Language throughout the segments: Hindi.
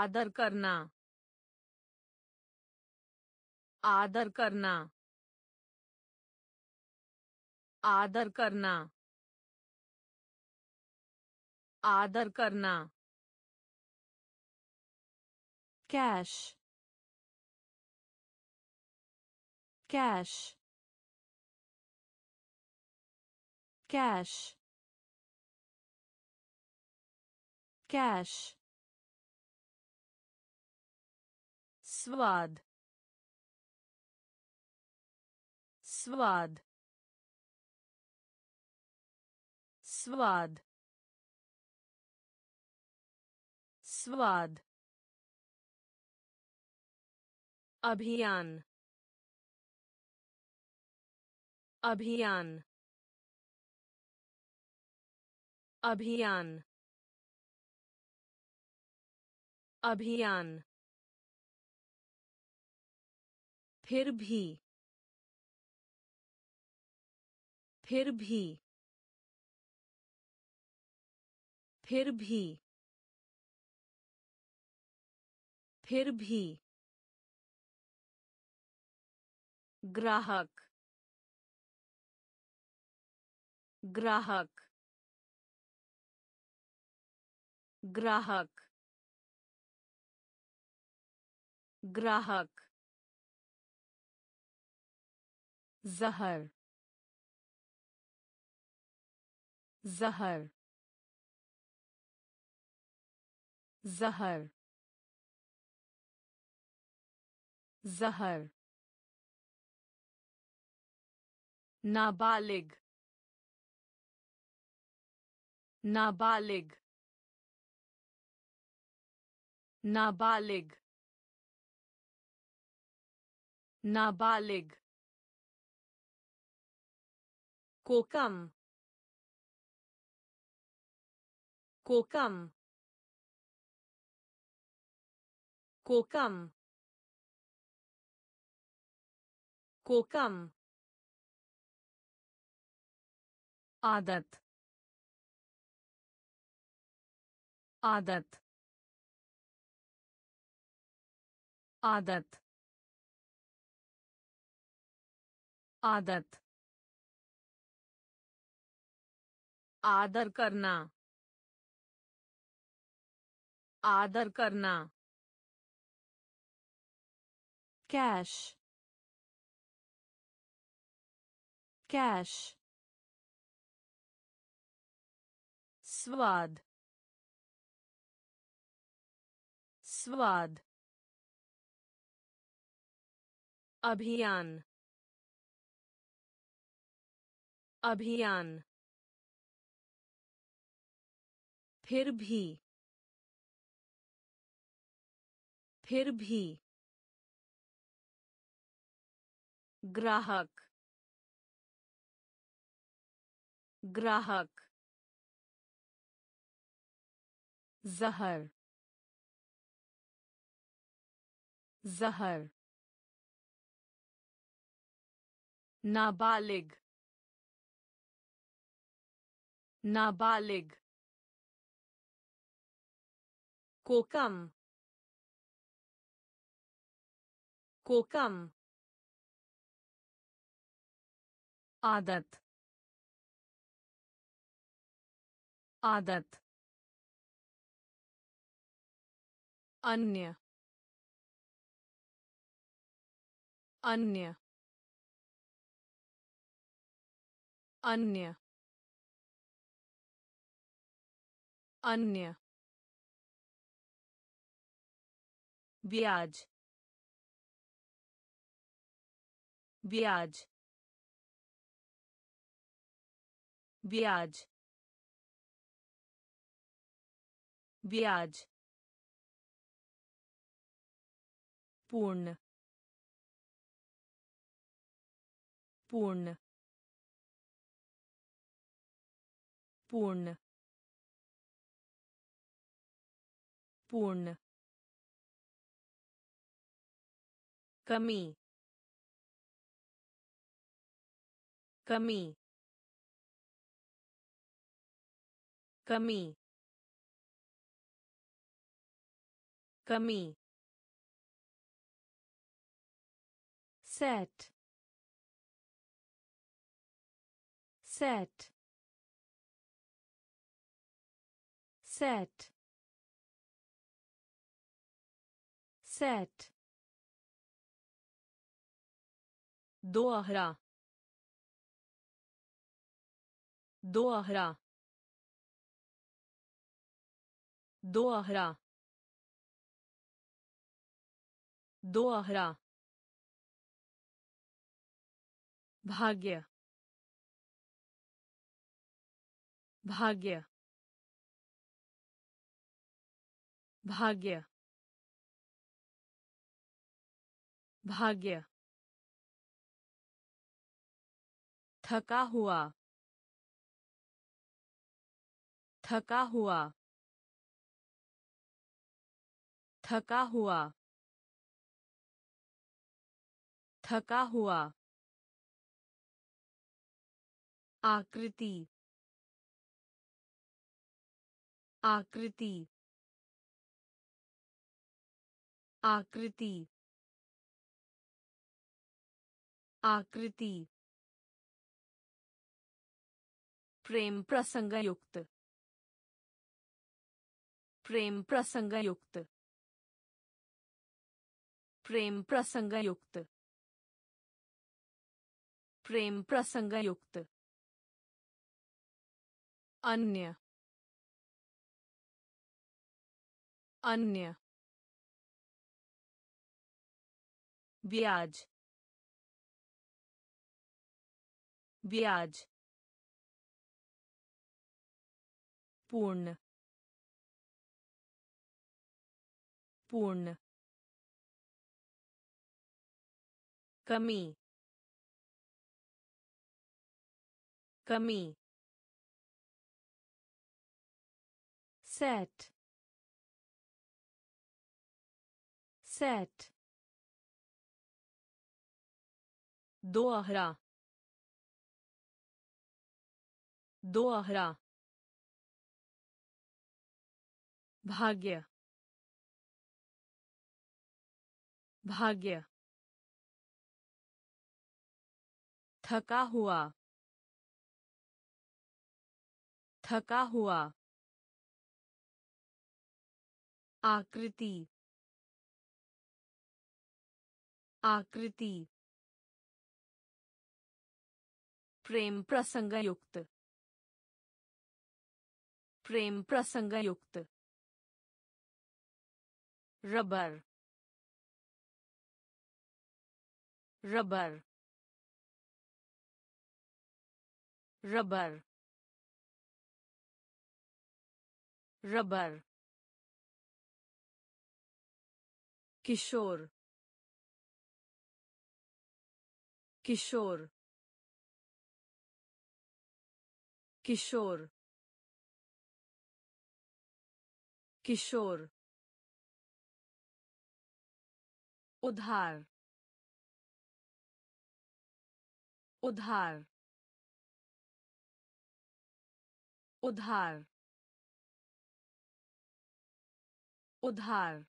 आदर करना। आदर करना। आदर करना। आदर करना। कैश। कैश। कैश। कैश। स्वाद स्वाद स्वाद स्वाद अभियान अभियान अभियान अभियान फिर भी फिर भी फिर भी फिर भी। ग्राहक ग्राहक ग्राहक ग्राहक। जहर जहर जहर जहर नाबालिग नाबालिग नाबालिग नाबालिग कोकम कोकम कोकम कोकम आदत आदत आदत आदत आदर करना। आदर करना। कैश। कैश। स्वाद। स्वाद। अभियान। अभियान। फिर भी फिर भी ग्राहक ग्राहक जहर जहर नाबालिग नाबालिग कोकम कोकम आदत आदत अन्य अन्य अन्य अन्य ब्याज ब्याज ब्याज ब्याज पूर्ण पूर्ण पूर्ण पूर्ण कमी कमी कमी कमी set set set set दोहरा। दोहरा। दोहरा। दोहरा। भाग्य। भाग्य। भाग्य। भाग्य। थका हुआ। थका हुआ। थका हुआ। थका हुआ। आकृति। आकृति। आकृति। आकृति। प्रेम प्रसंग युक्त प्रेम प्रसंग युक्त प्रेम प्रसंग युक्त प्रेम प्रसंग युक्त अन्य। अन्य। ब्याज। ब्याज। पूर्ण पूर्ण कमी कमी set set दोहरा दोहरा भाग्य भाग्य थका हुआ थका हुआ आकृति आकृति प्रेम प्रसंग युक्त प्रेम प्रसंग युक्त रबर रबर रबर रबर। किशोर किशोर। किशोर किशोर। उधार उधार उधार उधार।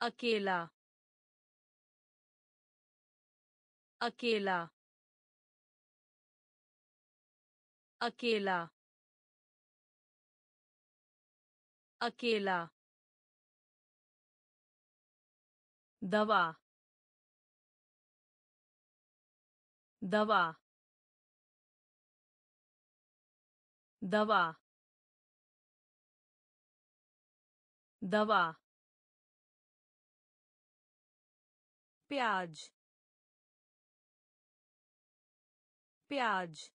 अकेला अकेला। अकेला अकेला। दवा दवा दवा दवा प्याज प्याज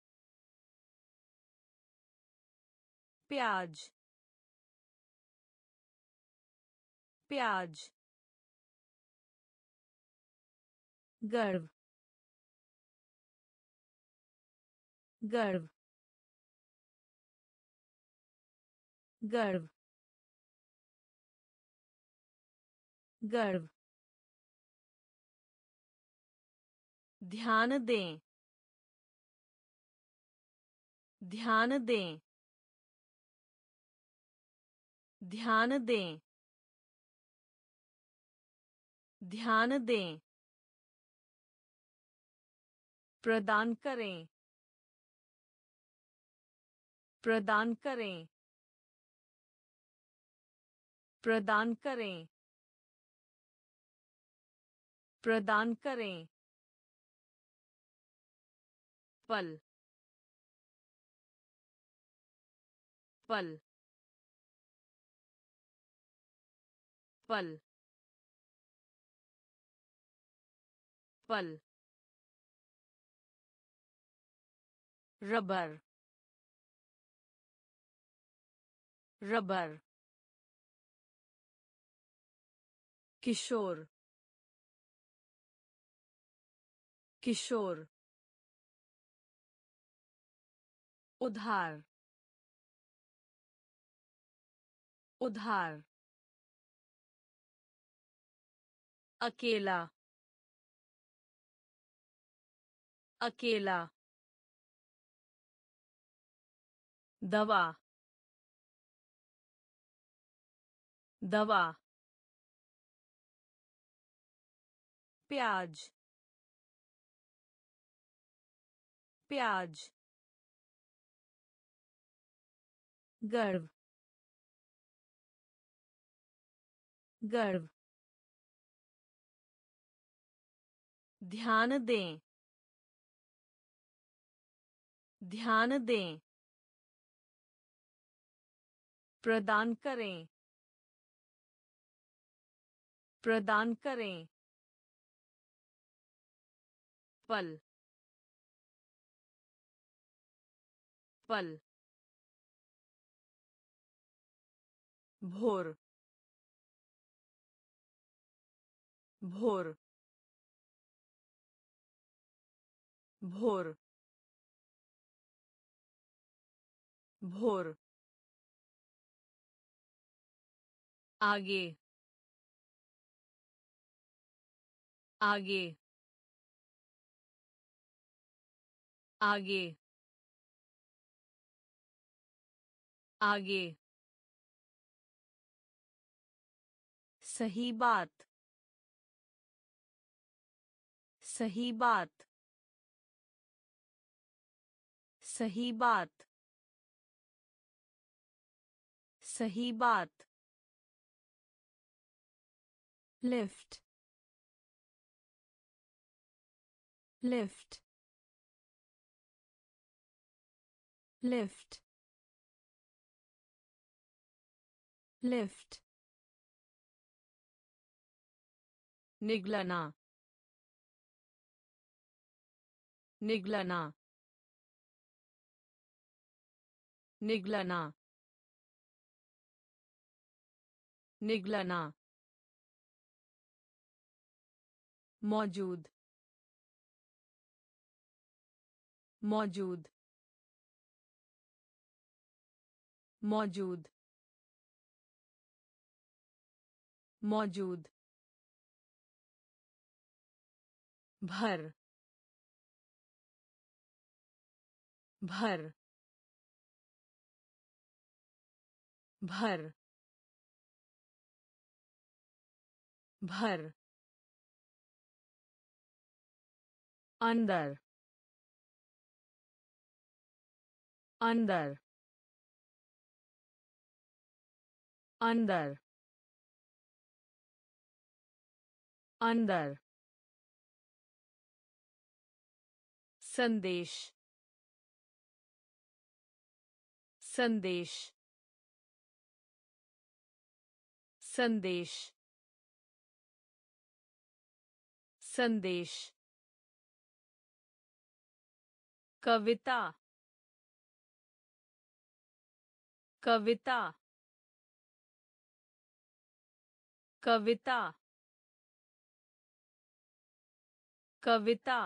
प्याज प्याज गर्व गर्व गर्व गर्व। ध्यान दें ध्यान दें ध्यान दें ध्यान दें। प्रदान करें। प्रदान करें। प्रदान करें। प्रदान करें। पल। पल। पल। पल। रबर रबर किशोर किशोर उधार उधार अकेला अकेला दवा दवा प्याज प्याज गर्व गर्व ध्यान दें ध्यान दें प्रदान करें। प्रदान करें। पल। पल। भोर। भोर। भोर। भोर। आगे। आगे। आगे। आगे। सही बात। सही बात। सही बात। सही बात। lift lift lift lift निगलना निगलना निगलना निगलना मौजूद मौजूद मौजूद मौजूद भर भर भर भर अंदर अंदर अंदर अंदर। संदेश संदेश संदेश। संदेश। कविता। कविता। कविता। कविता।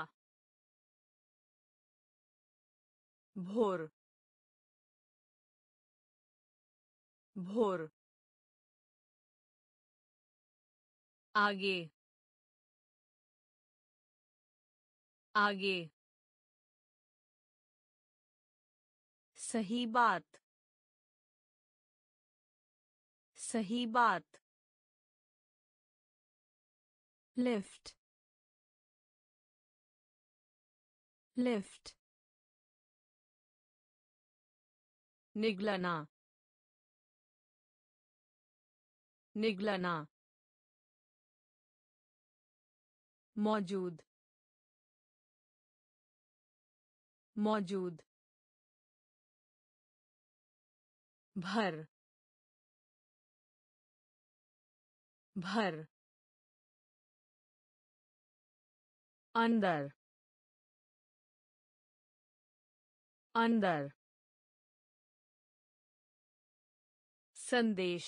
भोर। भोर। आगे। आगे। सही बात। सही बात। lift lift निगलना। निगलना। मौजूद। मौजूद। भर भर अंदर अंदर संदेश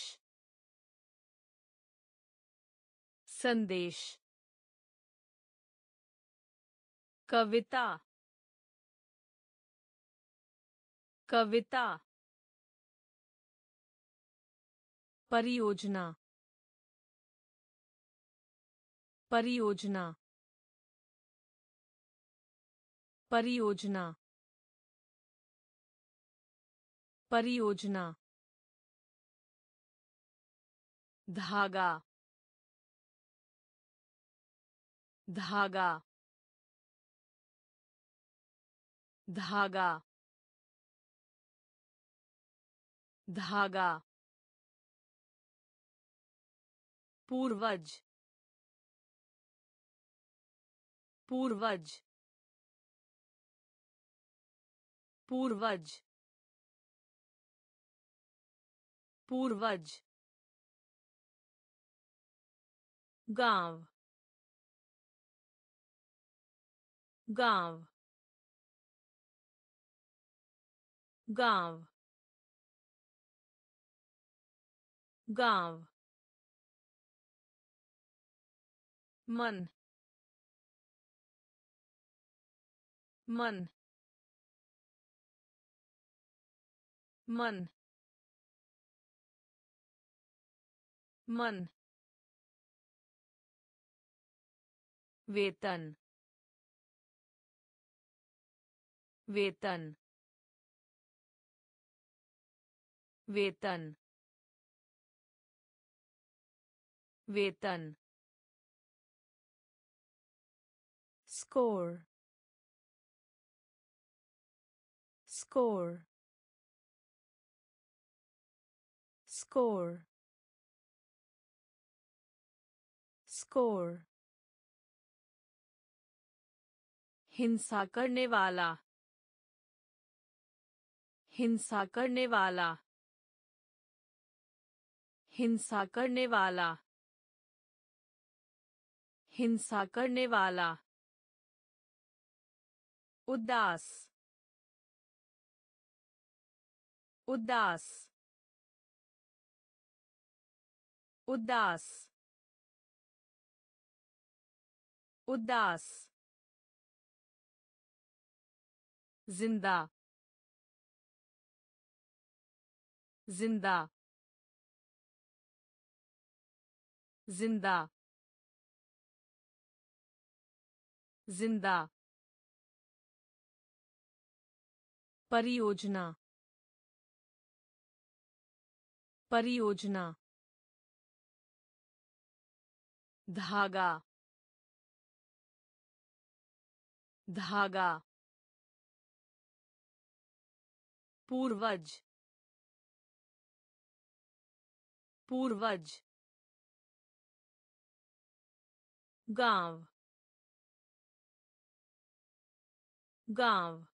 संदेश कविता कविता परियोजना। परियोजना। परियोजना। परियोजना। धागा। धागा। धागा। धागा। पूर्वज पूर्वज पूर्वज पूर्वज गाँव गाँव गाँव गाँव मन मन मन मन वेतन वेतन वेतन वेतन score. Score. Score. Score. हिंसा करने वाला। हिंसा करने वाला। हिंसा करने वाला। हिंसा करने वाला। उदास उदास उदास उदास ज़िंदा ज़िंदा ज़िंदा ज़िंदा परियोजना। परियोजना। धागा। धागा। पूर्वज। पूर्वज। गाँव। गाँव।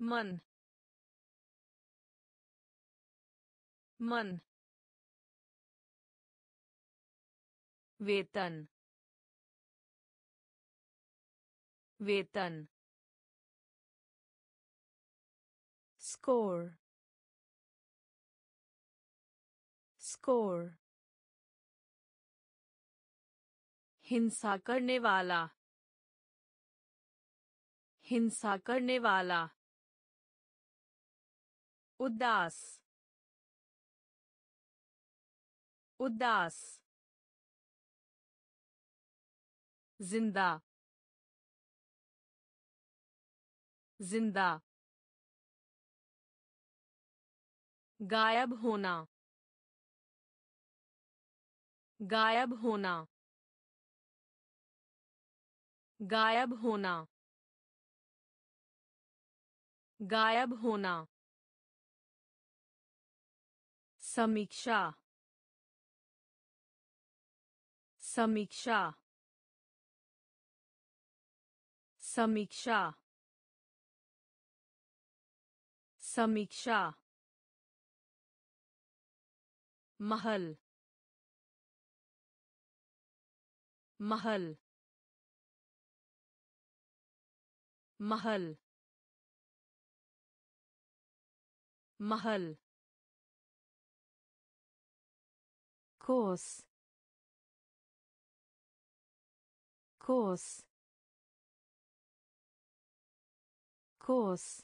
मन मन वेतन वेतन score score हिंसा करने वाला हिंसा करने वाला। उदास उदास ज़िंदा ज़िंदा गायब होना गायब होना गायब होना गायब होना। समीक्षा। समीक्षा। समीक्षा। समीक्षा। महल। महल। महल। महल। course course course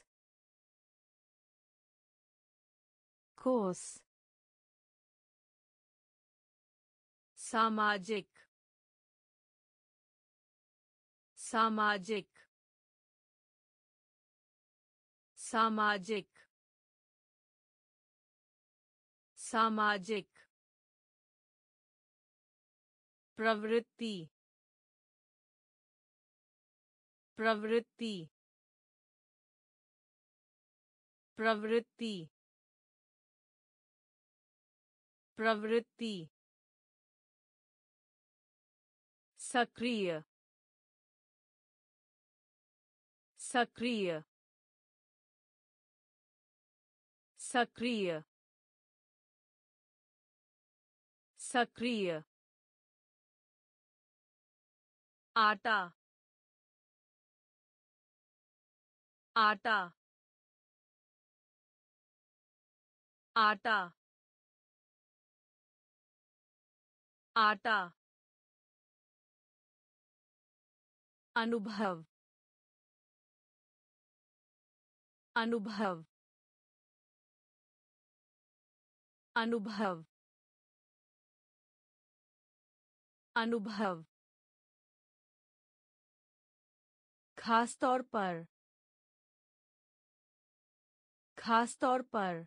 course सामाजिक सामाजिक सामाजिक सामाजिक प्रवृत्ति। प्रवृत्ति। प्रवृत्ति। प्रवृत्ति। सक्रिय। सक्रिय। सक्रिय। सक्रिय। आटा आटा आटा आटा अनुभव अनुभव अनुभव अनुभव खास तौर पर। खास तौर पर।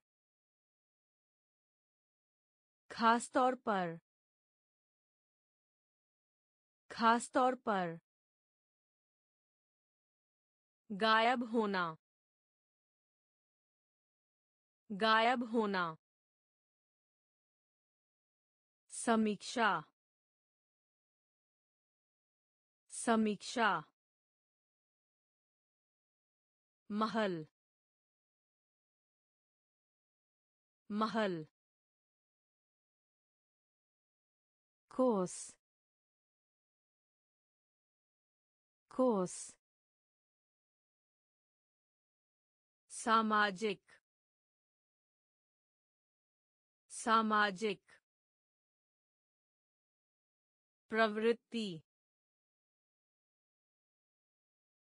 खास तौर पर। खास तौर पर। गायब होना। गायब होना। समीक्षा। समीक्षा। महल महल course course सामाजिक सामाजिक प्रवृत्ति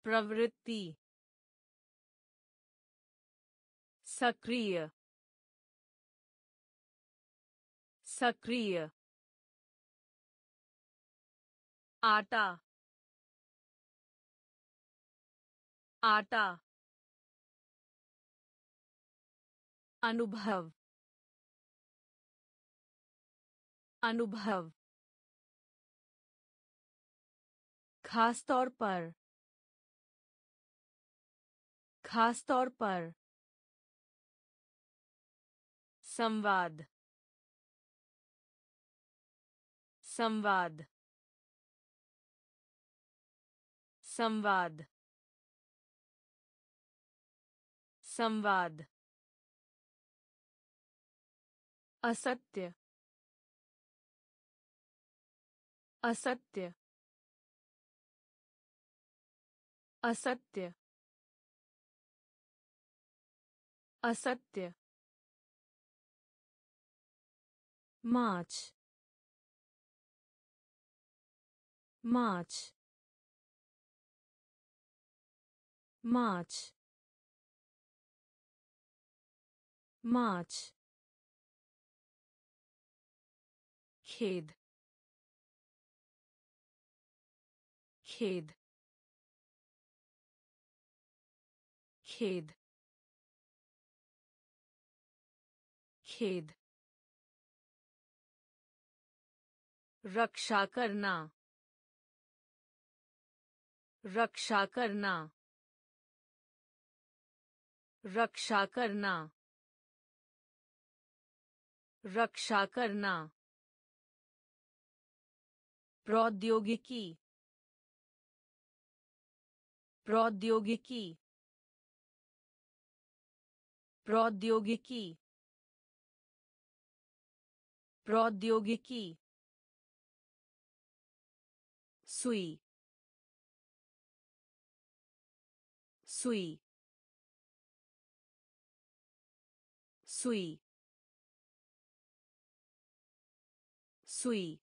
प्रवृत्ति सक्रिय सक्रिय आटा आटा अनुभव अनुभव खास तौर पर खास तौर पर संवाद संवाद संवाद संवाद। असत्य असत्य। असत्य असत्य। March. March. March. March. Kid. Kid. Kid. Kid. रक्षा करना। रक्षा करना। रक्षा करना। रक्षा करना। प्रौद्योगिकी। प्रौद्योगिकी। प्रौद्योगिकी। प्रौद्योगिकी। सुई सुई सुई सुई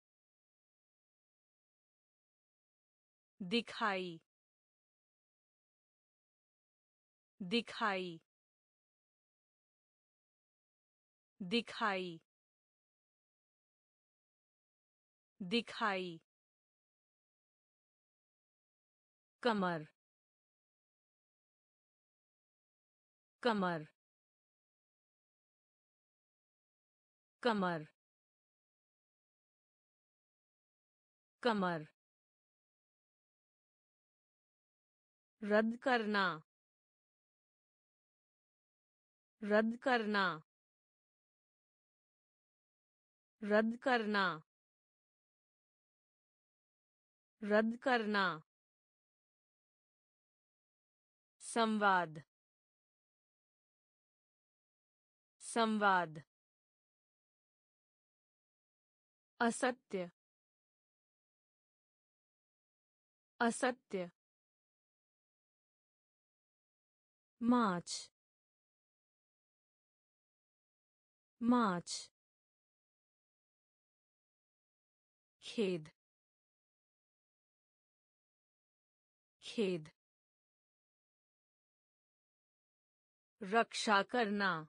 दिखाई दिखाई दिखाई दिखाई कमर। कमर। कमर। कमर। रद्द करना। रद्द करना। रद्द करना। रद्द करना। संवाद संवाद असत्य असत्य मार्च मार्च खेद खेद रक्षा करना।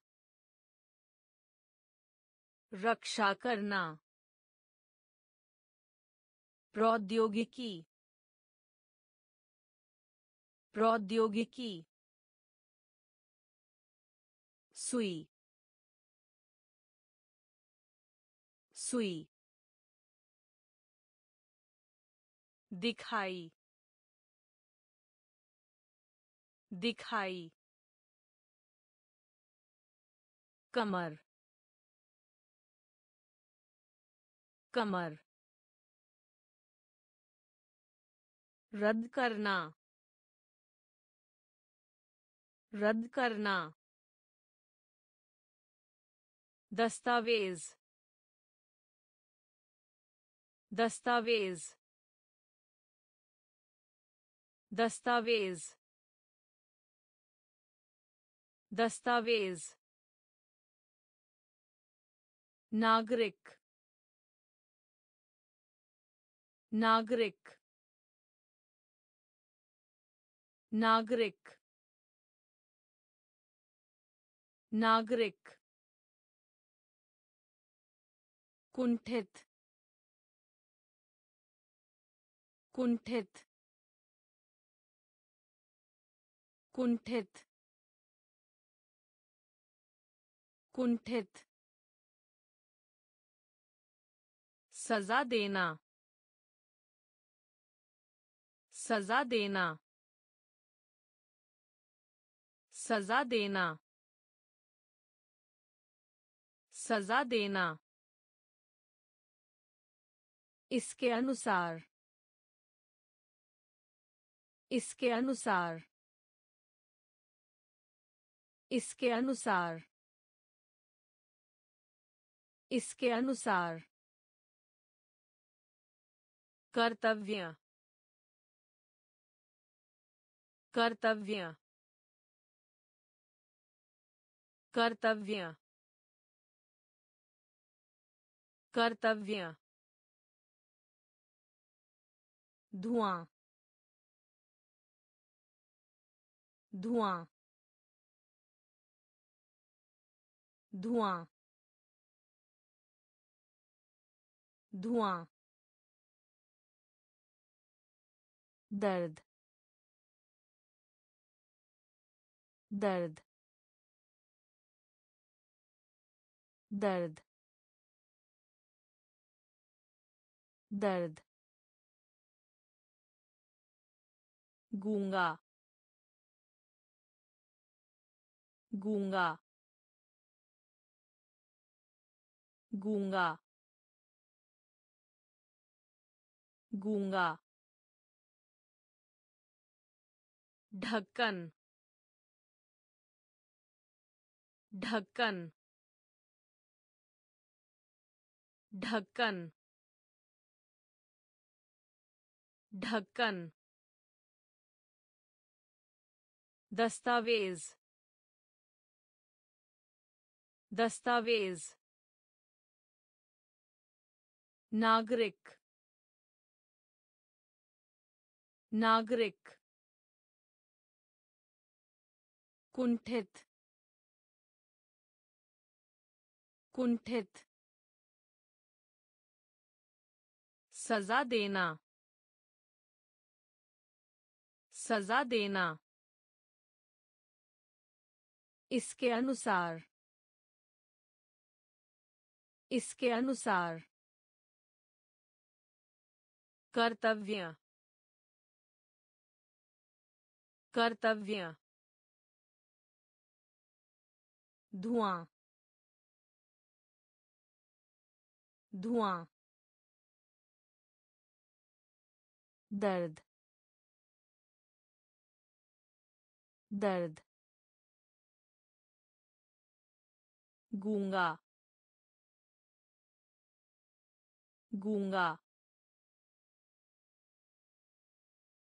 रक्षा करना। प्रौद्योगिकी। प्रौद्योगिकी। सुई। सुई। दिखाई। दिखाई। कमर। कमर। रद्द करना। रद्द करना। दस्तावेज़। दस्तावेज़। दस्तावेज़। दस्तावेज़। नागरिक नागरिक नागरिक नागरिक कुंठित कुंठित कुंठित कुंठित। सजा देना। सजा देना। सजा देना। सजा देना। इसके अनुसार। इसके अनुसार। इसके अनुसार। इसके अनुसार। कर्तव्य कर्तव्य कर्तव्य कर्तव्य धुआँ धुआँ धुआँ धुआँ दर्द दर्द दर्द दर्द गूँगा गूँगा गूँगा गूँगा ढक्कन। ढक्कन। ढक्कन। ढक्कन। दस्तावेज़। दस्तावेज़। नागरिक। नागरिक। कुंठित कुंठित सजा देना सजा देना इसके अनुसार इसके अनुसार कर्तव्य कर्तव्य धुआँ धुआँ दर्द दर्द गूँगा गूँगा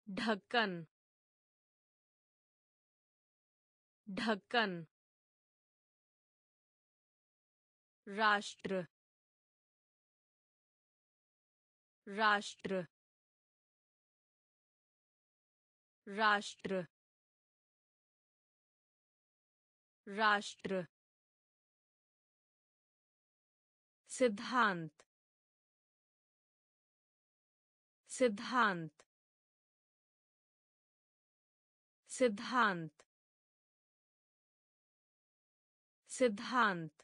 ढक्कन ढक्कन राष्ट्र। राष्ट्र। राष्ट्र। राष्ट्र। सिद्धांत। सिद्धांत। सिद्धांत। सिद्धांत।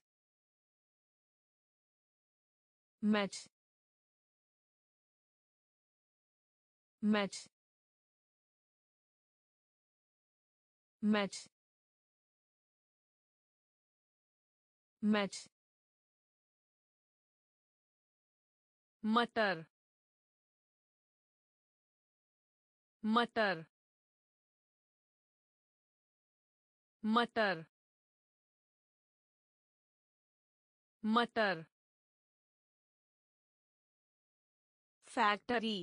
मैच मैच मैच मैच मटर मटर मटर मटर फैक्ट्री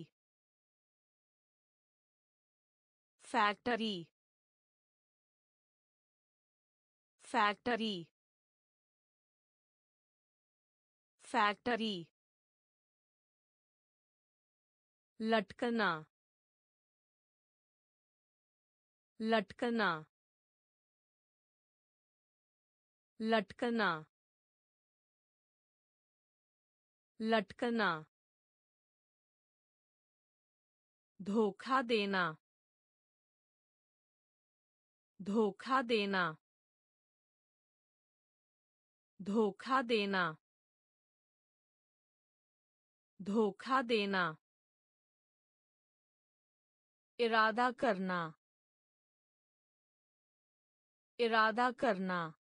फैक्ट्री फैक्ट्री फैक्ट्री लटकना लटकना लटकना लटकना. धोखा देना। धोखा देना। धोखा देना। धोखा देना। इरादा करना। इरादा करना।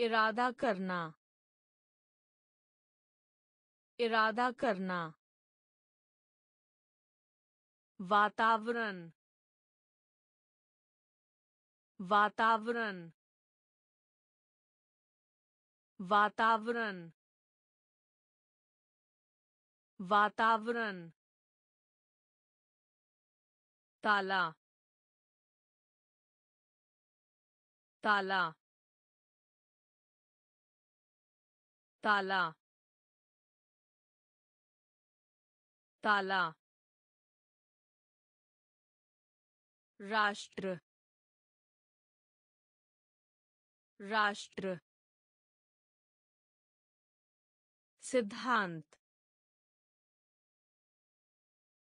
इरादा करना। इरादा करना। वातावरण वातावरण वातावरण वातावरण ताला ताला ताला ताला। राष्ट्र राष्ट्र सिद्धांत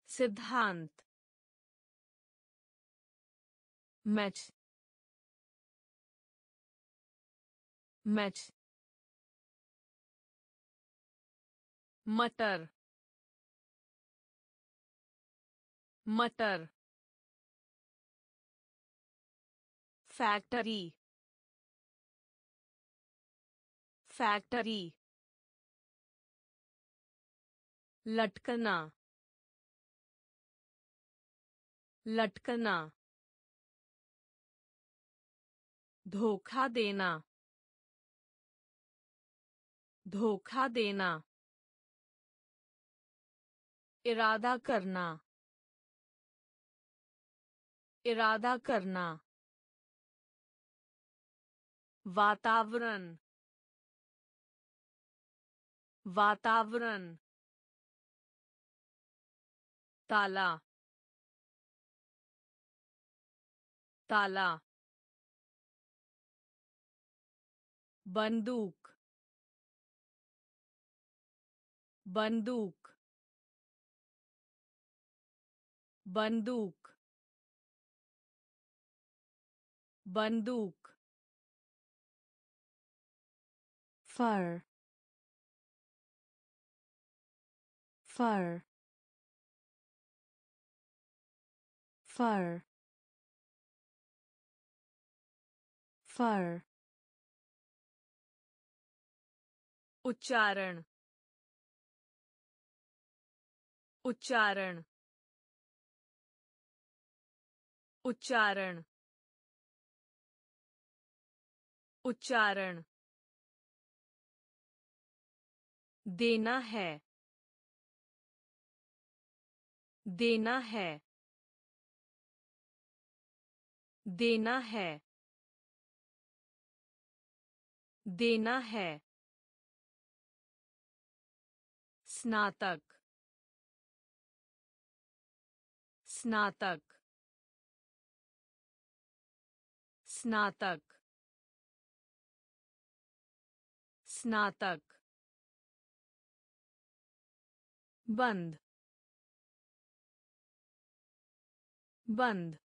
सिद्धांत मैच मैच मटर मटर फैक्ट्री फैक्ट्री लटकना लटकना धोखा देना धोखा देना इरादा करना इरादा करना। वातावरण वातावरण ताला ताला बंदूक बंदूक बंदूक बंदूक fur fur fur fur उच्चारण उच्चारण उच्चारण उच्चारण. देना है। देना है। देना है। देना है। स्नातक। स्नातक। स्नातक। स्नातक। बंद बंद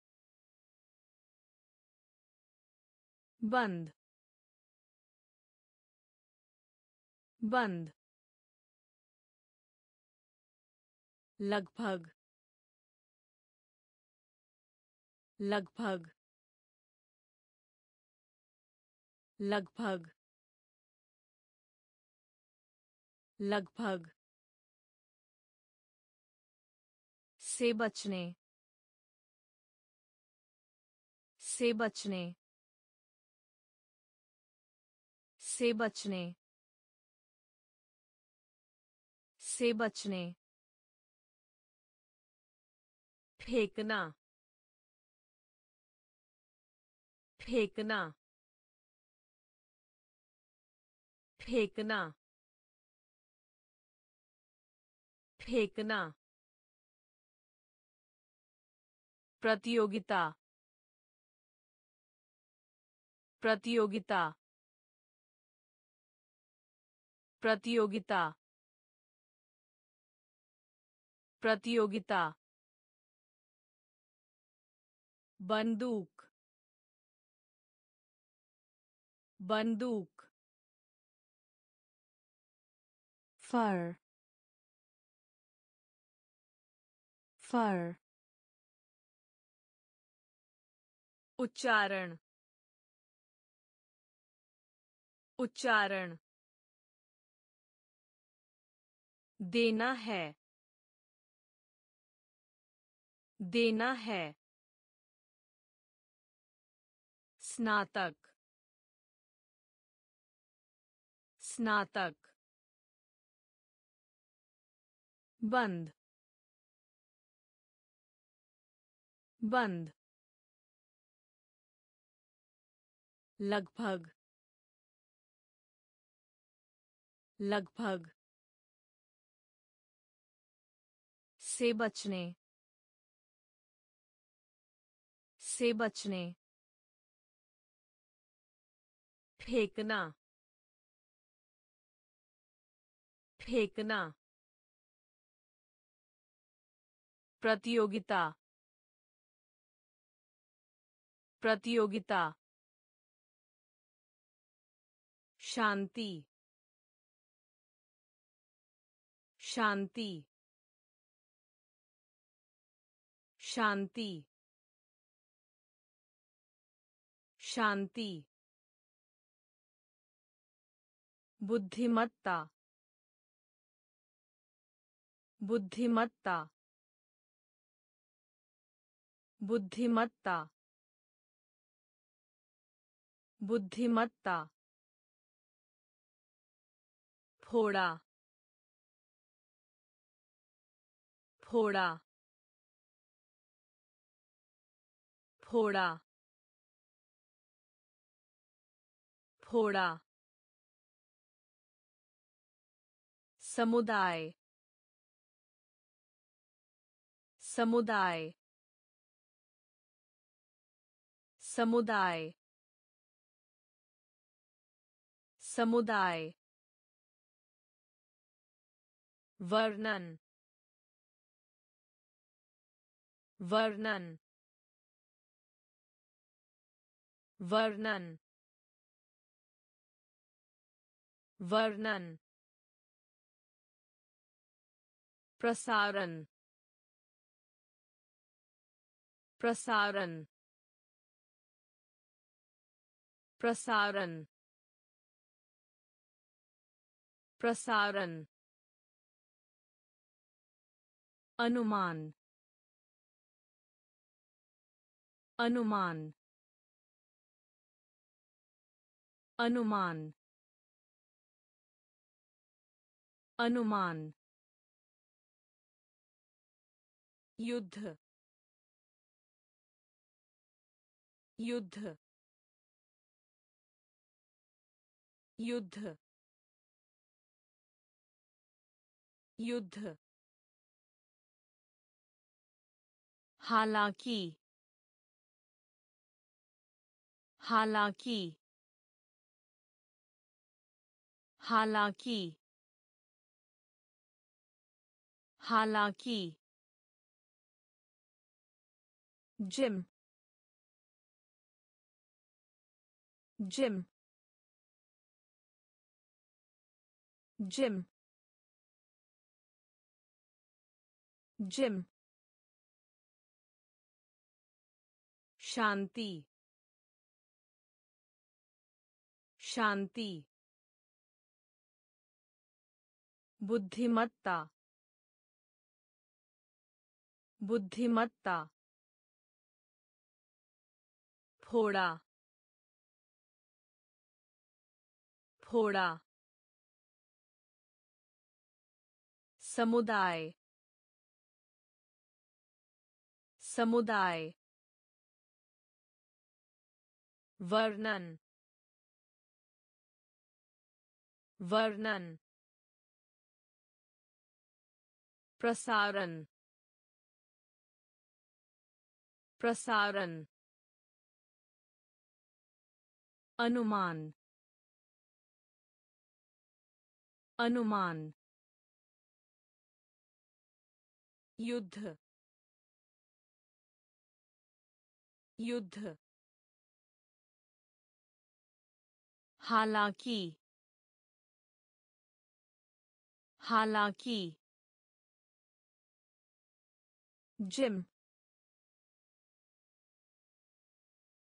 बंद बंद लगभग लगभग लगभग लगभग से बचने। से बचने। से बचने। से बचने। फेंकना। फेंकना। फेंकना। फेंकना। प्रतियोगिता। प्रतियोगिता। प्रतियोगिता। प्रतियोगिता। बंदूक। बंदूक। fur fur उच्चारण उच्चारण देना है देना है स्नातक स्नातक बंद बंद लगभग लगभग से बचने से बचने फेंकना फेंकना प्रतियोगिता प्रतियोगिता शांति। शांति। शांति। शांति। बुद्धिमत्ता। बुद्धिमत्ता। बुद्धिमत्ता। बुद्धिमत्ता। फोड़ा फोड़ा फोड़ा फोड़ा। समुदाय समुदाय समुदाय समुदाय। वर्णन वर्णन वर्णन वर्णन प्रसारण प्रसारण प्रसारण प्रसारण अनुमान अनुमान अनुमान अनुमान युद्ध युद्ध युद्ध युद्ध हालाँकि हालाँकि हालाँकि हालाँकि। जिम जिम जिम जिम शांति। शांति। बुद्धिमत्ता। बुद्धिमत्ता। फोड़ा। फोड़ा। समुदाय। समुदाय। वर्णन वर्णन प्रसारण प्रसारण अनुमान अनुमान युद्ध युद्ध हालाँकि हालाँकि gym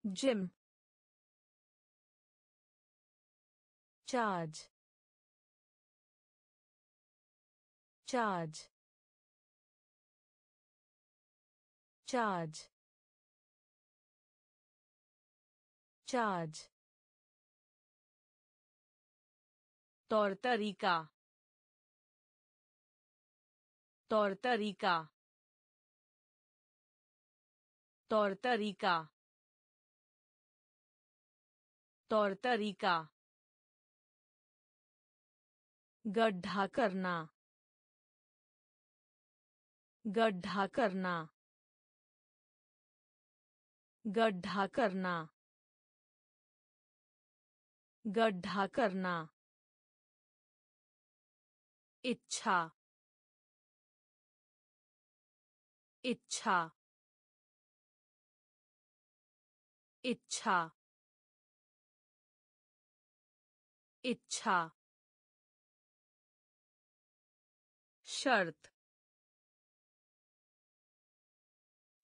gym charge charge charge charge तौर तरीका। तौर तरीका। तौर तरीका। तौर तरीका। गड्ढा करना। गड्ढा करना। गड्ढा करना। गड्ढा करना। इच्छा इच्छा इच्छा इच्छा शर्त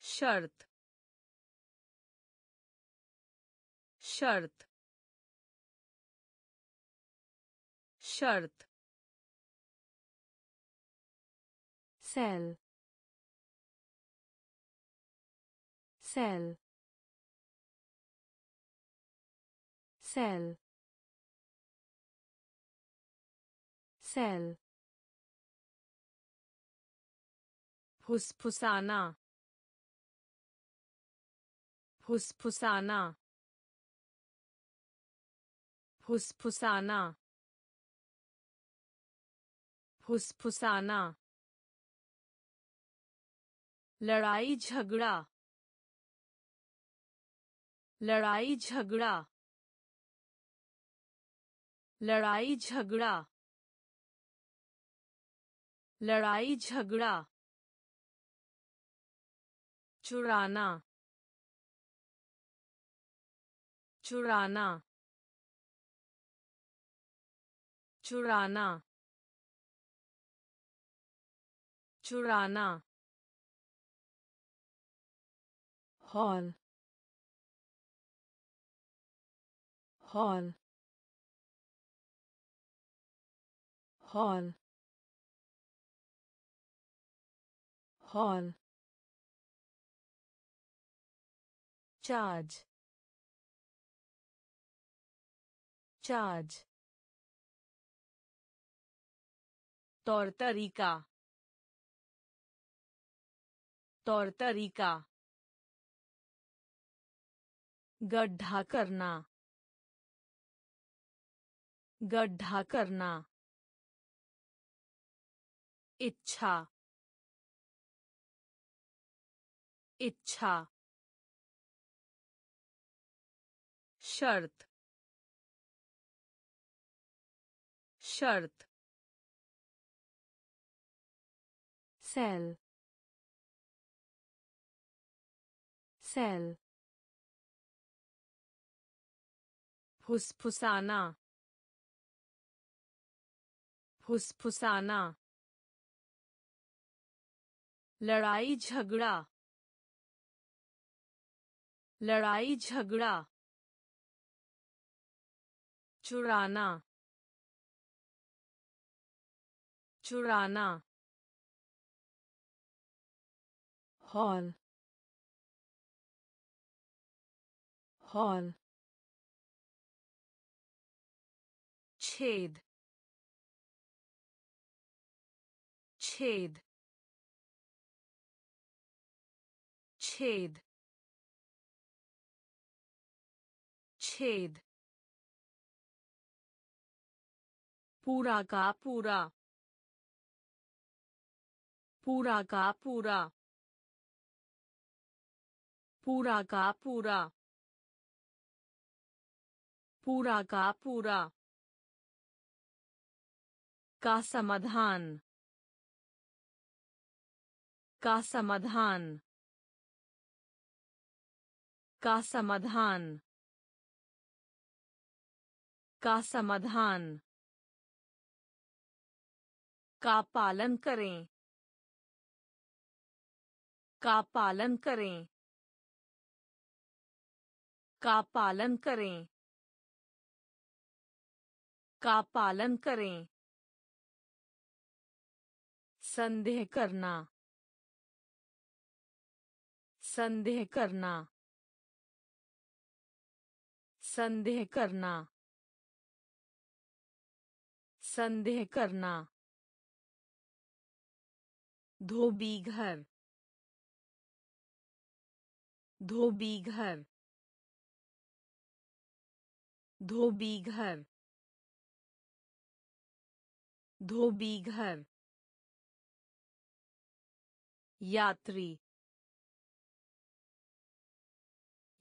शर्त शर्त शर्त cell. Cell. Cell. Cell. फुसफुसाना फुसफुसाना फुसफुसाना फुसफुसाना लड़ाई झगड़ा। लड़ाई झगड़ा। लड़ाई झगड़ा। लड़ाई झगड़ा। चुराना। चुराना। चुराना। चुराना। Hall hall hall hall charge charge तौर तरीका तौर तरीका गड्ढा करना। गड्ढा करना। इच्छा। इच्छा। शर्त। शर्त। cell cell फुसफुसाना। फुसफुसाना। लड़ाई झगड़ा। लड़ाई झगड़ा। चुराना। चुराना। hall hall छेद छेद छेद छेद पूरा का पूरा पूरा का पूरा पूरा का पूरा पूरा का पूरा का समाधान। का समाधान। का समाधान। का समाधान। का पालन करें। का पालन करें। का पालन करें। का पालन करें। संदेह करना। संदेह करना। संदेह करना। संदेह करना। धोबी घर। धोबी घर। धोबी घर। धोबी घर। यात्री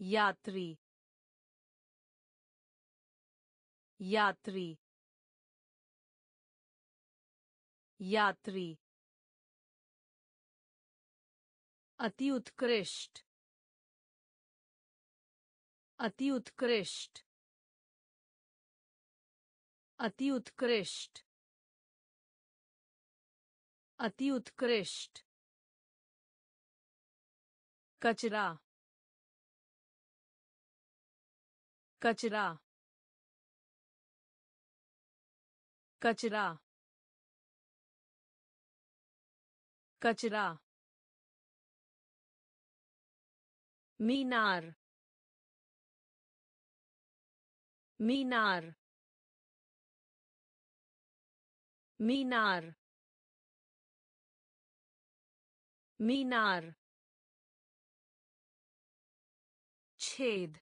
यात्री यात्री यात्री अति उत्कृष्ट अति उत्कृष्ट अति उत्कृष्ट अति उत्कृष्ट कचरा। कचरा। कचरा। कचरा। मीनार। मीनार। मीनार। मीनार। छेद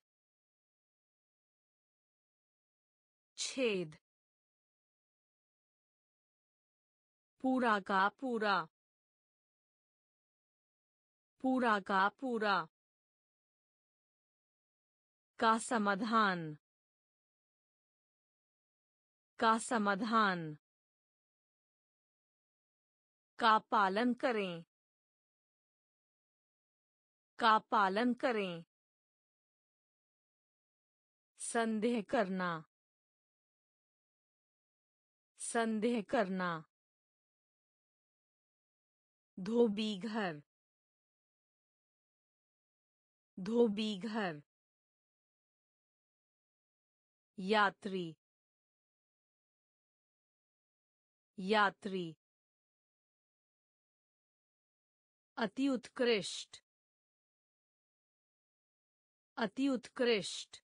छेद पूरा का पूरा पूरा का पूरा का समाधान का समाधान का पालन करें का पालन करें संदेह करना। संदेह करना। धोबी घर। धोबी घर। यात्री। यात्री। अति उत्कृष्ट अति उत्कृष्ट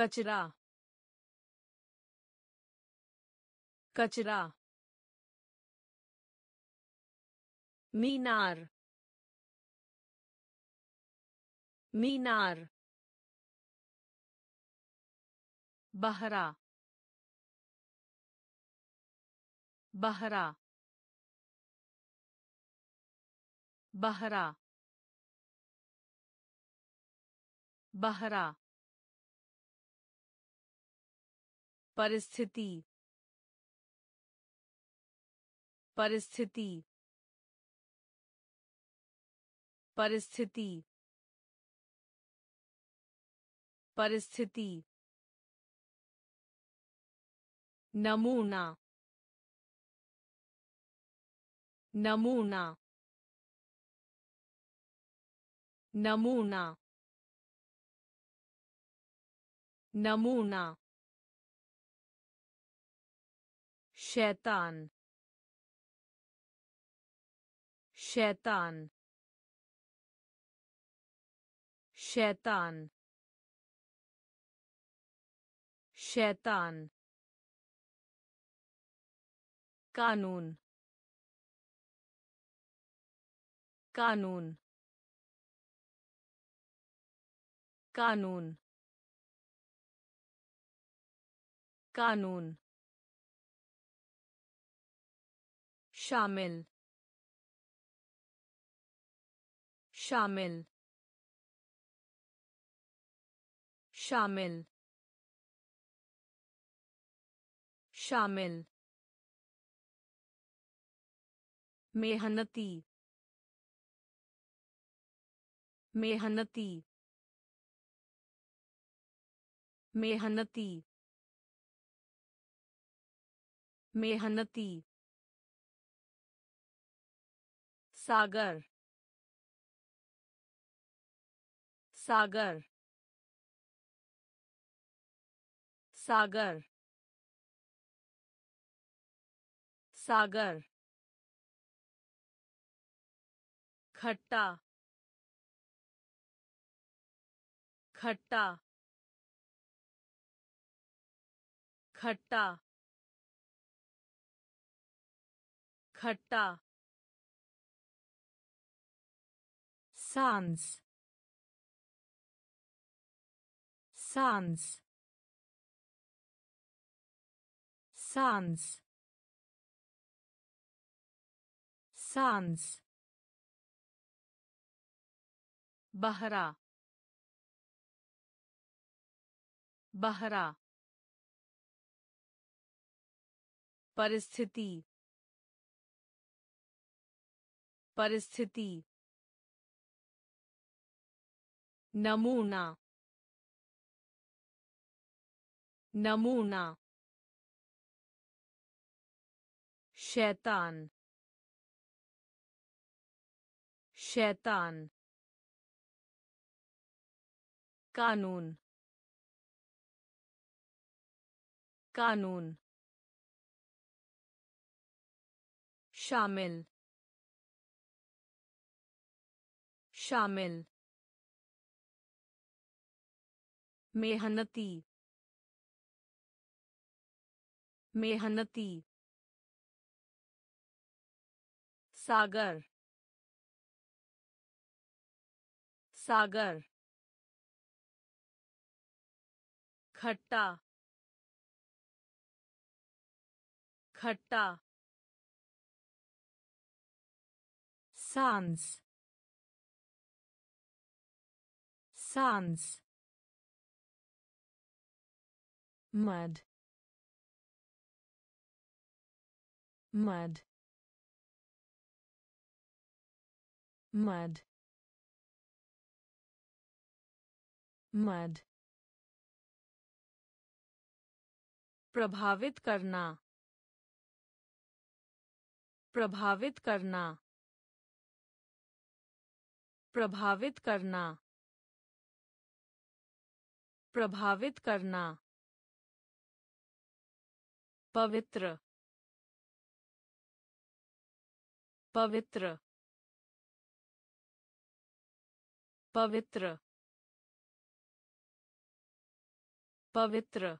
कचरा। कचरा। मीनार। मीनार। बहरा। बहरा। बहरा। बहरा। परिस्थिति। परिस्थिति। परिस्थिति। परिस्थिति। नमूना। नमूना। नमूना। नमूना। शैतान। शैतान। शैतान। शैतान। कानून। कानून। कानून। कानून। शामिल। शामिल। शामिल। शामिल। मेहनती। मेहनती। मेहनती। मेहनती। सागर सागर सागर सागर खट्टा खट्टा खट्टा खट्टा सांस सांस सांस सांस बहरा बहरा परिस्थिति परिस्थिति नमूना नमूना शैतान शैतान कानून कानून शामिल शामिल मेहनती मेहनती सागर सागर खट्टा खट्टा सांस सांस mud. Mud. Mud. Mud. प्रभावित करना प्रभावित करना प्रभावित करना प्रभावित करना पवित्र पवित्र पवित्र पवित्र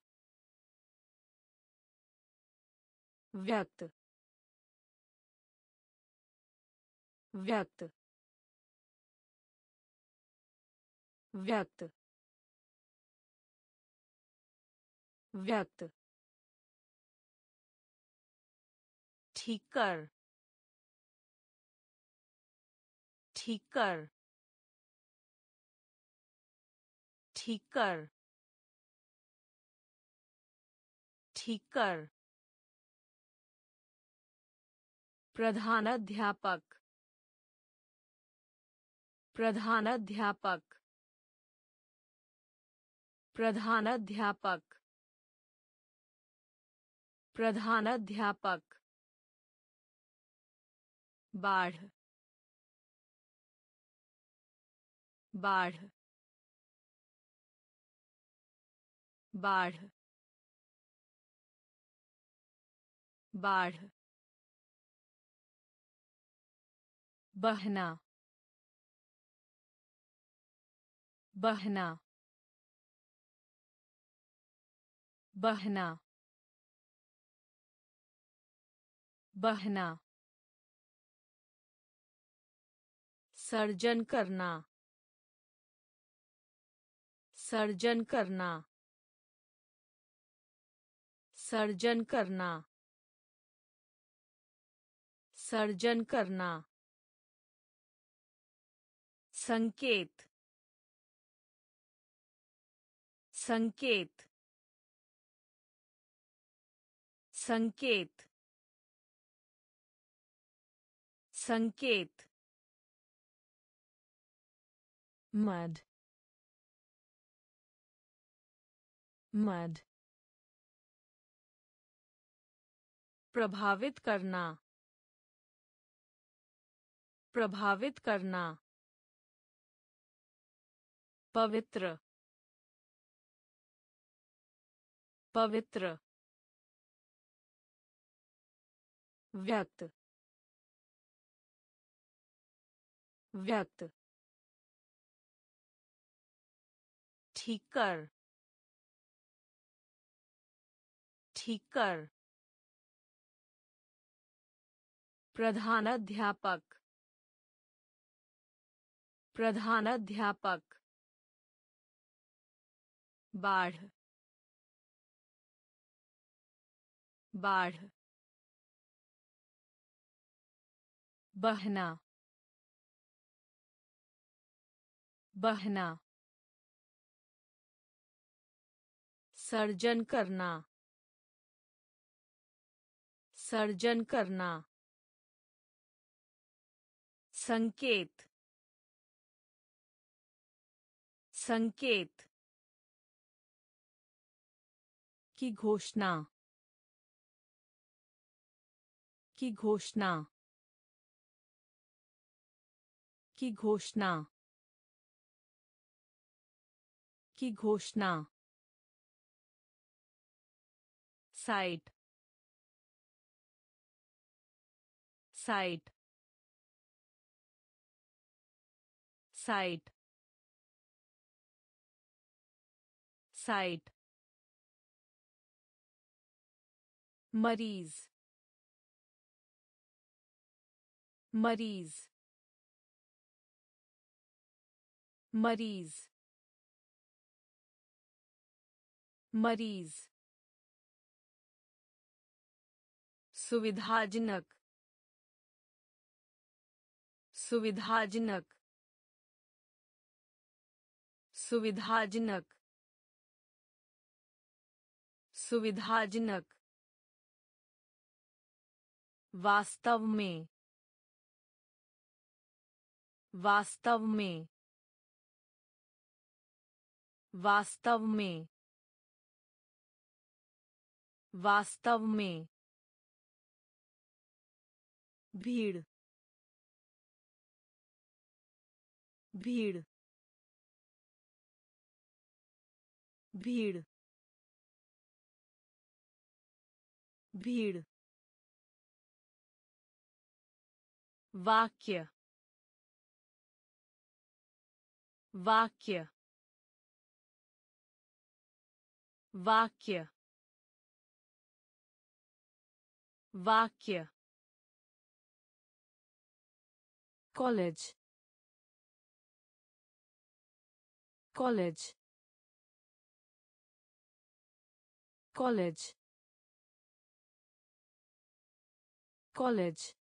व्यक्त व्यक्त व्यक्त व्यक्त ठीक कर। ठीक कर। ठीक कर। ठीक कर। प्रधानाध्यापक। प्रधानाध्यापक। प्रधानाध्यापक। प्रधानाध्यापक। बाढ़। बाढ़। बाढ़। बाढ़। बहना। बहना। बहना। बहना। सर्जन करना। सर्जन करना। सर्जन करना। सर्जन करना। संकेत। संकेत। संकेत। संकेत। Mud. Mud. प्रभावित करना प्रभावित करना पवित्र पवित्र व्यक्त व्यक्त ठीक कर। ठीक कर। प्रधानाध्यापक। प्रधानाध्यापक। बाढ़। बाढ़। बहना। बहना। सर्जन करना। सर्जन करना। संकेत। संकेत। की घोषणा। की घोषणा। की घोषणा। की घोषणा। साइट साइट साइट साइट मरीज मरीज मरीज मरीज सुविधाजनक सुविधाजनक सुविधाजनक सुविधाजनक। वास्तव में वास्तव में वास्तव में वास्तव में। भीड़ भीड़ भीड़ भीड़। वाक्य वाक्य वाक्य वाक्य। College college college college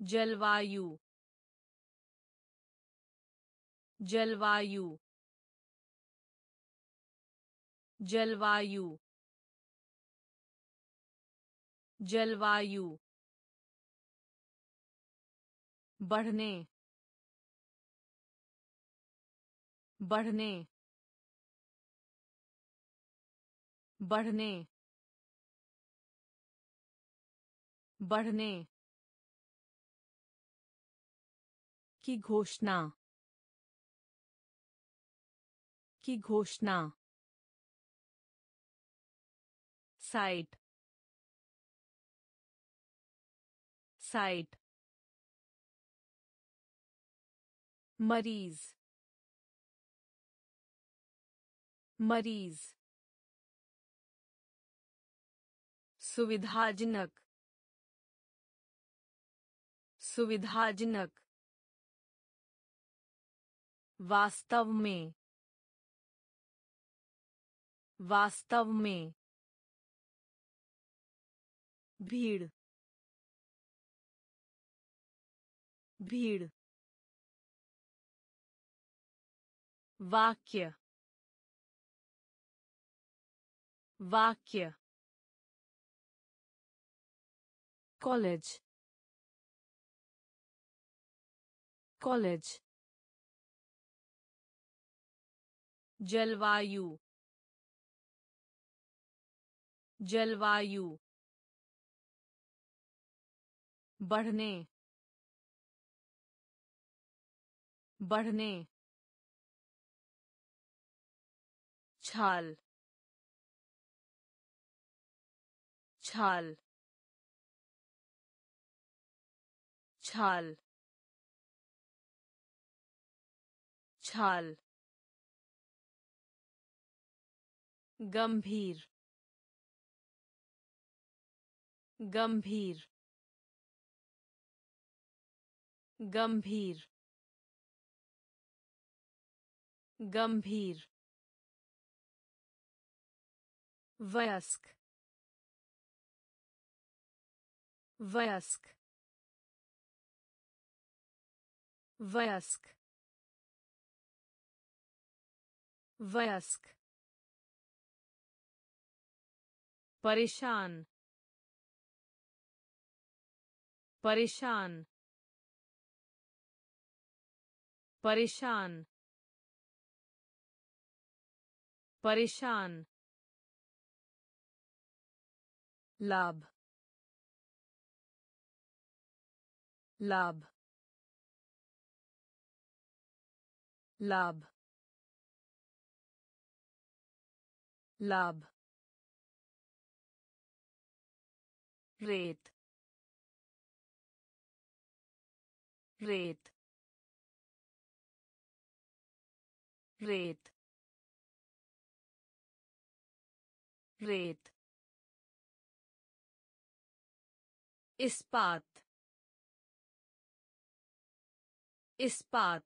जलवायु जलवायु जलवायु जलवायु बढ़ने बढ़ने बढ़ने बढ़ने की घोषणा की घोषणा। Site site. मरीज़। मरीज़। सुविधाजनक। सुविधाजनक। वास्तव में। वास्तव में। भीड़। भीड़। वाक्य वाक्य college. College. जलवायु जलवायु बढ़ने बढ़ने छाल। छाल। छाल। छाल। गंभीर। गंभीर। गंभीर। गंभीर। वयस्क वयस्क वयस्क वयस्क परेशान परेशान परेशान परेशान लाभ लाभ लाभ लाभ रेत रेत रेत रेत इस्पात इस्पात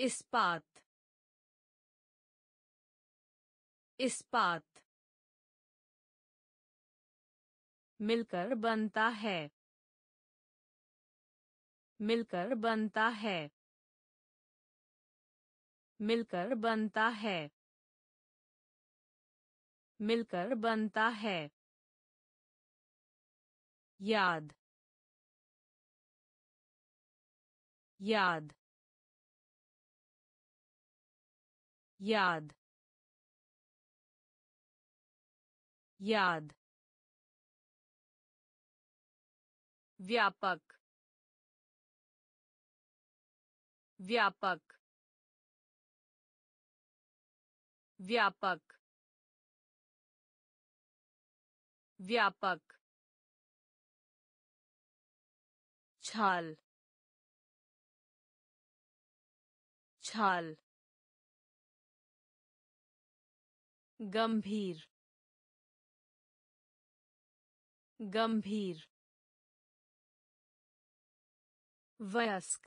इस्पात इस्पात मिलकर बनता है। मिलकर बनता है। मिलकर बनता है। मिलकर बनता है। याद याद याद याद व्यापक व्यापक व्यापक व्यापक छाल। छाल। गंभीर। गंभीर। वयस्क।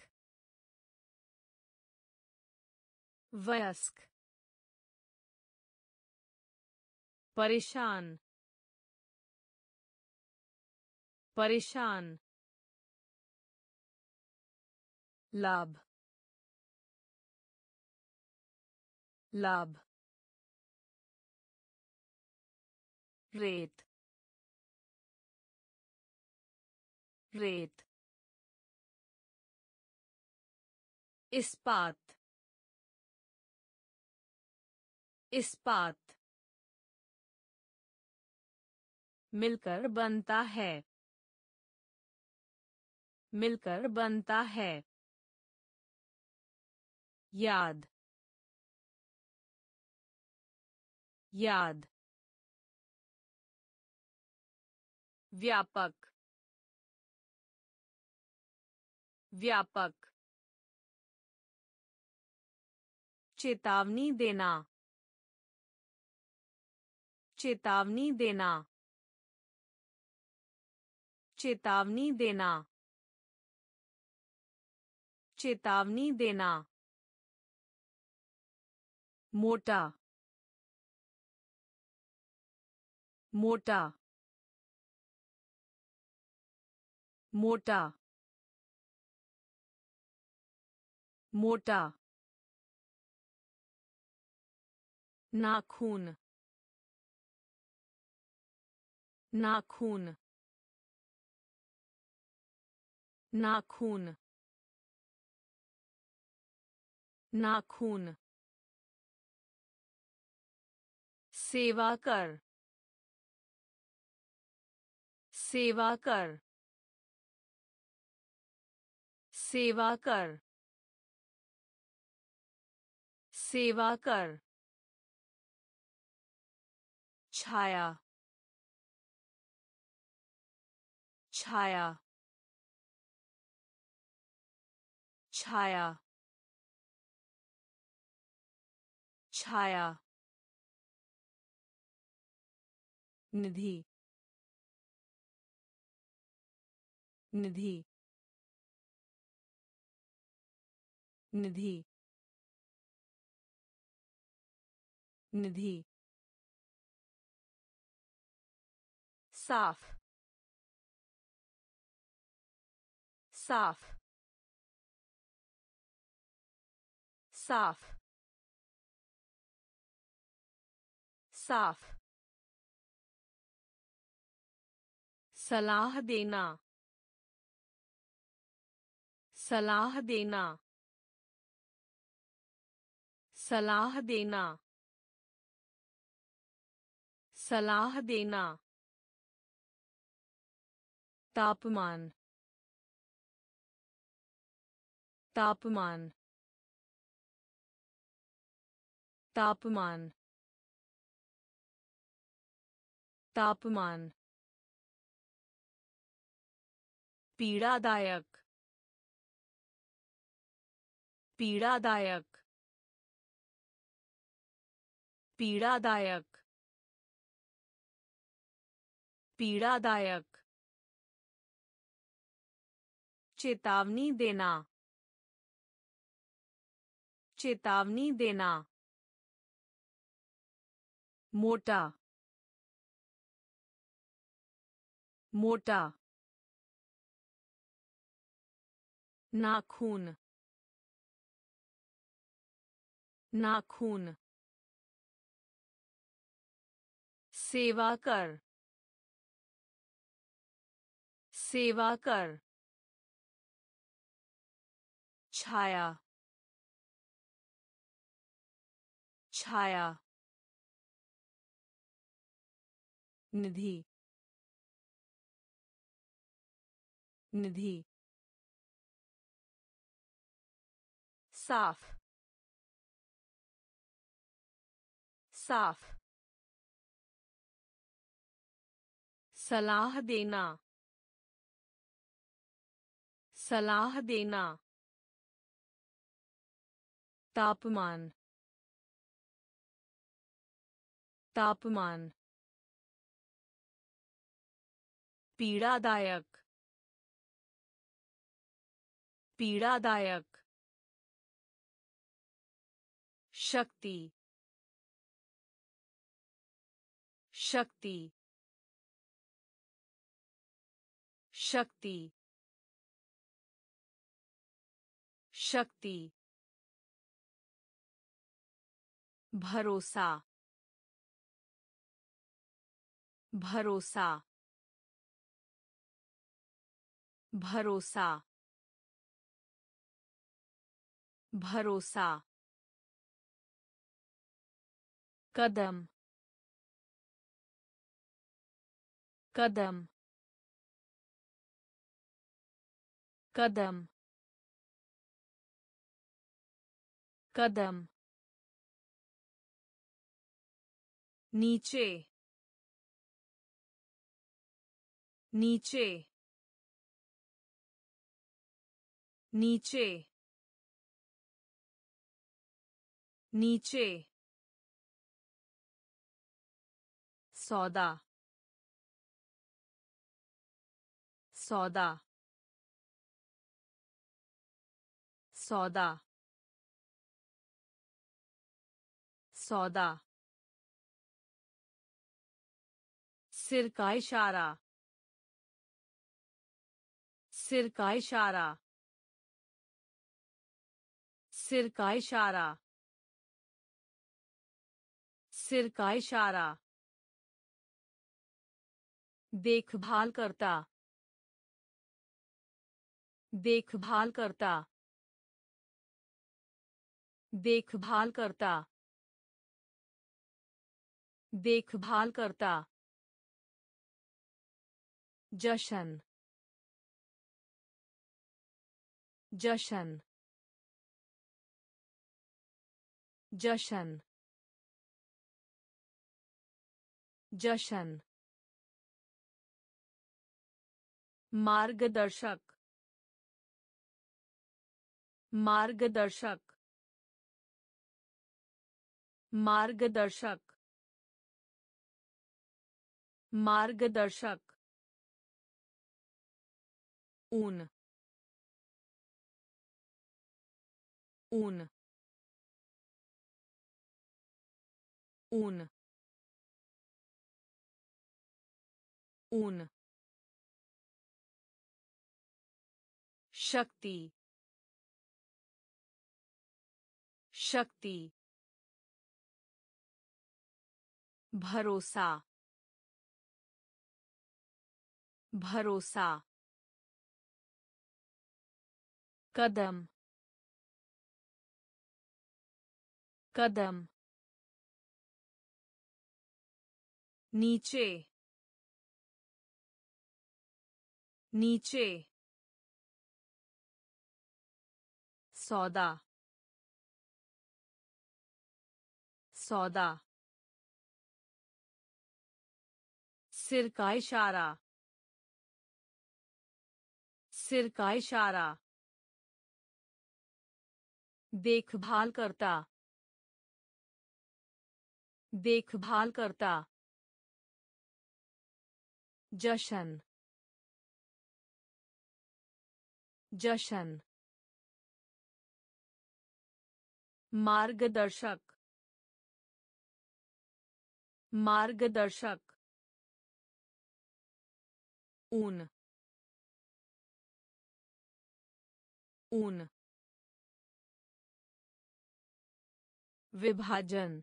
वयस्क। परेशान। परेशान। लाभ लाभ रेत रेत इस्पात इस्पात मिलकर बनता है मिलकर बनता है याद याद व्यापक व्यापक चेतावनी देना चेतावनी देना चेतावनी देना चेतावनी देना मोटा मोटा मोटा मोटा नाखून नाखून नाखून नाखून। सेवा कर। सेवा कर। सेवा कर। सेवा कर। छाया। छाया। छाया। छाया। निधि। निधि। निधि। निधि। साफ़। साफ़। साफ़। साफ़। सलाह देना। सलाह देना। सलाह देना। सलाह देना। तापमान। तापमान। तापमान। तापमान। पीड़ादायक पीड़ादायक पीड़ादायक पीड़ादायक। चेतावनी देना चेतावनी देना। मोटा मोटा। नाखून नाखून सेवा कर सेवा कर छाया छाया निधि निधि साफ़ साफ़ सलाह देना सलाह देना तापमान तापमान पीड़ादायक पीड़ादायक शक्ति शक्ति शक्ति शक्ति। भरोसा भरोसा। भरोसा भरोसा। कदम कदम कदम कदम नीचे नीचे नीचे नीचे सौदा। सौदा। सौदा। सौदा। सिर का इशारा। सिर का इशारा। सिर का इशारा। सिर का इशारा। देखभाल करता। देखभाल करता। देखभाल करता। देखभाल करता। जशन। जशन। जशन। जशन। मार्गदर्शक मार्गदर्शक मार्गदर्शक मार्गदर्शक। ऊन ऊन ऊन ऊन। शक्ति शक्ति भरोसा भरोसा कदम कदम नीचे नीचे सौदा। सौदा। सिर का इशारा। सिर का इशारा। देखभाल करता। देखभाल करता। जशन। जशन। मार्गदर्शक मार्गदर्शक ऊन ऊन विभाजन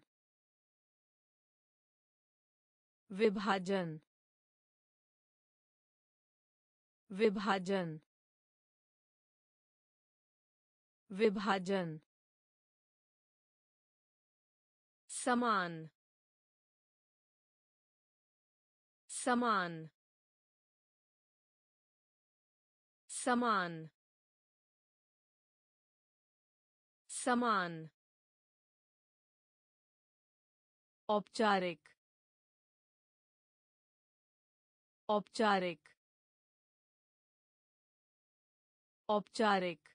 विभाजन विभाजन विभाजन। समान समान समान समान। औपचारिक औपचारिक औपचारिक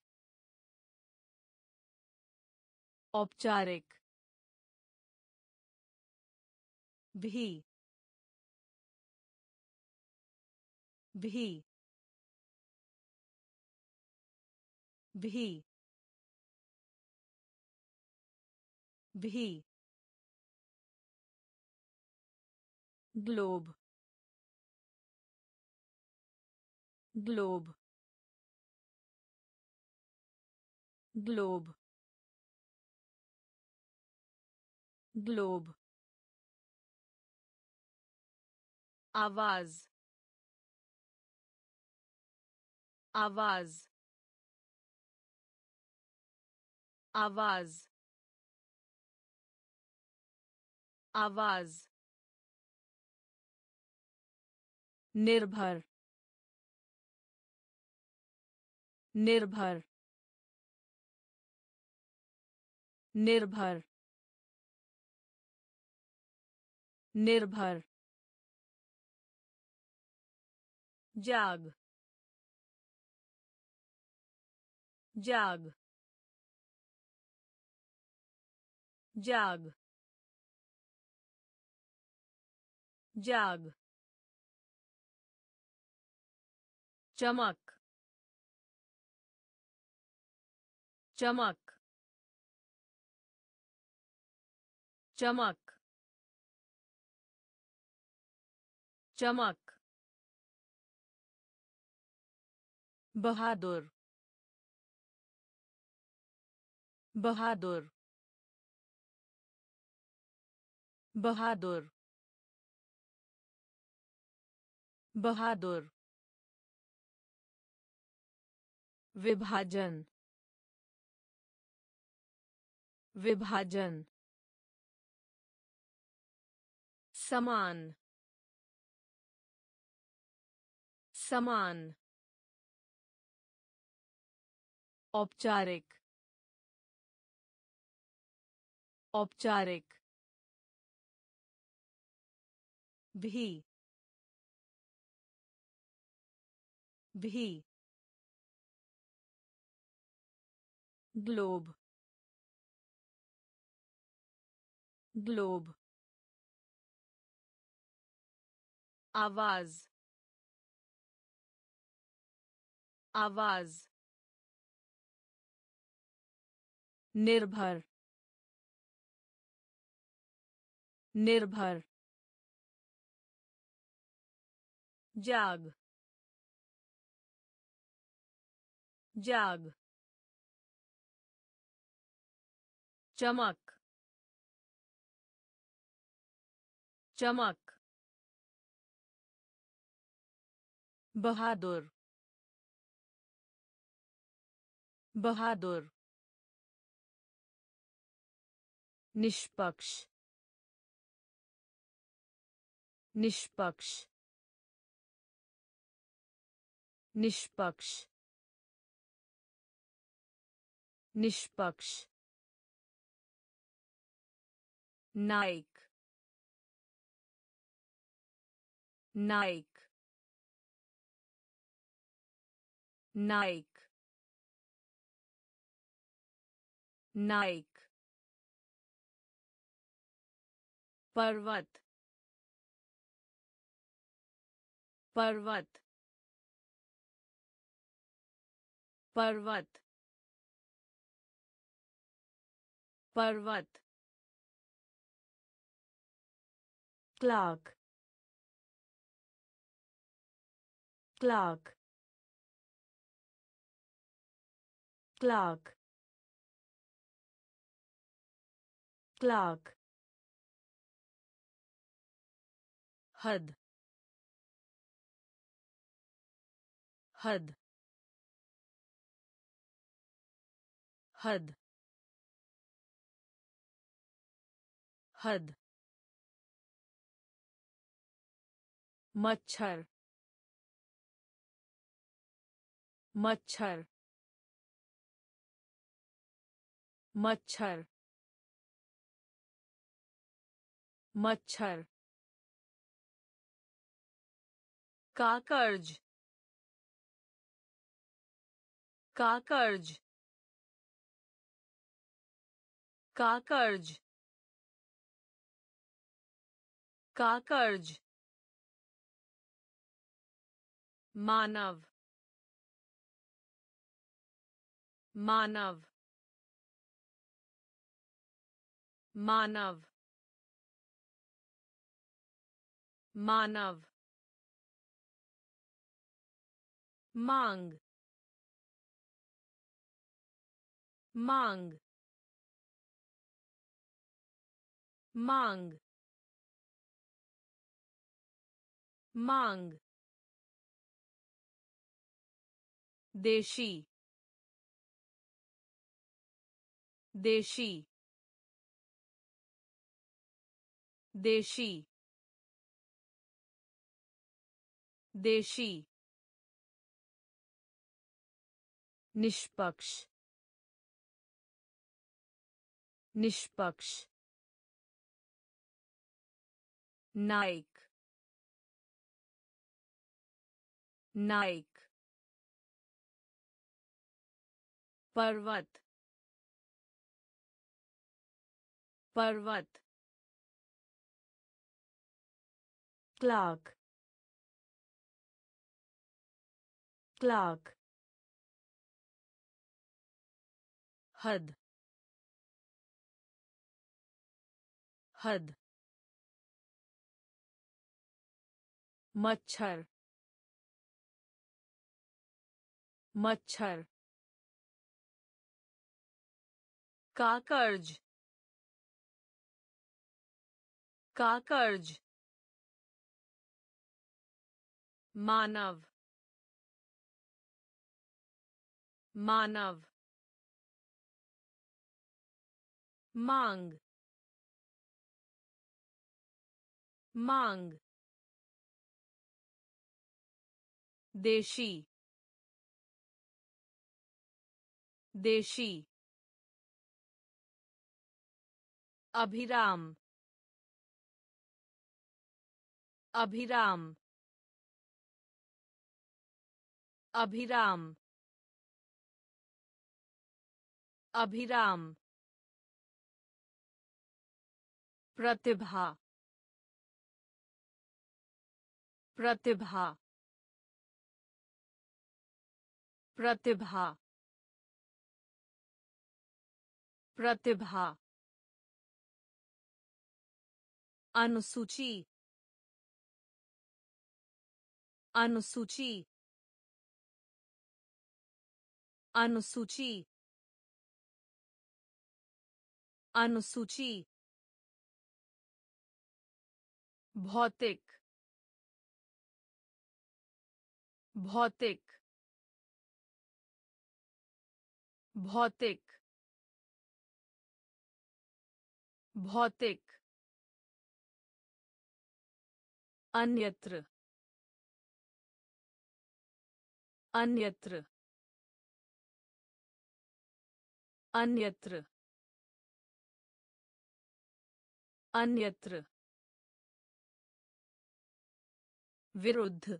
औपचारिक। भी भी भी भी। Globe globe globe. ग्लोब। आवाज़। आवाज़। आवाज़। आवाज़। निर्भर। निर्भर। निर्भर। निर्भर। जाग जाग जाग जाग चमक चमक चमक चमक बहादुर बहादुर बहादुर बहादुर विभाजन विभाजन समान समान औपचारिक औपचारिक भी भी ग्लोब ग्लोब आवाज़ आवाज़ निर्भर निर्भर जाग जाग चमक चमक बहादुर बहादुर निष्पक्ष निष्पक्ष निष्पक्ष निष्पक्ष नायक नायक नायक नायक। पर्वत पर्वत पर्वत पर्वत clerk clerk clerk clerk हद हद हद हद। मच्छर मच्छर मच्छर मच्छर। का कर्ज का कर्ज का कर्ज का कर्ज मानव। मानव। मानव। मानव। मांग मांग मांग मांग देशी देशी देशी देशी निष्पक्ष निष्पक्ष नायक नायक पर्वत पर्वत clerk clerk हद हद मच्छर मच्छर का कर्ज का कर्ज मानव मानव मांग मांग देशी देशी अभिराम अभिराम अभिराम अभिराम प्रतिभा प्रतिभा प्रतिभा प्रतिभा अनुसूची अनुसूची अनुसूची अनुसूची भौतिक भौतिक भौतिक भौतिक। अन्यत्र अन्यत्र अन्यत्र। अन्यत्र। विरुद्ध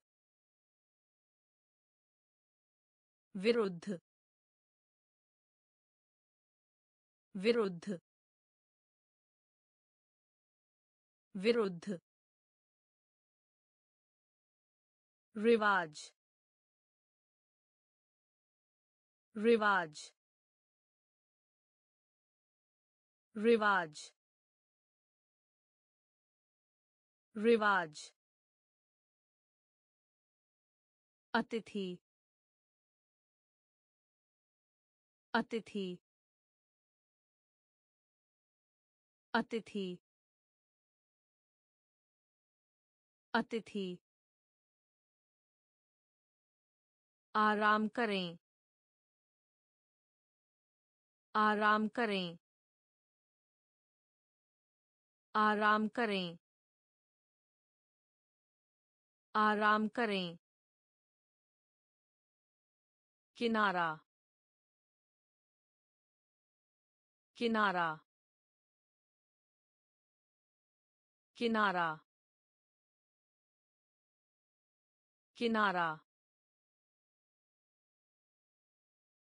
विरुद्ध विरुद्ध विरुद्ध रिवाज रिवाज रिवाज रिवाज अतिथि। अतिथि। अतिथि। अतिथि। आराम करें। आराम करें। आराम करें। आराम करें। किनारा किनारा किनारा किनारा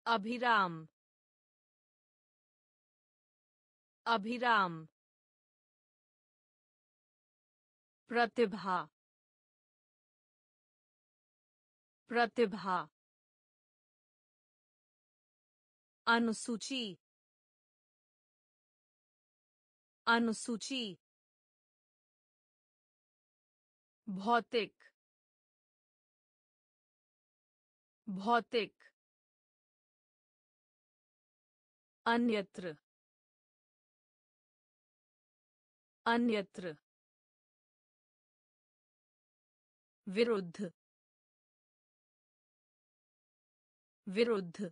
अभिराम अभिराम प्रतिभा प्रतिभा अनुसूची। अनुसूची। भौतिक। भौतिक। अन्यत्र। अन्यत्र। विरुद्ध। विरुद्ध।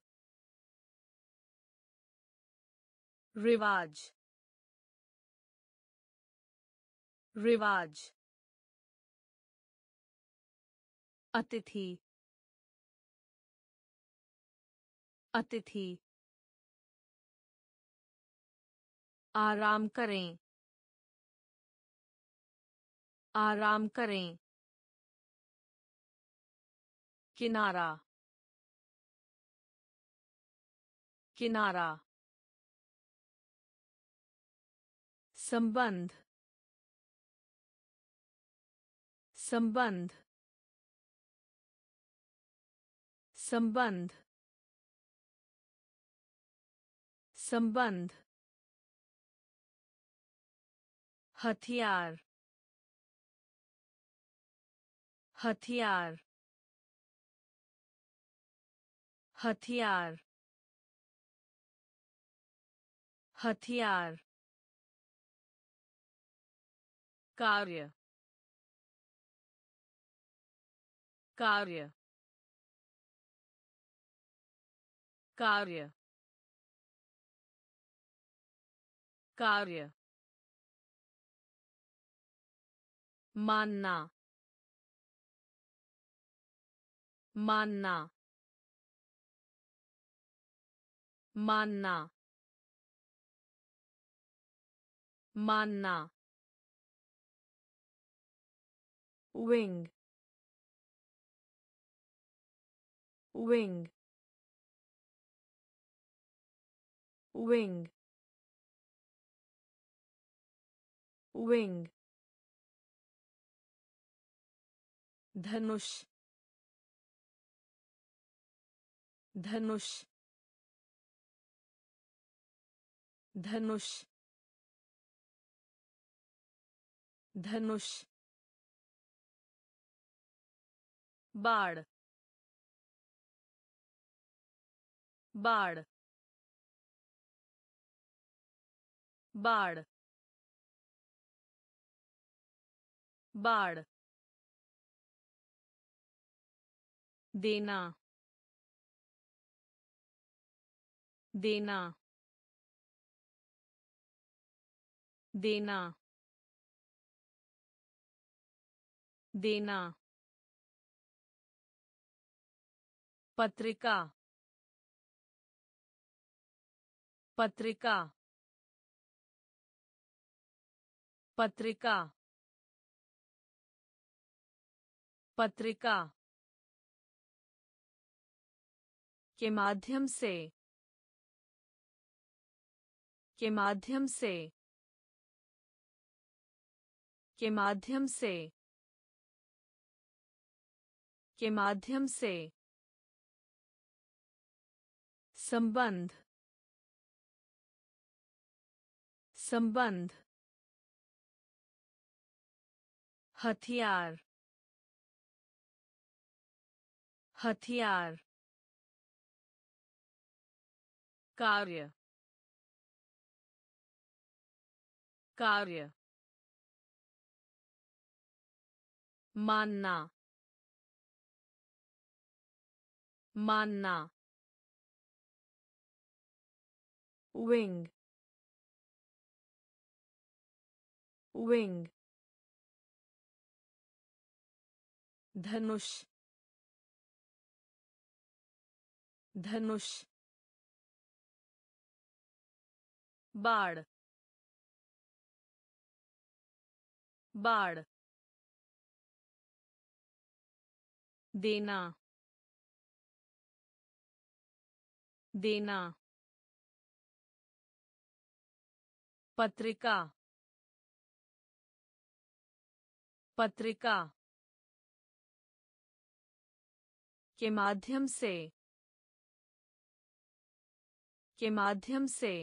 रिवाज रिवाज अतिथि अतिथि आराम करें आराम करें किनारा किनारा संबंध संबंध संबंध संबंध हथियार हथियार हथियार हथियार कार्य कार्य कार्य कार्य मानना मानना मानना मानना wing wing wing wing धनुष धनुष धनुष धनुष बाढ़ बाढ़ बाढ़ बाढ़। देना देना। देना देना। पत्रिका पत्रिका पत्रिका पत्रिका के माध्यम से के माध्यम से के माध्यम से के माध्यम से संबंध संबंध हथियार हथियार कार्य कार्य मानना मानना wing. Wing. धनुष धनुष बाढ़ बाढ़ देना देना पत्रिका पत्रिका के माध्यम से के माध्यम से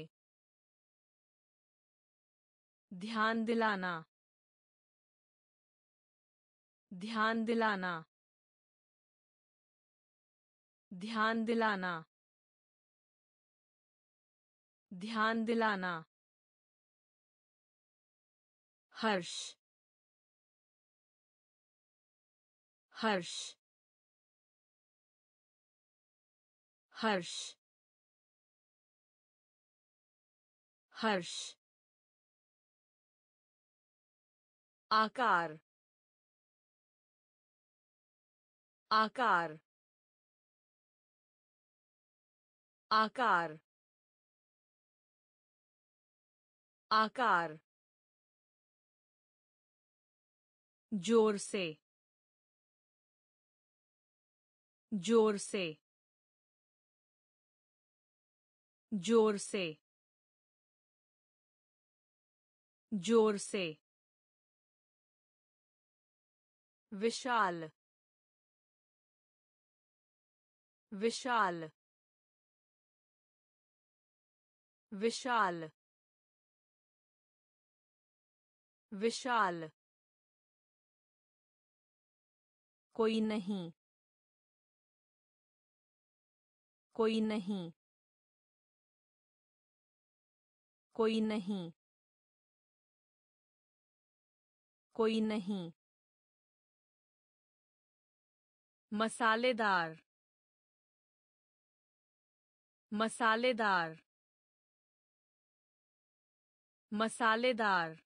ध्यान दिलाना ध्यान दिलाना ध्यान दिलाना ध्यान दिलाना हर्ष हर्ष हर्ष हर्ष। आकार आकार आकार। आकार। ज़ोर से। ज़ोर से। ज़ोर से। ज़ोर से। विशाल। विशाल। विशाल। विशाल। कोई नहीं। कोई नहीं। कोई नहीं। कोई नहीं। मसालेदार। मसालेदार। मसालेदार।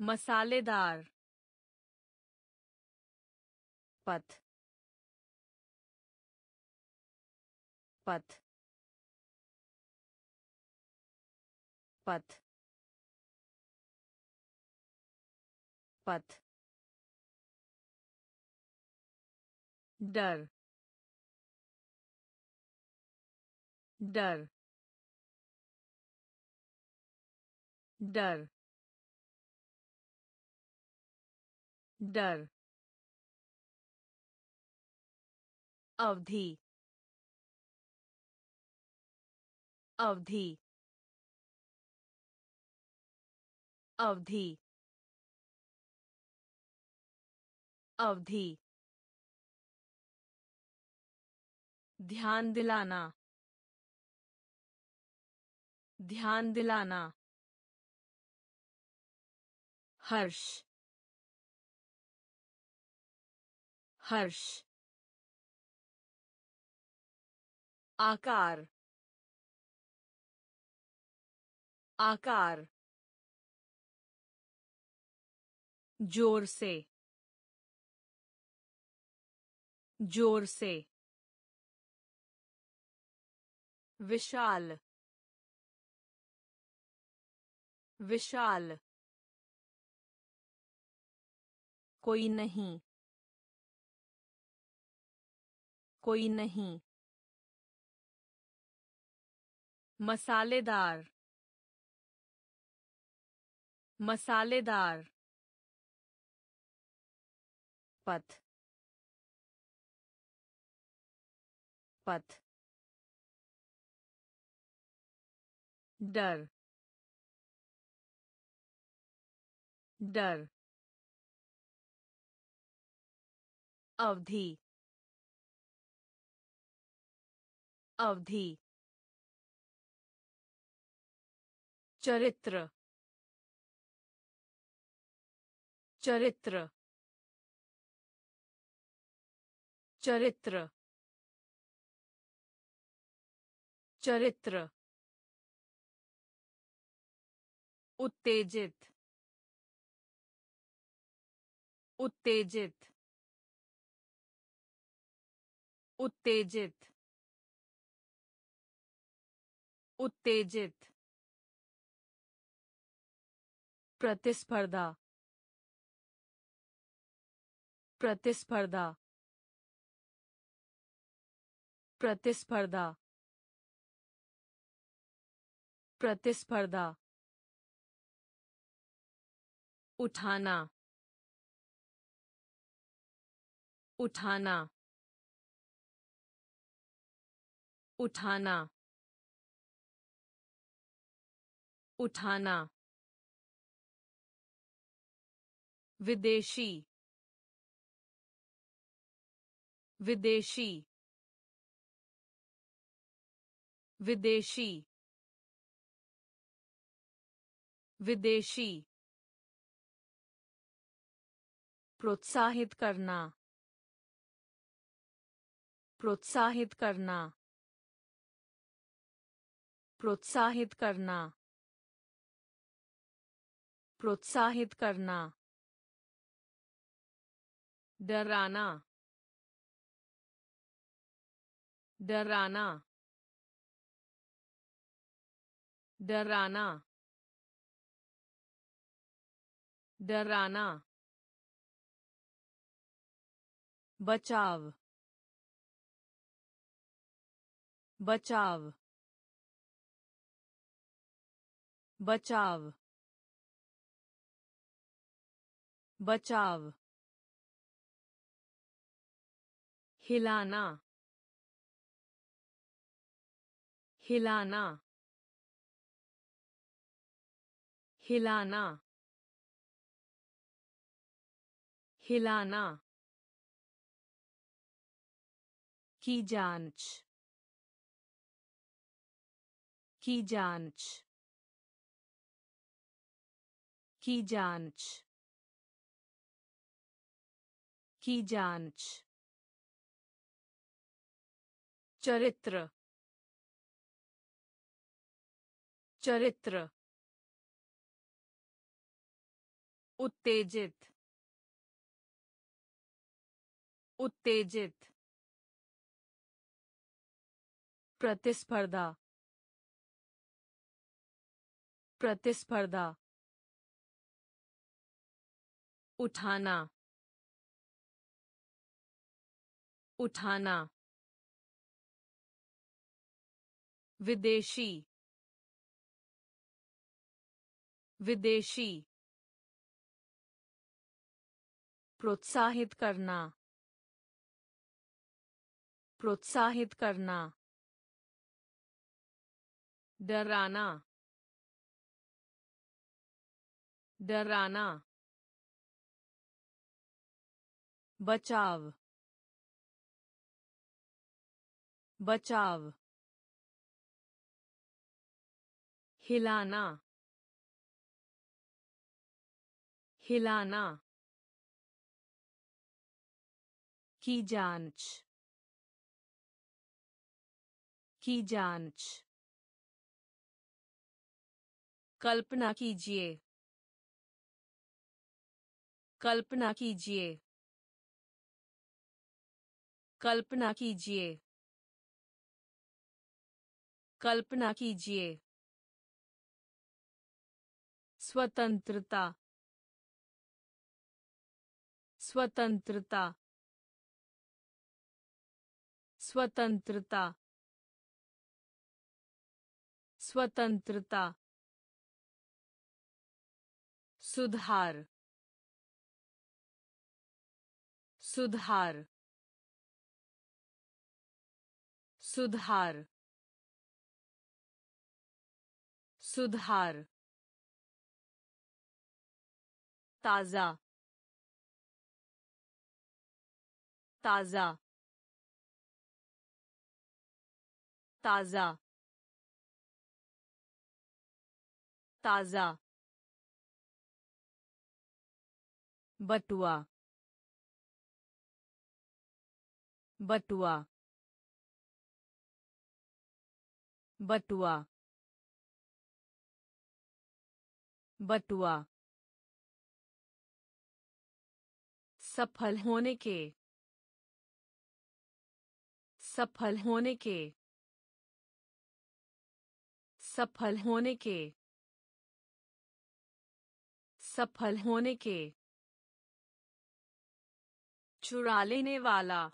मसालेदार। पथ पथ पथ पथ डर। डर। डर। डर। अवधि अवधि अवधि अवधि ध्यान दिलाना ध्यान दिलाना हर्ष हर्ष आकार आकार ज़ोर से ज़ोर से विशाल विशाल कोई नहीं कोई नहीं मसालेदार मसालेदार पथ पथ डर डर अवधि अवधि चरित्र। चरित्र। चरित्र। चरित्र। उत्तेजित। उत्तेजित। उत्तेजित। उत्तेजित। प्रतिस्पर्धा। प्रतिस्पर्धा। प्रतिस्पर्धा। प्रतिस्पर्धा। उठाना। उठाना। उठाना। उठाना। विदेशी विदेशी विदेशी विदेशी प्रोत्साहित करना प्रोत्साहित करना प्रोत्साहित करना प्रोत्साहित करना। डराना डराना डराना डराना। बचाव बचाव। बचाव बचाव। हिलाना हिलाना हिलाना हिलाना। की जाँच की जाँच की जाँच की जाँच। चरित्र। चरित्र। उत्तेजित। उत्तेजित। प्रतिस्पर्धा। प्रतिस्पर्धा। उठाना। उठाना। विदेशी विदेशी प्रोत्साहित करना प्रोत्साहित करना डराना डराना बचाव बचाव हिलाना हिलाना की जाँच की जाँच कल्पना कीजिए कल्पना कीजिए कल्पना कीजिए कल्पना कीजिए। स्वतंत्रता स्वतंत्रता स्वतंत्रता स्वतंत्रता सुधार सुधार सुधार सुधार। ताज़ा। ताज़ा। ताज़ा। ताज़ा। बटुआ। बटुआ। बटुआ। बटुआ। सफल होने के। सफल होने के। सफल होने के। सफल होने के। चुरा लेने वाला।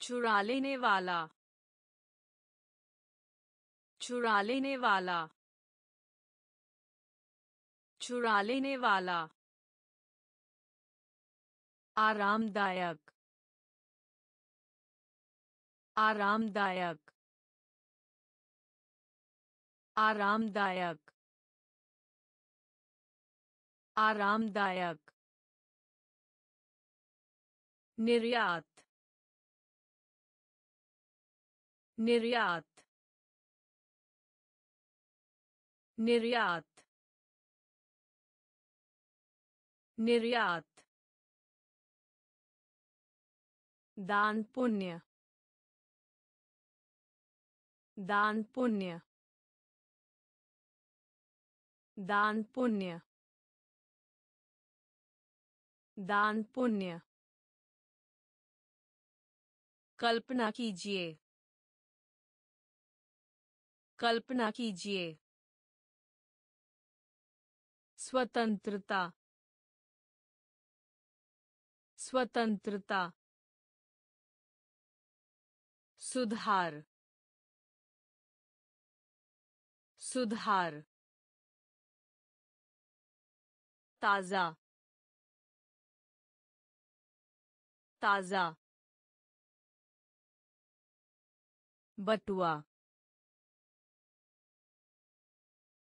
चुरा लेने वाला। चुरा लेने वाला। चुरा लेने वाला। आरामदायक आरामदायक आरामदायक आरामदायक निर्यात निर्यात निर्यात निर्यात। दान पुण्य। दान पुण्य। दान पुण्य। दान पुण्य। कल्पना कीजिए। कल्पना कीजिए। स्वतंत्रता। स्वतंत्रता। सुधार सुधार ताज़ा ताज़ा बटुआ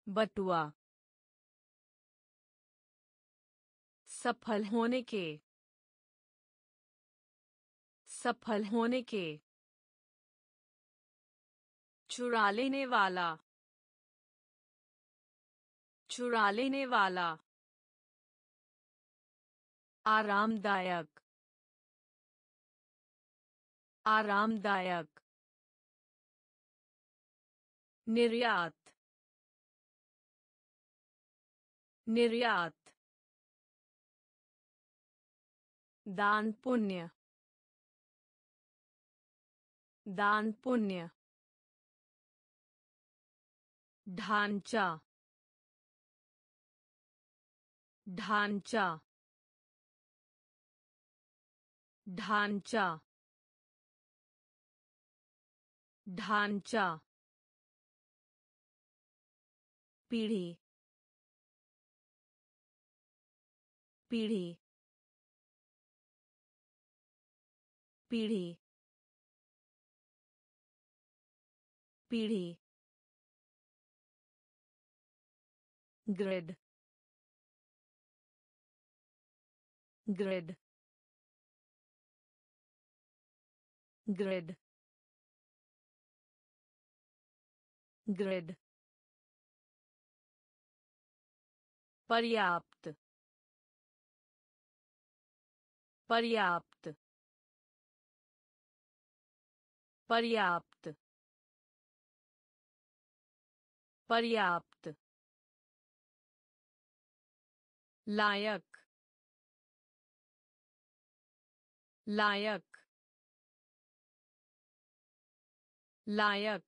बटुआ सफल होने के सफल होने के चुरा लेने वाला। चुरा लेने वाला। आरामदायक। आरामदायक। निर्यात। निर्यात। दान पुण्य। दान पुण्य। ढांचा ढांचा ढांचा ढांचा पीढ़ी पीढ़ी पीढ़ी पीढ़ी grid grid grid grid पर्याप्त पर्याप्त पर्याप्त पर्याप्त लायक लायक लायक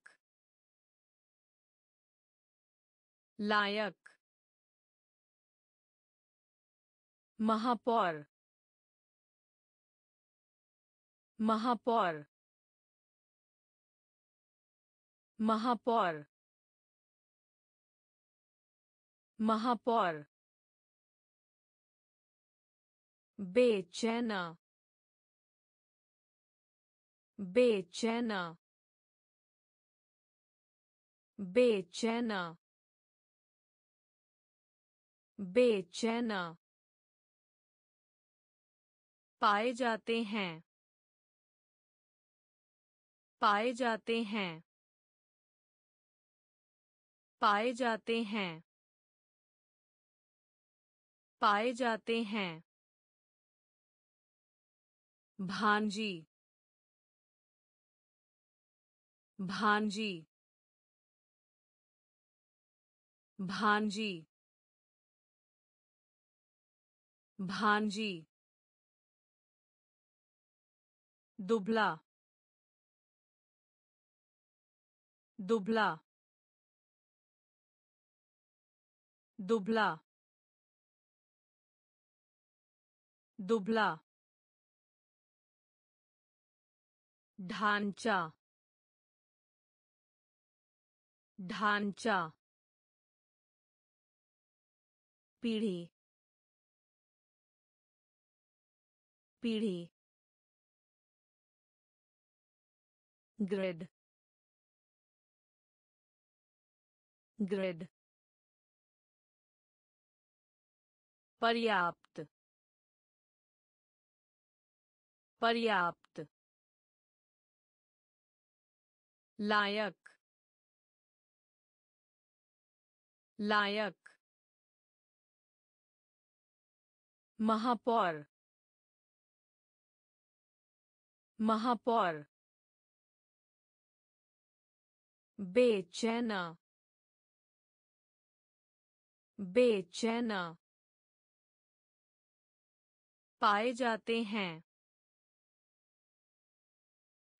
लायक। महापौर महापौर महापौर। महापौर बेचैना बेचैना बेचैना बेचैना। पाए जाते हैं, पाए जाते हैं, पाए जाते हैं, पाए जाते हैं। भांजी। भांजी। भांजी। भांजी। दुबला। दुबला। दुबला। दुबला। ढांचा ढांचा पीढ़ी पीढ़ी ग्रिड ग्रिड पर्याप्त पर्याप्त लायक लायक महापौर महापौर बेचैना बेचैना पाए जाते हैं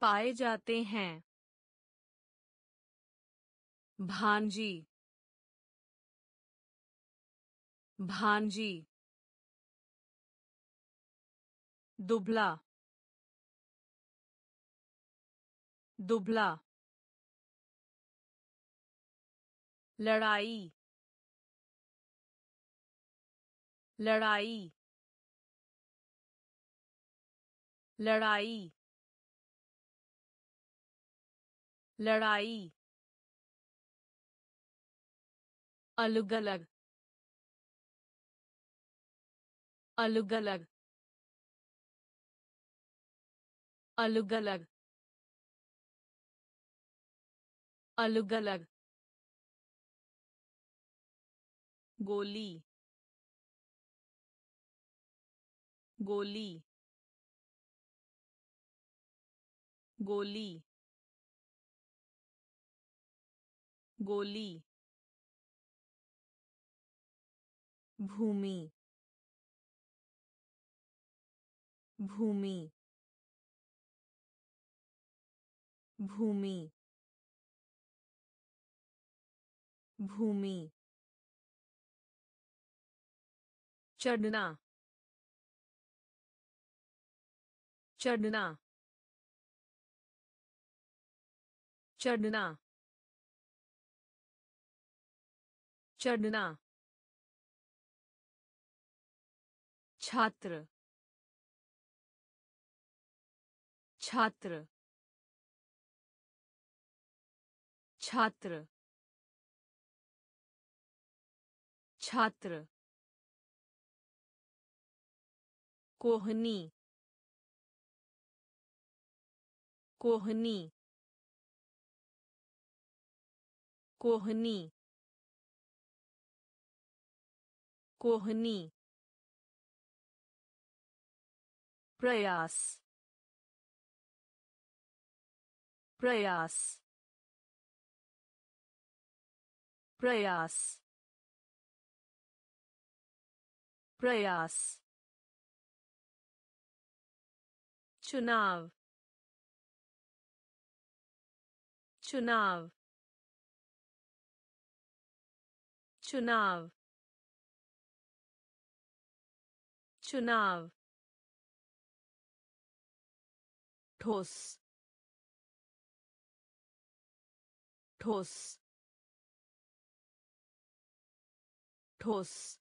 पाए जाते हैं। भांजी। भांजी। दुबला। दुबला। लड़ाई। लड़ाई। लड़ाई। लड़ाई। अलग अलग अलग अलग अलग अलग अलग अलग गोली। गोली। गोली। गोली। भूमि भूमि भूमि भूमि। चढ़ना चढ़ना चढ़ना। चढ़ना। छात्र छात्र छात्र छात्र। कोहनी कोहनी। कोहनी कोहनी। प्रयास। प्रयास। प्रयास। प्रयास। चुनाव। चुनाव। चुनाव। चुनाव। ठोस। ठोस। ठोस।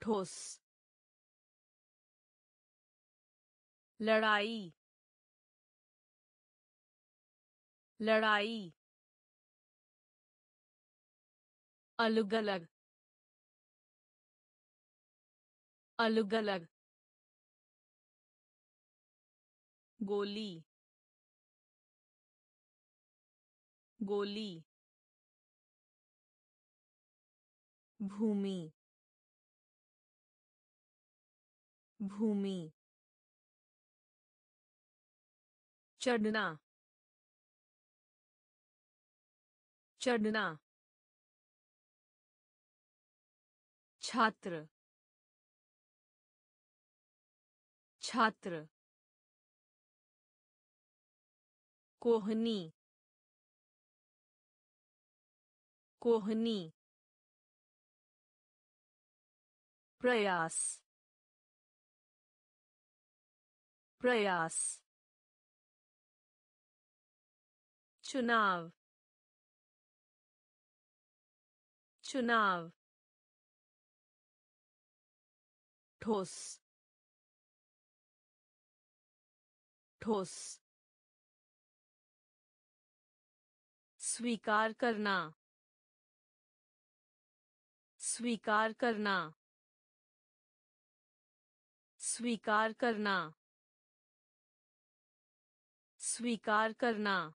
ठोस। लड़ाई। लड़ाई। अलग अलग अलग अलग गोली। गोली। भूमि। भूमि। चढ़ना। चढ़ना। छात्र। छात्र। कोहनी। कोहनी। प्रयास। प्रयास। चुनाव। चुनाव। ठोस। ठोस। स्वीकार करना। स्वीकार करना। स्वीकार करना। स्वीकार करना।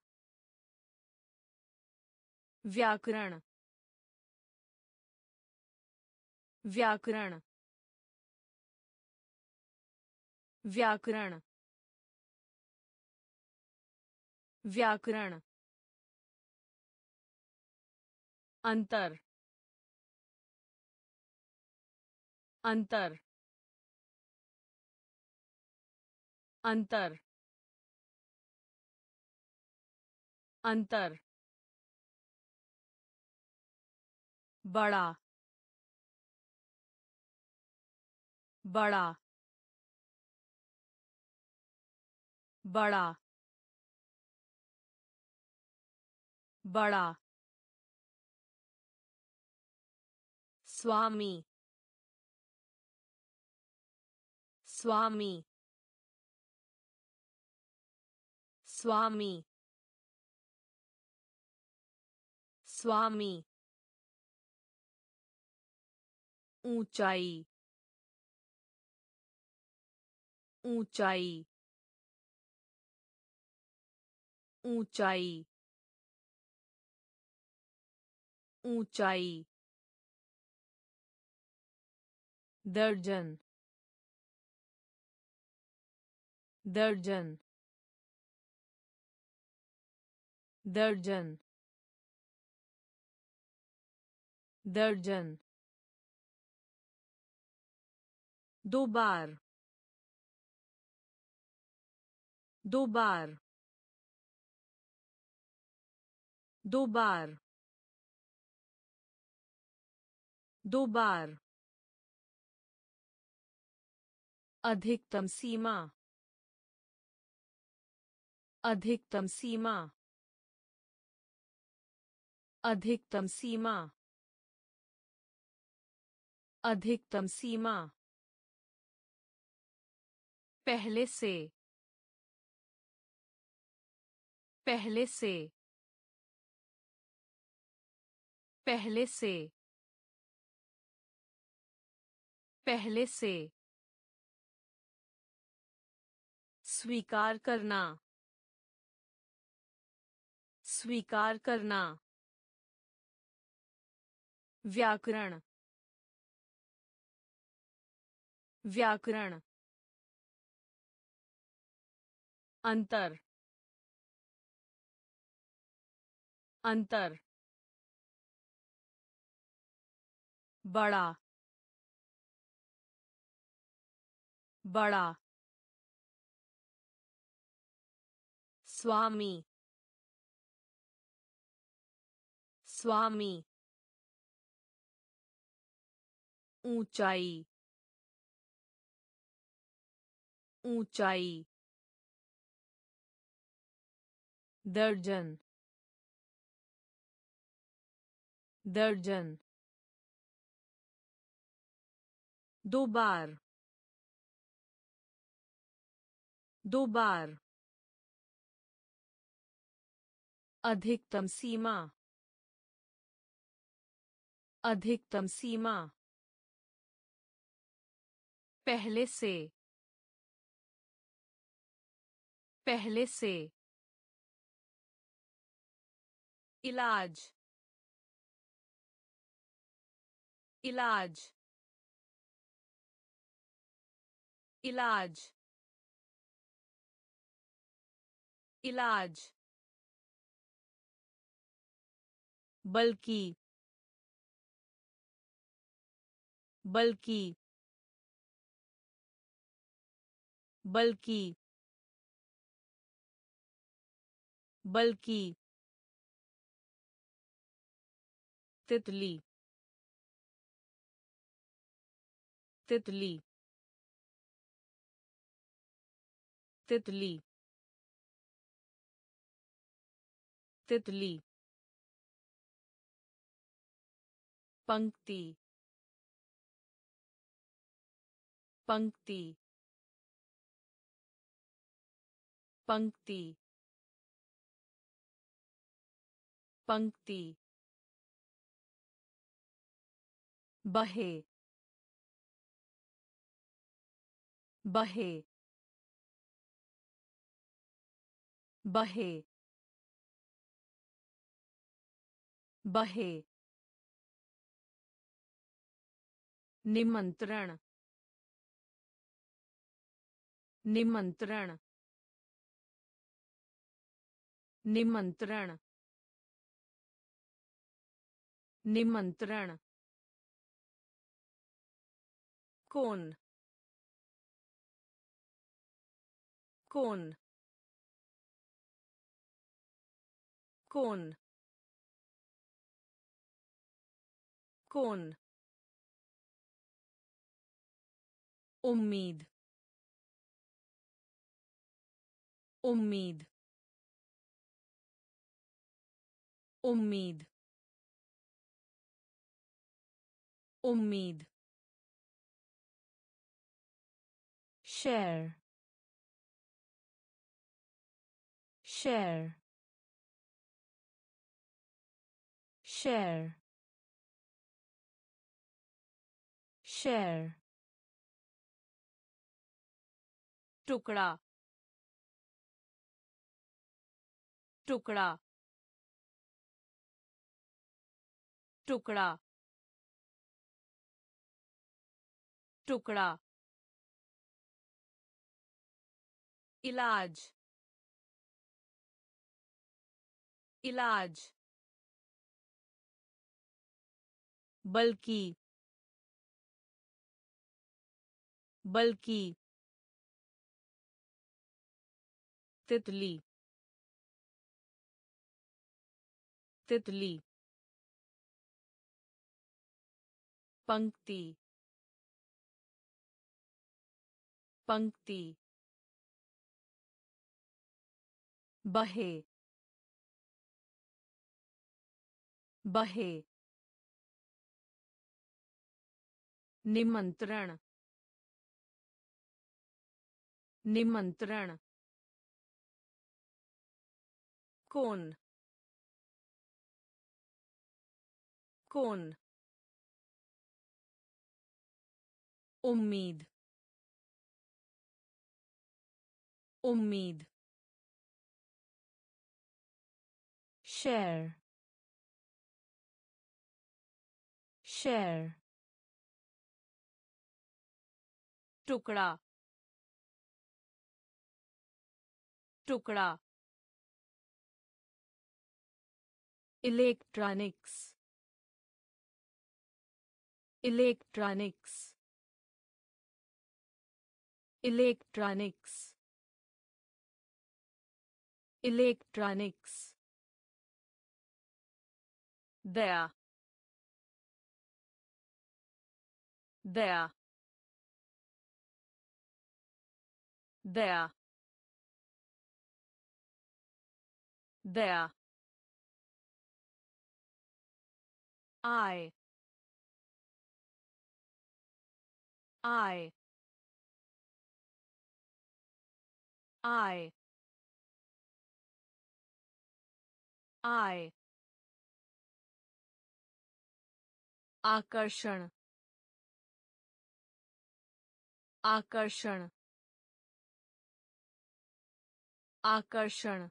व्याकरण। व्याकरण। व्याकरण। व्याकरण। अंतर अंतर अंतर अंतर। बड़ा बड़ा। बड़ा बड़ा। स्वामी स्वामी स्वामी स्वामी ऊंचाई ऊंचाई ऊंचाई ऊंचाई दर्जन। दर्जन। दर्जन। दर्जन। दो बार। दो बार। दो बार। दो बार। अधिकतम सीमा अधिकतम सीमा अधिकतम सीमा अधिकतम सीमा। पहले से पहले से पहले से पहले से। स्वीकार करना। स्वीकार करना। व्याकरण। व्याकरण। अंतर। अंतर। बड़ा। बड़ा। स्वामी स्वामी ऊंचाई ऊंचाई दर्जन दर्जन दो बार दो बार अधिकतम सीमा अधिकतम सीमा पहले से पहले से इलाज इलाज इलाज इलाज बल्कि बल्कि बल्कि बल्कि तितली तितली तितली तितली पंक्ति। पंक्ति। पंक्ति। पंक्ति। बहे। बहे। बहे। बहे। निमंत्रण निमंत्रण निमंत्रण निमंत्रण। कौन कौन कौन कौन उम्मीद उम्मीद उम्मीद उम्मीद share share share share टुकड़ा। टुकड़ा। टुकड़ा। टुकड़ा। इलाज। इलाज। बल्कि। बल्कि। तितली। तितली। पंक्ति। पंक्ति। बहे। बहे। निमंत्रण। निमंत्रण। कौन कौन उम्मीद उम्मीद share. Share. टुकड़ा टुकड़ा electronics electronics electronics electronics. There. There. There. There I. I. I. I. आकर्षण. आकर्षण. आकर्षण.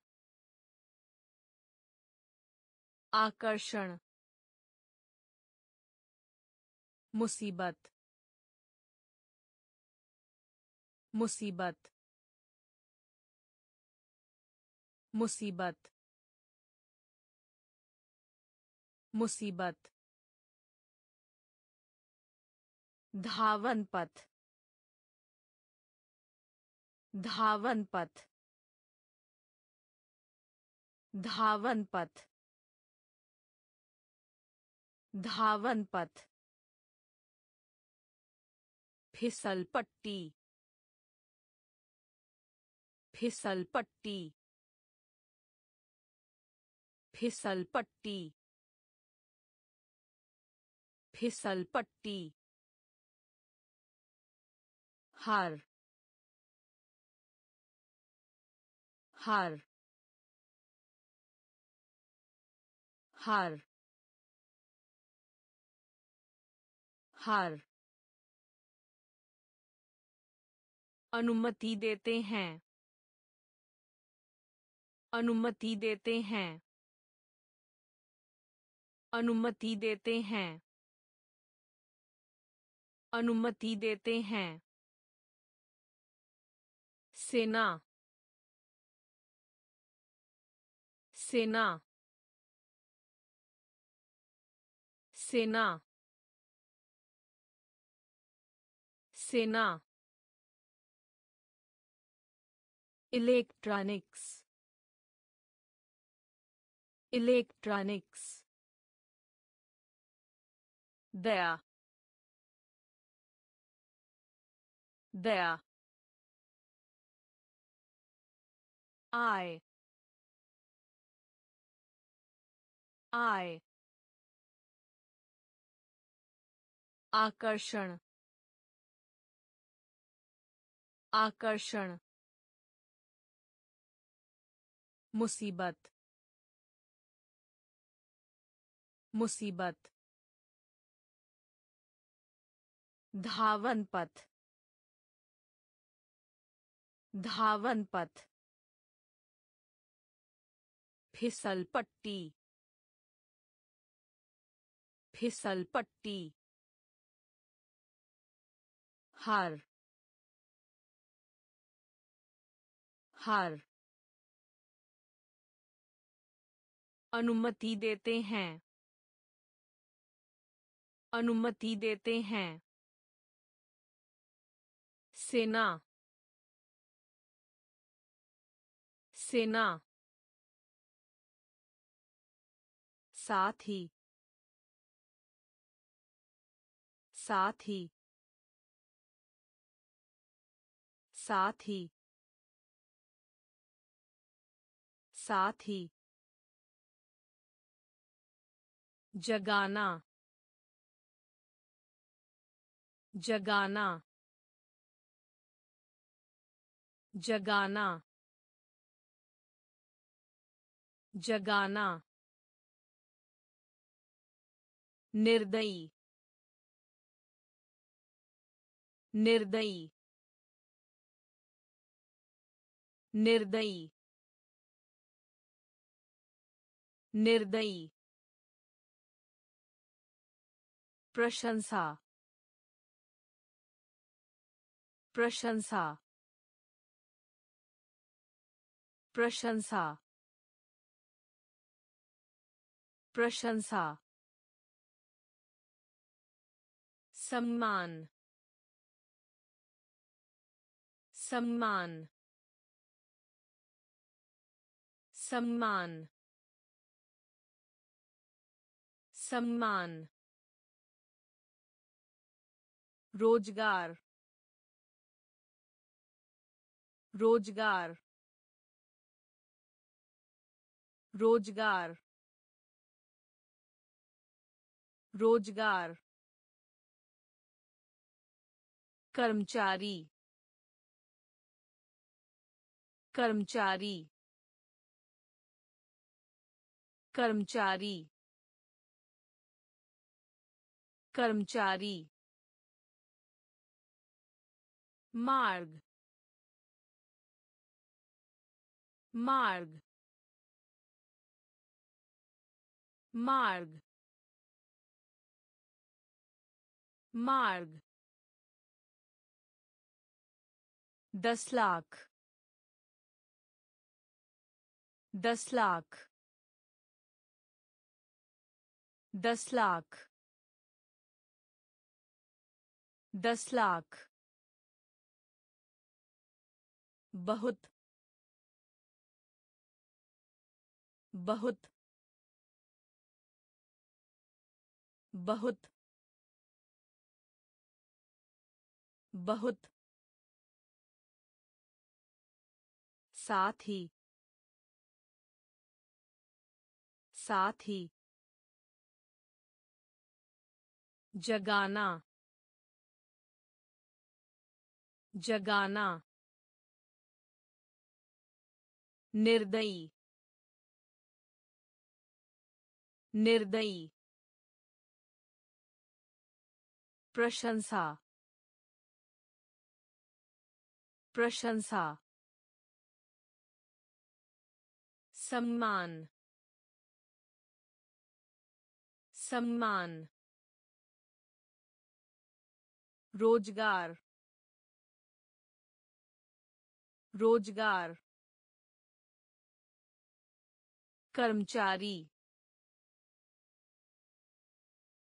आकर्षण. मुसीबत मुसीबत मुसीबत मुसीबत धावन पथ धावन पथ धावन पथ धावन पथ फिसल पट्टी। फिसल पट्टी। फिसल पट्टी। फिसल पट्टी। हार। हार। हार। हार। अनुमति देते हैं। अनुमति देते हैं। अनुमति देते हैं। अनुमति देते हैं। सेना। सेना। सेना। सेना। इलेक्ट्रॉनिक्स इलेक्ट्रॉनिक्स दया दया I I आकर्षण आकर्षण मुसीबत मुसीबत धावन पथ धावन पथ फिसल पट्टी फिसल पट्टी हार हार अनुमति देते हैं। अनुमति देते हैं। सेना। सेना। साथ ही। साथ ही। साथ ही। साथ ही। जगाना जगाना जगाना जगाना निर्दयी निर्दयी निर्दयी निर्दयी प्रशंसा। प्रशंसा। प्रशंसा। प्रशंसा। सम्मान। सम्मान। सम्मान। सम्मान। रोज़गार रोज़गार रोज़गार रोज़गार। कर्मचारी कर्मचारी। कर्मचारी कर्मचारी। मार्ग मार्ग मार्ग मार्ग दस लाख दस लाख दस लाख दस लाख बहुत बहुत बहुत बहुत। साथ ही साथ ही। जगाना जगाना। निर्दयी निर्दयी प्रशंसा प्रशंसा सम्मान सम्मान रोज़गार रोज़गार कर्मचारी।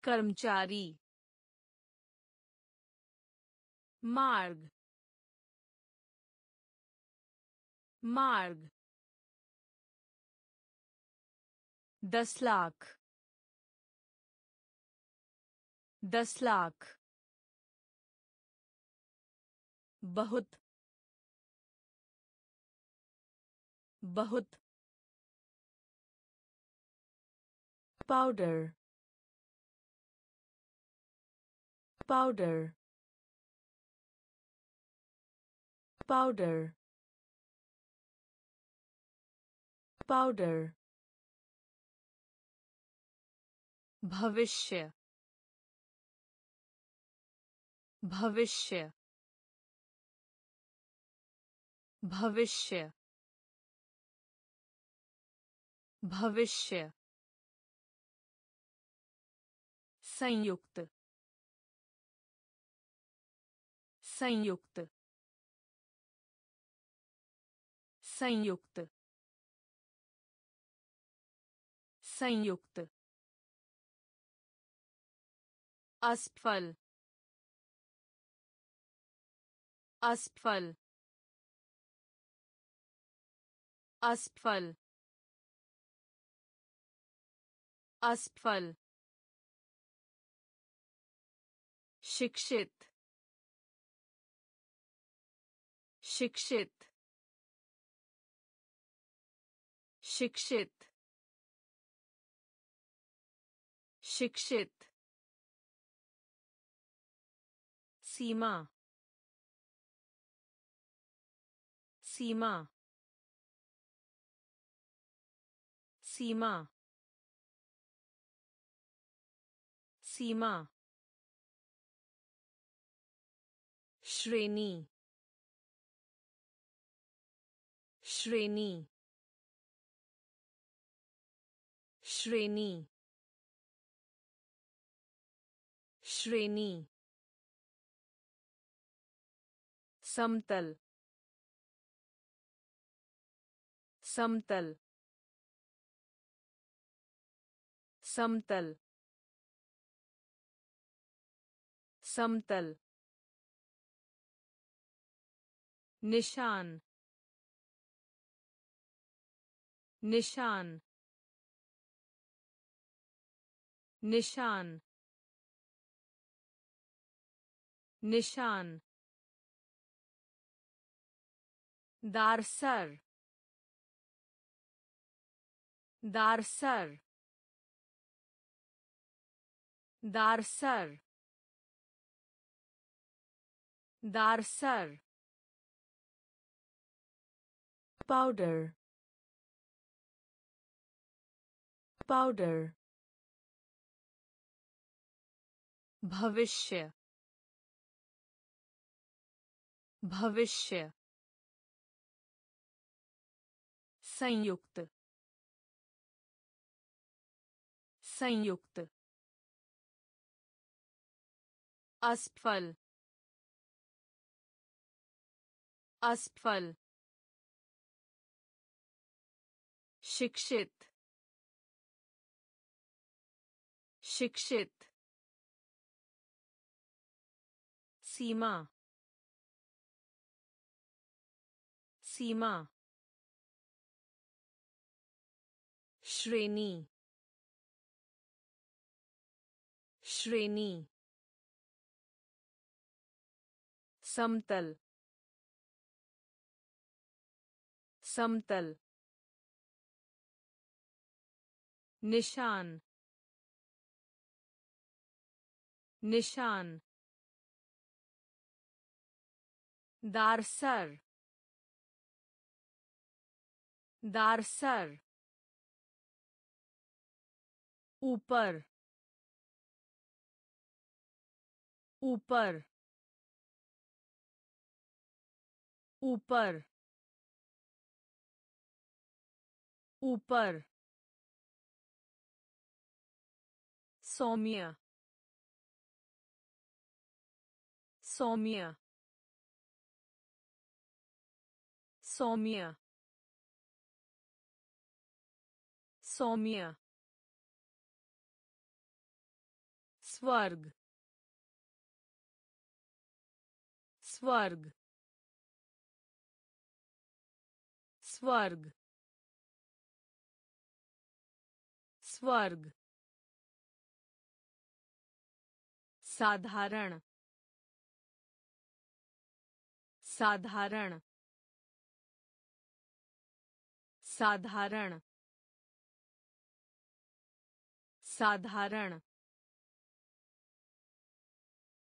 कर्मचारी। मार्ग। मार्ग। दस लाख। दस लाख। बहुत। बहुत। पाउडर पाउडर पाउडर पाउडर भविष्य भविष्य भविष्य भविष्य। संयुक्त संयुक्त संयुक्त संयुक्त। असफल असफल। असफल असफल। शिक्षित शिक्षित शिक्षित शिक्षित सीमा सीमा सीमा सीमा श्रेणी। श्रेणी। श्रेणी। श्रेणी। समतल। समतल। समतल। समतल। निशान निशान निशान निशान। दारसर दारसर दारसर। दारसर। Powder powder भविष्य भविष्य संयुक्त संयुक्त असफल असफल शिक्षित शिक्षित सीमा सीमा श्रेणी श्रेणी समतल समतल निशान निशान दारसर दारसर ऊपर ऊपर ऊपर ऊपर सौम्य सौम्य सौम्य सौम्य स्वर्ग स्वर्ग स्वर्ग स्वर्ग साधारण साधारण साधारण साधारण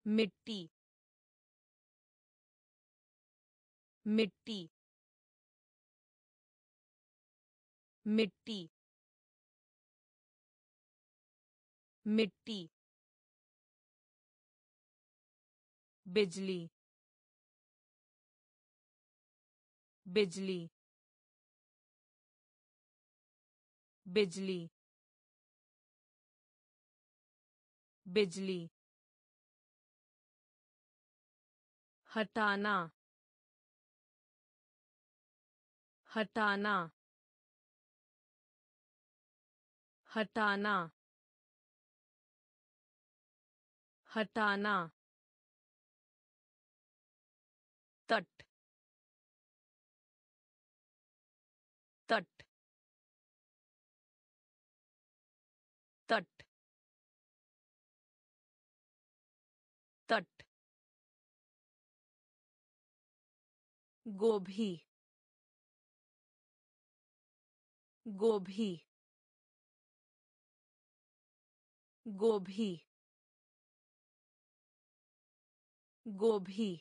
मिट्टी मिट्टी मिट्टी मिट्टी बिजली बिजली बिजली बिजली। हटाना हटाना हटाना। हटाना। गोभी गोभी गोभी गोभी।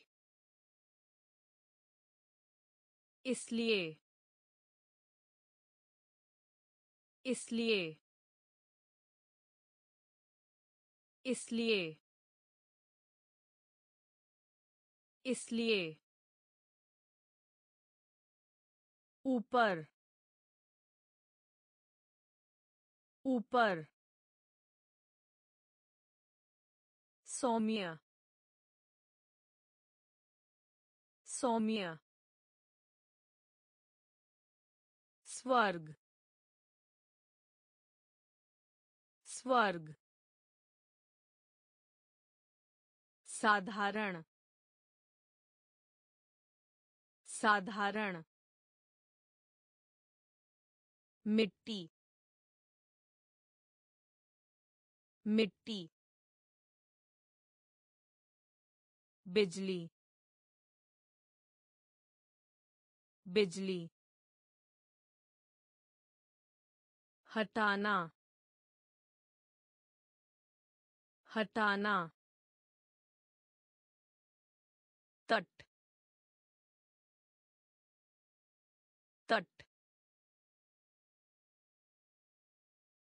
इसलिए इसलिए इसलिए इसलिए। ऊपर ऊपर सौम्य सौम्य स्वर्ग स्वर्ग साधारण साधारण मिट्टी मिट्टी बिजली बिजली हटाना हटाना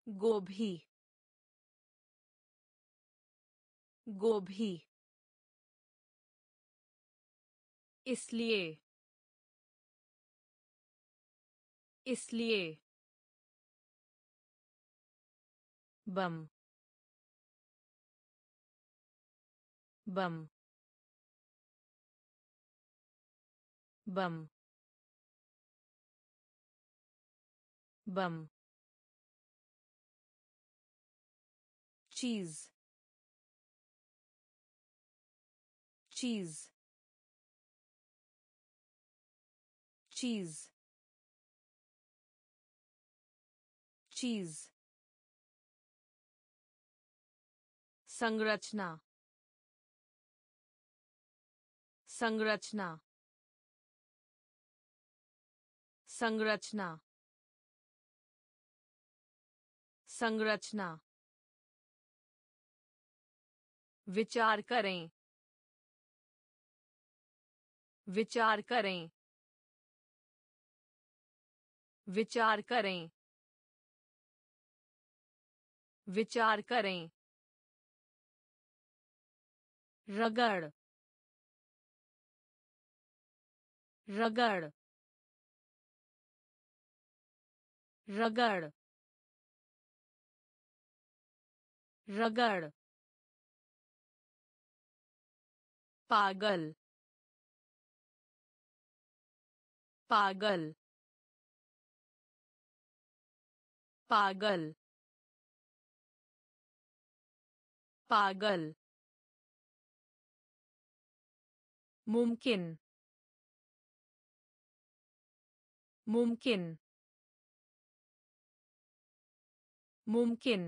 गोभी गोभी। इसलिए इसलिए। बम बम। बम बम। चीज़ चीज़ चीज़ चीज़ संरचना संरचना संरचना संरचना विचार करें। विचार करें। विचार करें। विचार करें। रगड़। रगड़। रगड़। रगड़। पागल। पागल। पागल। पागल। मुमकिन। मुमकिन। मुमकिन।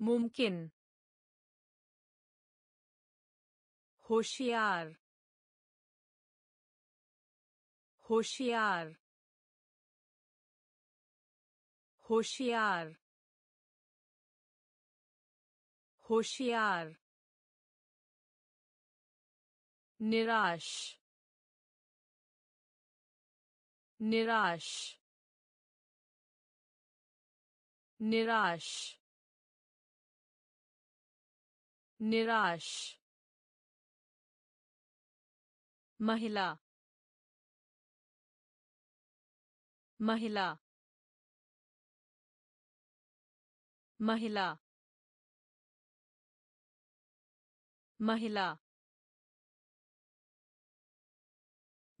मुमकिन। होशियार होशियार होशियार होशियार निराश निराश निराश निराश महिला महिला महिला महिला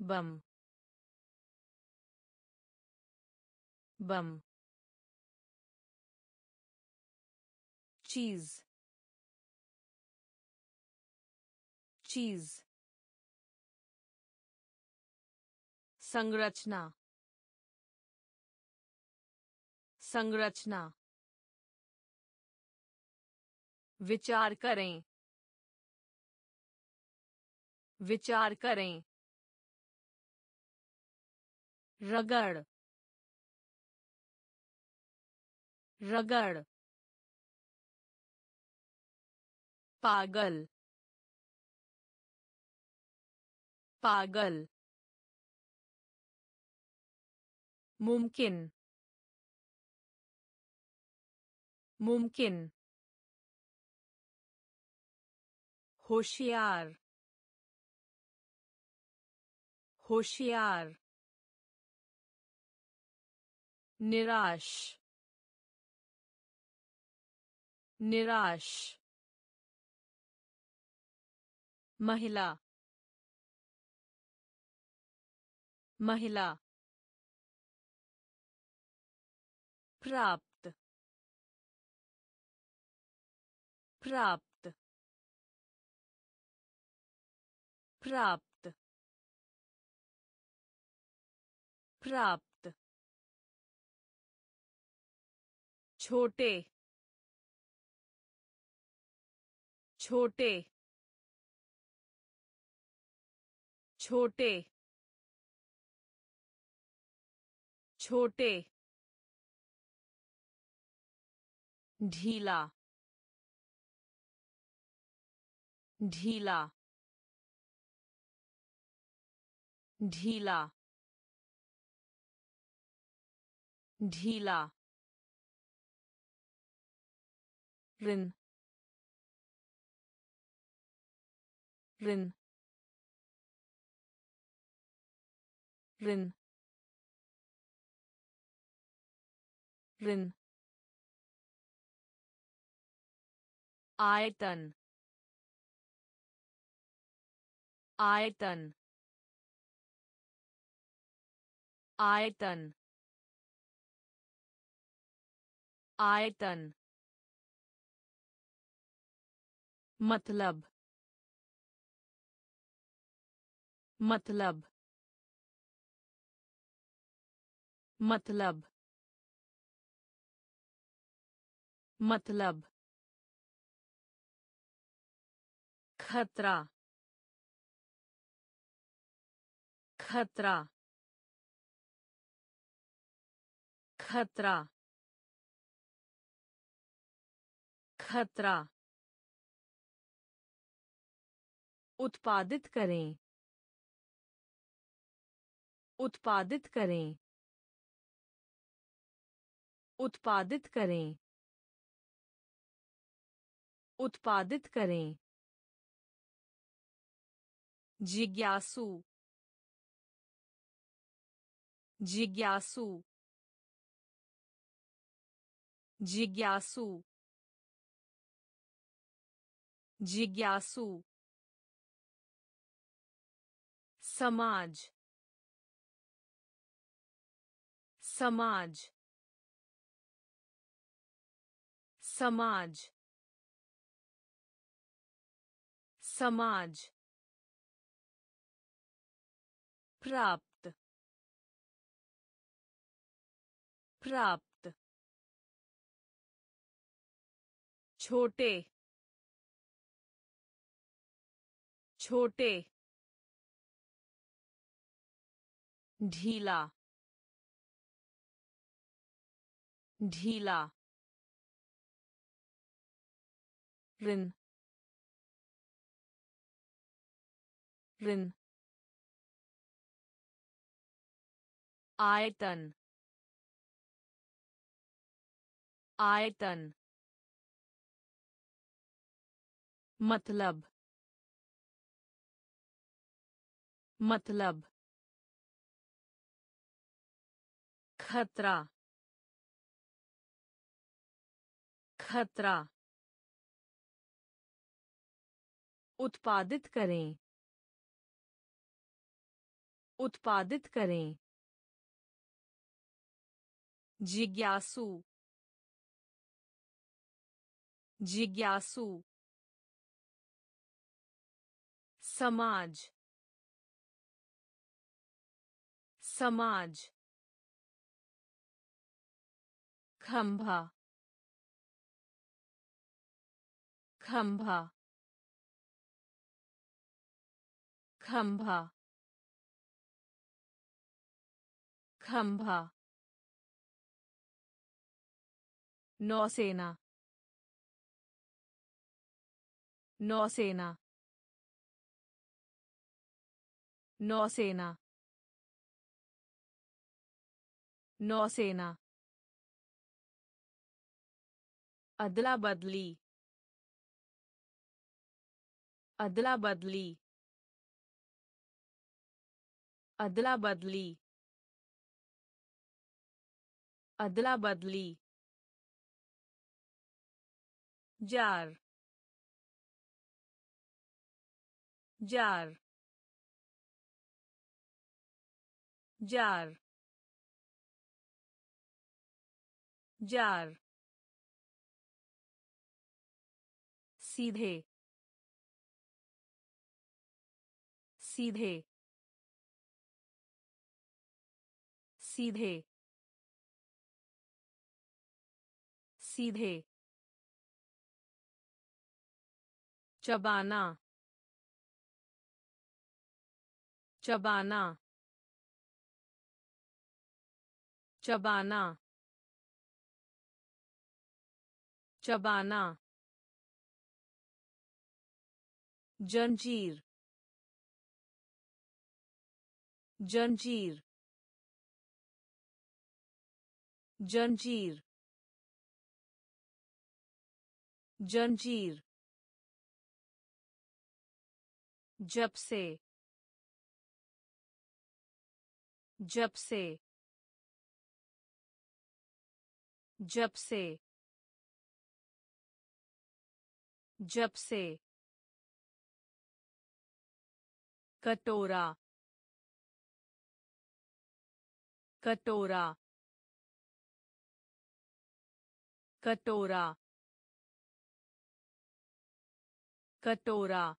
बम बम चीज़ चीज़ संरचना संरचना विचार करें विचार करें रगड़ रगड़ पागल पागल मुमकिन। मुमकिन। होशियार। होशियार। निराश। निराश। महिला। महिला। प्राप्त प्राप्त प्राप्त प्राप्त। छोटे छोटे छोटे छोटे। ढीला ढीला ढीला ढीला ऋण ऋण ऋण ऋण। आयतन आयतन आयतन आयतन मतलब मतलब मतलब मतलब खतरा। खतरा। खतरा। खतरा। उत्पादित करें। उत्पादित करें। उत्पादित करें। उत्पादित करें। जिज्ञासु जिज्ञासु जिज्ञासु जिज्ञासु समाज समाज समाज समाज प्राप्त प्राप्त छोटे छोटे ढीला ढीला ऋण ऋण आयतन आयतन मतलब मतलब खतरा खतरा उत्पादित करें उत्पादित करें जिज्ञासु जिज्ञासु समाज समाज खंभा खंभा खंभा खंभा नौसेना। नौसेना। नौसेना। नौसेना। अदला बदली अदला बदली अदला बदली अदला बदली जार जार जार जार सीधे सीधे सीधे सीधे। चबाना चबाना चबाना चबाना जंजीर जंजीर जंजीर जंजीर जब से जब से जब से जब से। कटोरा कटोरा कटोरा। कटोरा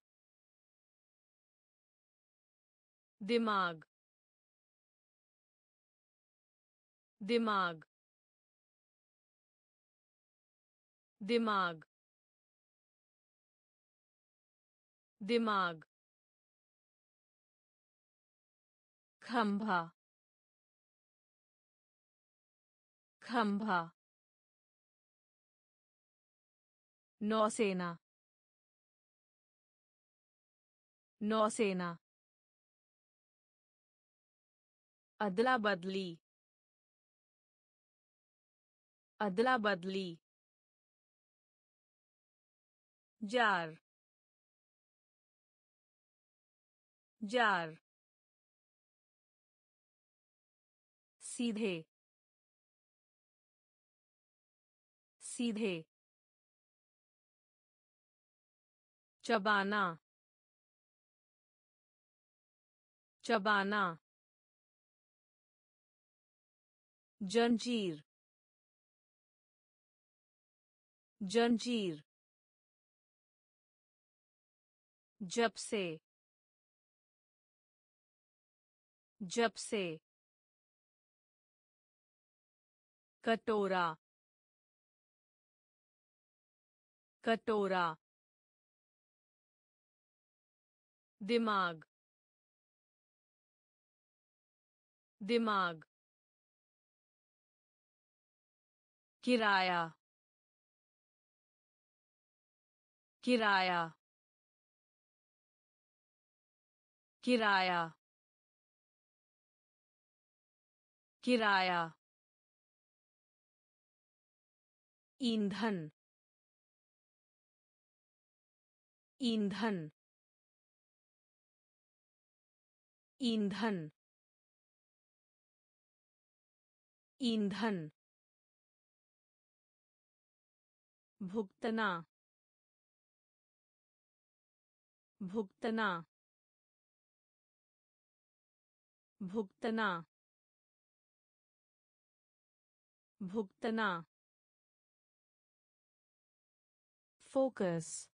दिमाग दिमाग दिमाग दिमाग खंभा खंभा नौसेना नौसेना अदला बदली। अदला बदली। जार। जार। सीधे। सीधे। चबाना। चबाना। जंजीर जंजीर जब से जब से कटोरा कटोरा दिमाग दिमाग किराया। किराया। किराया। किराया। ईंधन। ईंधन। ईंधन। ईंधन। भुगतना भुगतना भुगतना भुगतना focus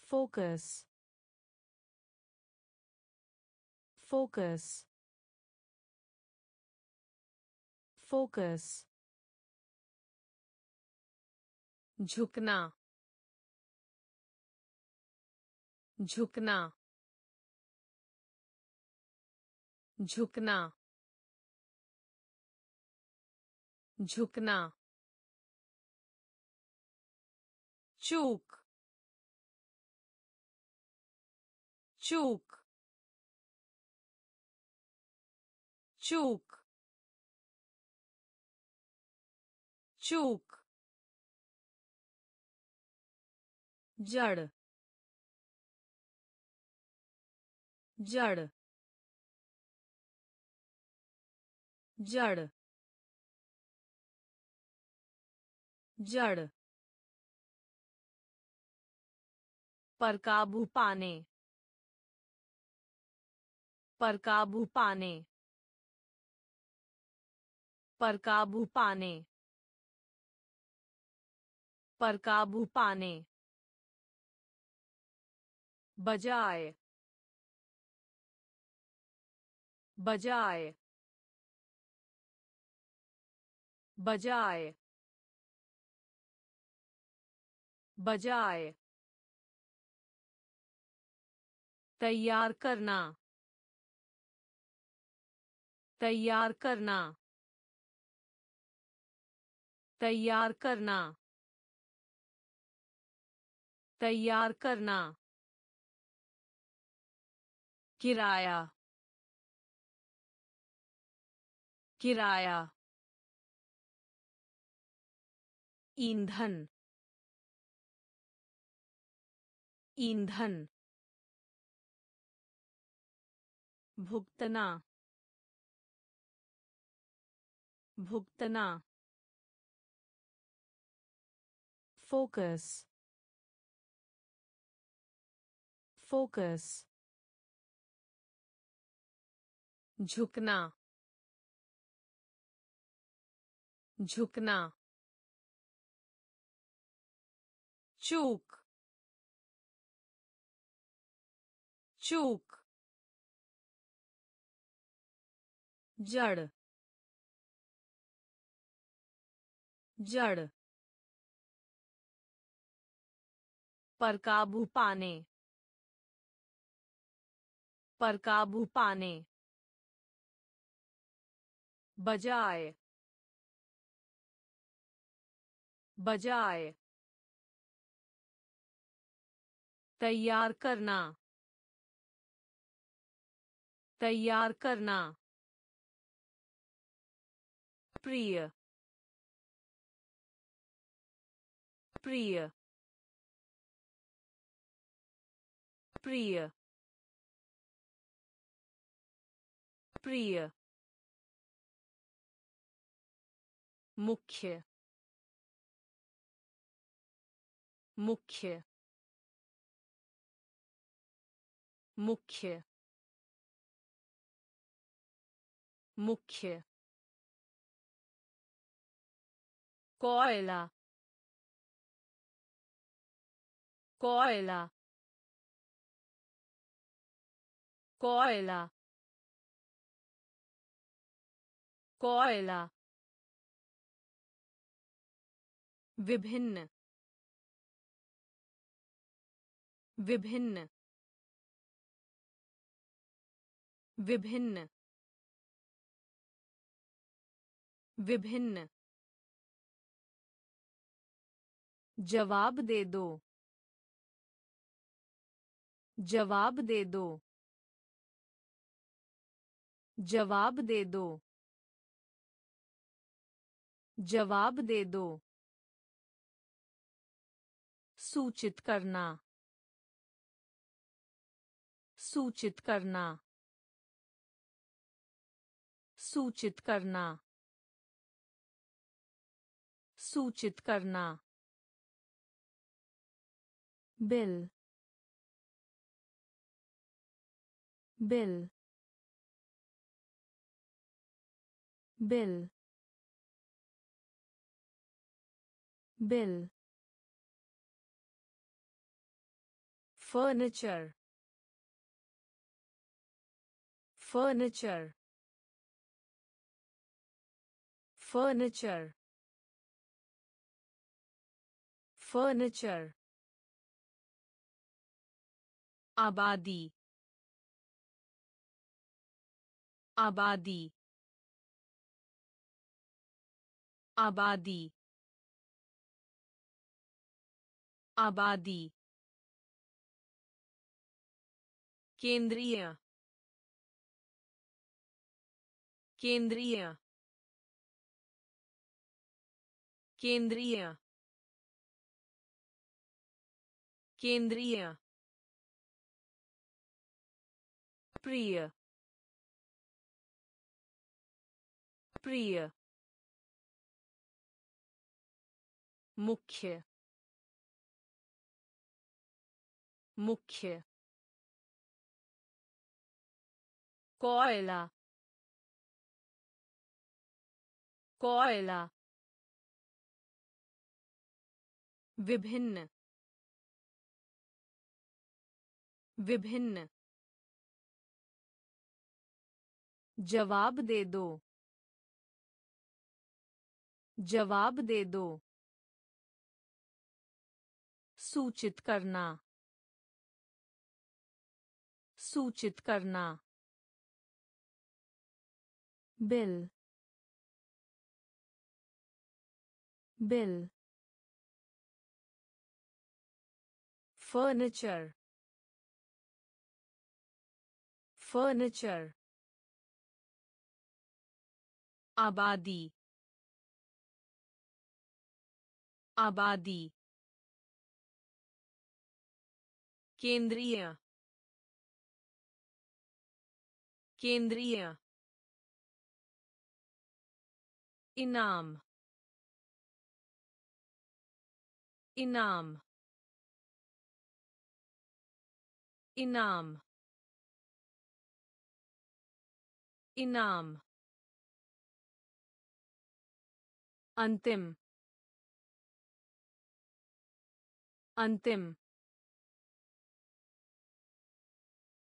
focus focus focus झुकना। झुकना। झुकना। झुकना। चूक। चूक। चूक। चूक। जड़ जड़ जड़ जड़। पर काबू पाने, पर काबू पाने, पर काबू पाने, पर काबू पाने। बजाय बजाय बजाय बजाय। तैयार करना तैयार करना तैयार करना तैयार करना। किराया। किराया। ईंधन। ईंधन। भुगतना। भुगतना। focus focus झुकना। झुकना। चूक। चूक। जड़। जड़। पर काबू पाने। पर काबू पाने। बजाय बजाय तैयार करना तैयार करना प्रिय प्रिय प्रिय प्रिय। मुख्य मुख्य मुख्य मुख्य कोयला कोयला कोयला कोयला विभिन्न विभिन्न विभिन्न विभिन्न। जवाब दे दो। जवाब दे दो। जवाब दे दो। जवाब दे दो। सूचित करना। सूचित करना। सूचित करना। सूचित करना। Bill. Bill. Bill. Bill. Furniture furniture furniture furniture आबादी आबादी आबादी आबादी केंद्रीय केंद्रीय केंद्रीय केंद्रीय। प्रिय। प्रिय। मुख्य। मुख्य। कोयला कोयला विभिन्न विभिन्न जवाब दे दो जवाब दे दो सूचित करना सूचित करना बिल बिल फर्नीचर फर्नीचर आबादी आबादी केंद्रीय केंद्रीय इनाम इनाम इनाम इनाम अंतिम अंतिम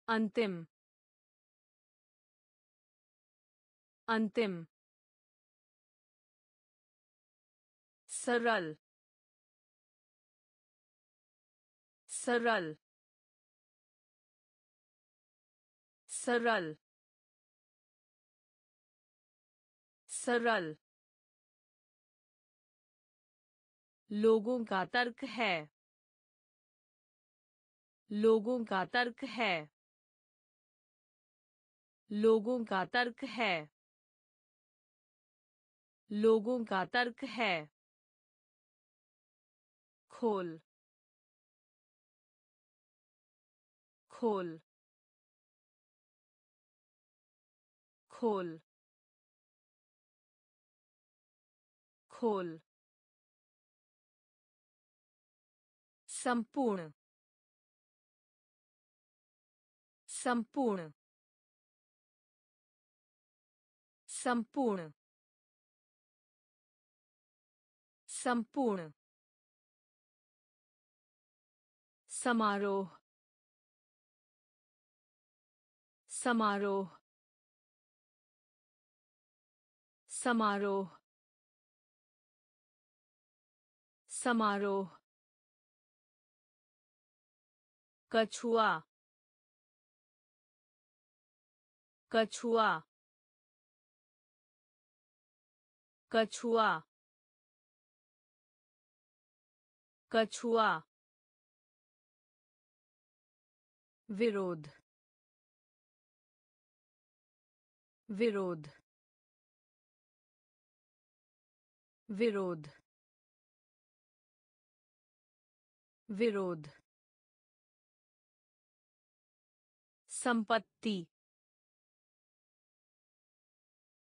अंतिम अंतिम सरल सरल सरल सरल। लोगों का तर्क है। लोगों का तर्क है। लोगों का तर्क है। लोगों का तर्क है। खोल खोल खोल खोल। संपूर्ण संपूर्ण संपूर्ण संपूर्ण। समारोह समारोह समारोह समारोह कछुआ कछुआ कछुआ कछुआ विरोध विरोध विरोध विरोध संपत्ति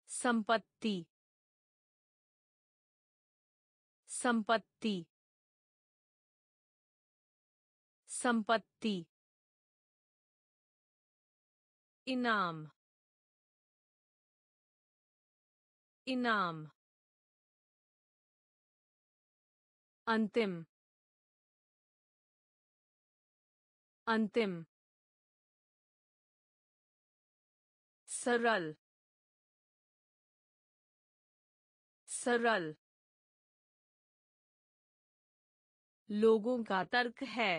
संपत्ति संपत्ति संपत्ति इनाम इनाम अंतिम अंतिम सरल सरल लोगों का तर्क है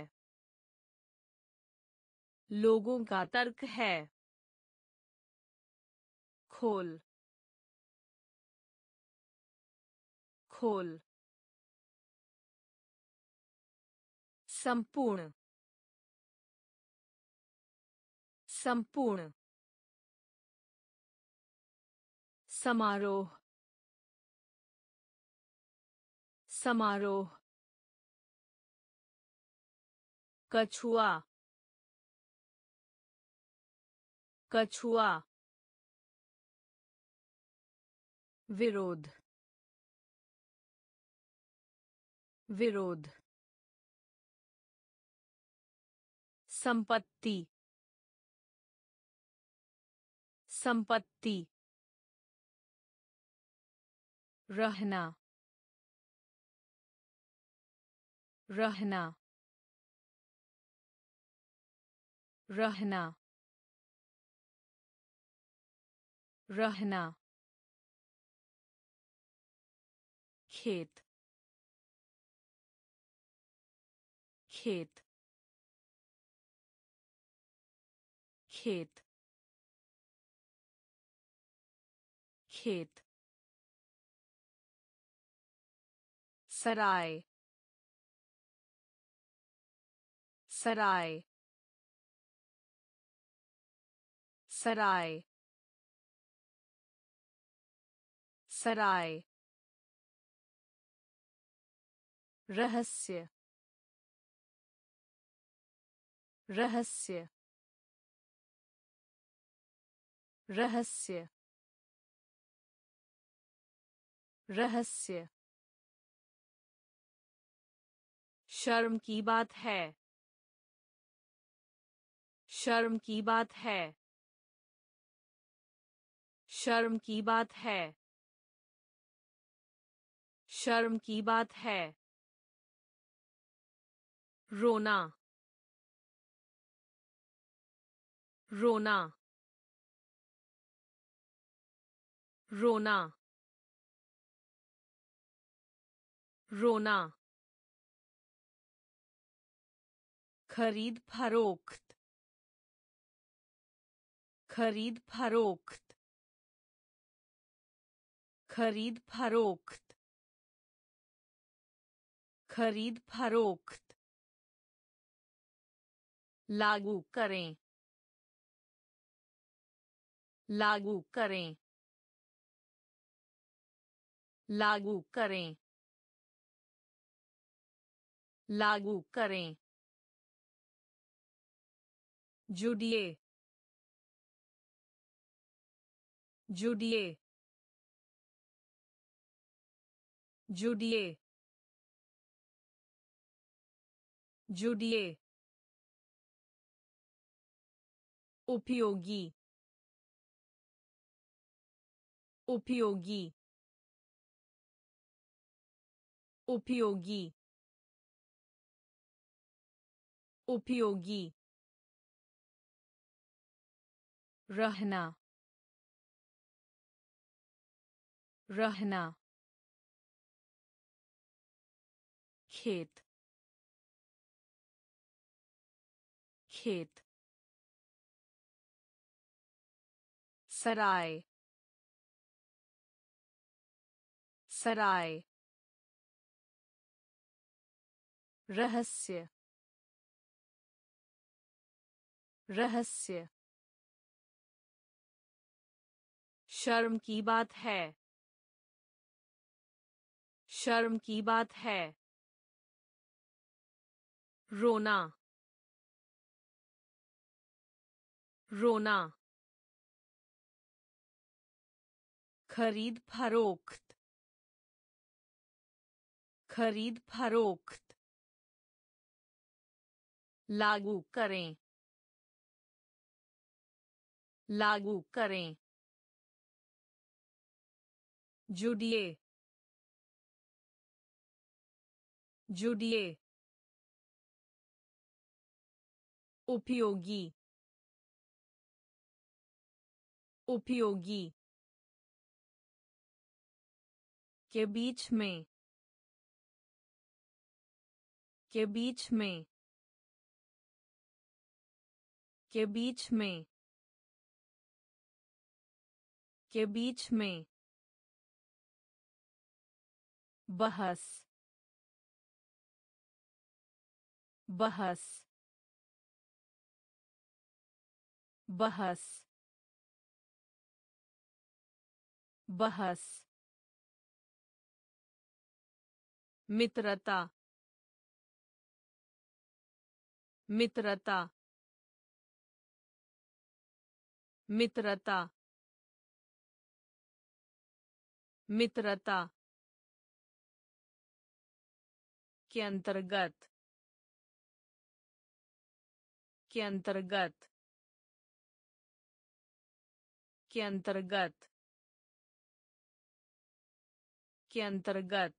लोगों का तर्क है खोल खोल संपूर्ण संपूर्ण समारोह समारोह कछुआ कछुआ विरोध विरोध संपत्ति संपत्ति रहना रहना रहना रहना खेत। खेत। खेत। खेत। सराय। सराय। सराय। सराय। रहस्य रहस्य रहस्य रहस्य। शर्म की बात है। शर्म की बात है। शर्म की बात है। शर्म की बात है। रोना। रोना। रोना। रोना। खरीद फरोख्त। खरीद फरोख्त। खरीद फरोख्त। खरीद फरोख्त। लागू करें। लागू करें। लागू करें। लागू करें। जुड़िए। जुड़िए। जुड़िए। जुड़िए। उपयोगी। उपयोगी। उपयोगी। उपयोगी। रहना। रहना। खेत। खेत। सराय। सराय। रहस्य। रहस्य। शर्म की बात है। शर्म की बात है। रोना। रोना। खरीद फरोख्त। खरीद फरोख्त। लागू करें। लागू करें। जुड़िए। जुड़िए। उपयोगी। उपयोगी। के बीच में, के बीच में, के बीच में, के बीच में। बहस बहस बहस बहस। मित्रता मित्रता मित्रता मित्रता के अंतर्गत के अंतर्गत के अंतर्गत के अंतर्गत।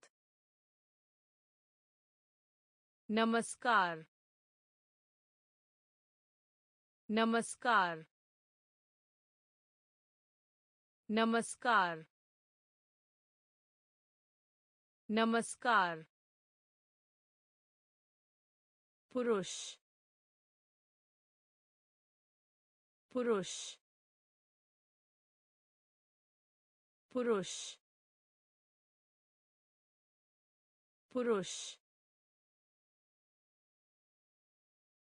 नमस्कार। नमस्कार। नमस्कार। नमस्कार। पुरुष। पुरुष। पुरुष। पुरुष।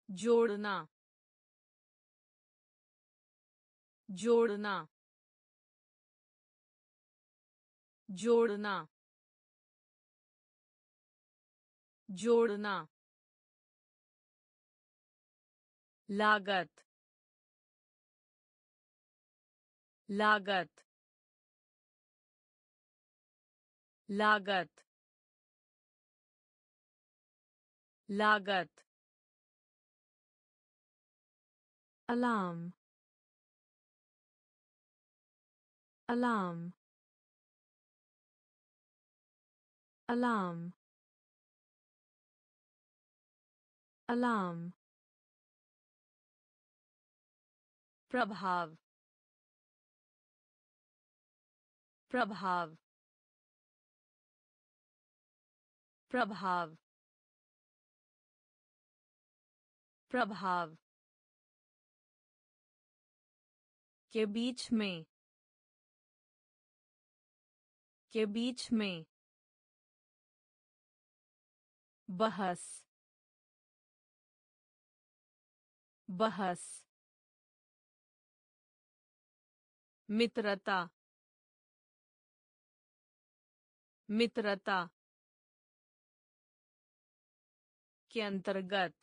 जोड़ना जोड़ना जोड़ना जोड़ना लागत लागत लागत लागत alarm alarm alarm alarm प्रभाव प्रभाव प्रभाव प्रभाव के बीच में के बीच में बहस बहस मित्रता मित्रता के अंतर्गत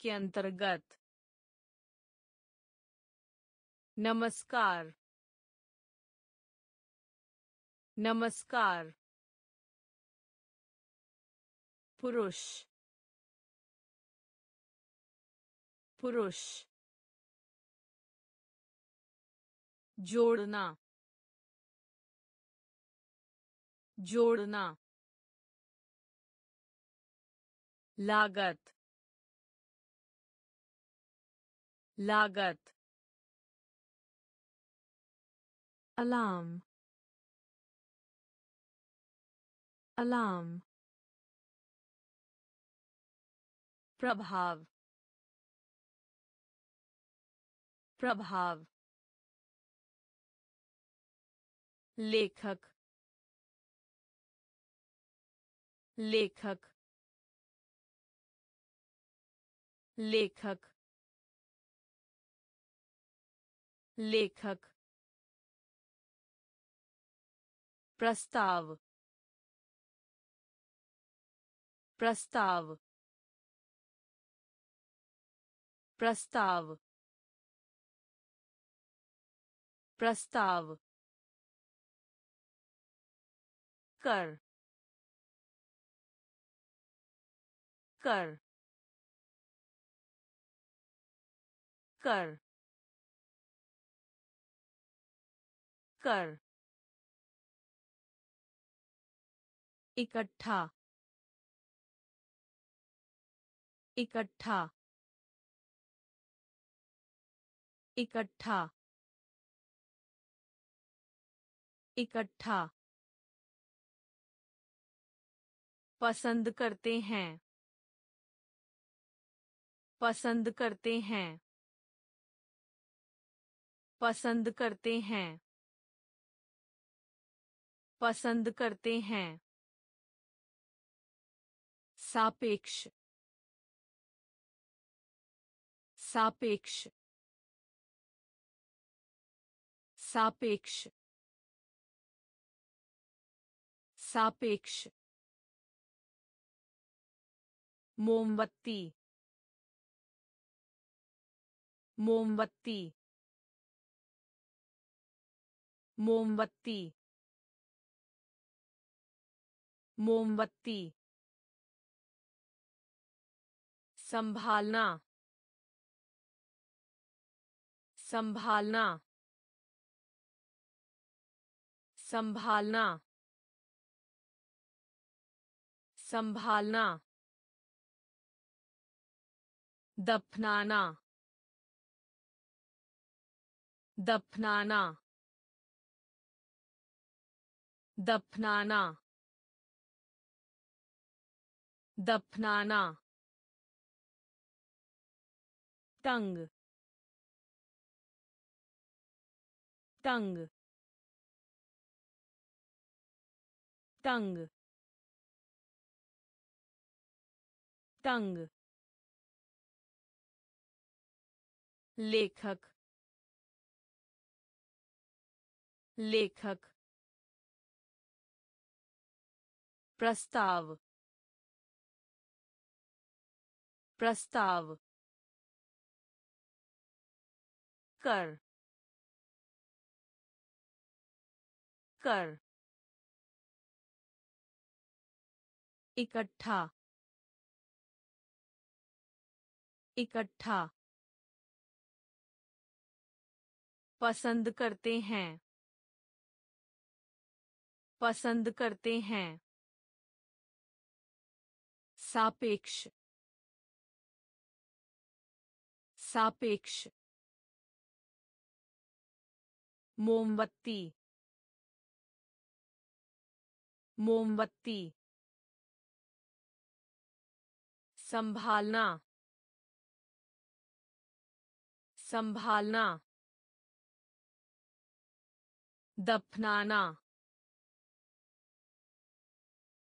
के अंतर्गत। नमस्कार। नमस्कार। पुरुष। पुरुष। जोड़ना। जोड़ना। लागत। लागत। Alarm. Alarm. प्रभाव प्रभाव लेखक लेखक लेखक लेखक प्रस्ताव प्रस्ताव प्रस्ताव प्रस्ताव कर कर कर कर इकट्ठा इकट्ठा इकट्ठा इकट्ठा। पसंद करते हैं, पसंद करते हैं, पसंद करते हैं, पसंद करते हैं। सापेक्ष सापेक्ष सापेक्ष सापेक्ष मोमबत्ती मोमबत्ती मोमबत्ती मोमबत्ती संभालना संभालना संभालना संभालना दफनाना दफनाना दफनाना दफनाना। तंग तंग तंग तंग। लेखक लेखक। प्रस्ताव प्रस्ताव। कर कर इकट्ठा इकट्ठा पसंद करते हैं पसंद करते हैं सापेक्ष सापेक्ष मोमबत्ती मोमबत्ती संभालना संभालना दफनाना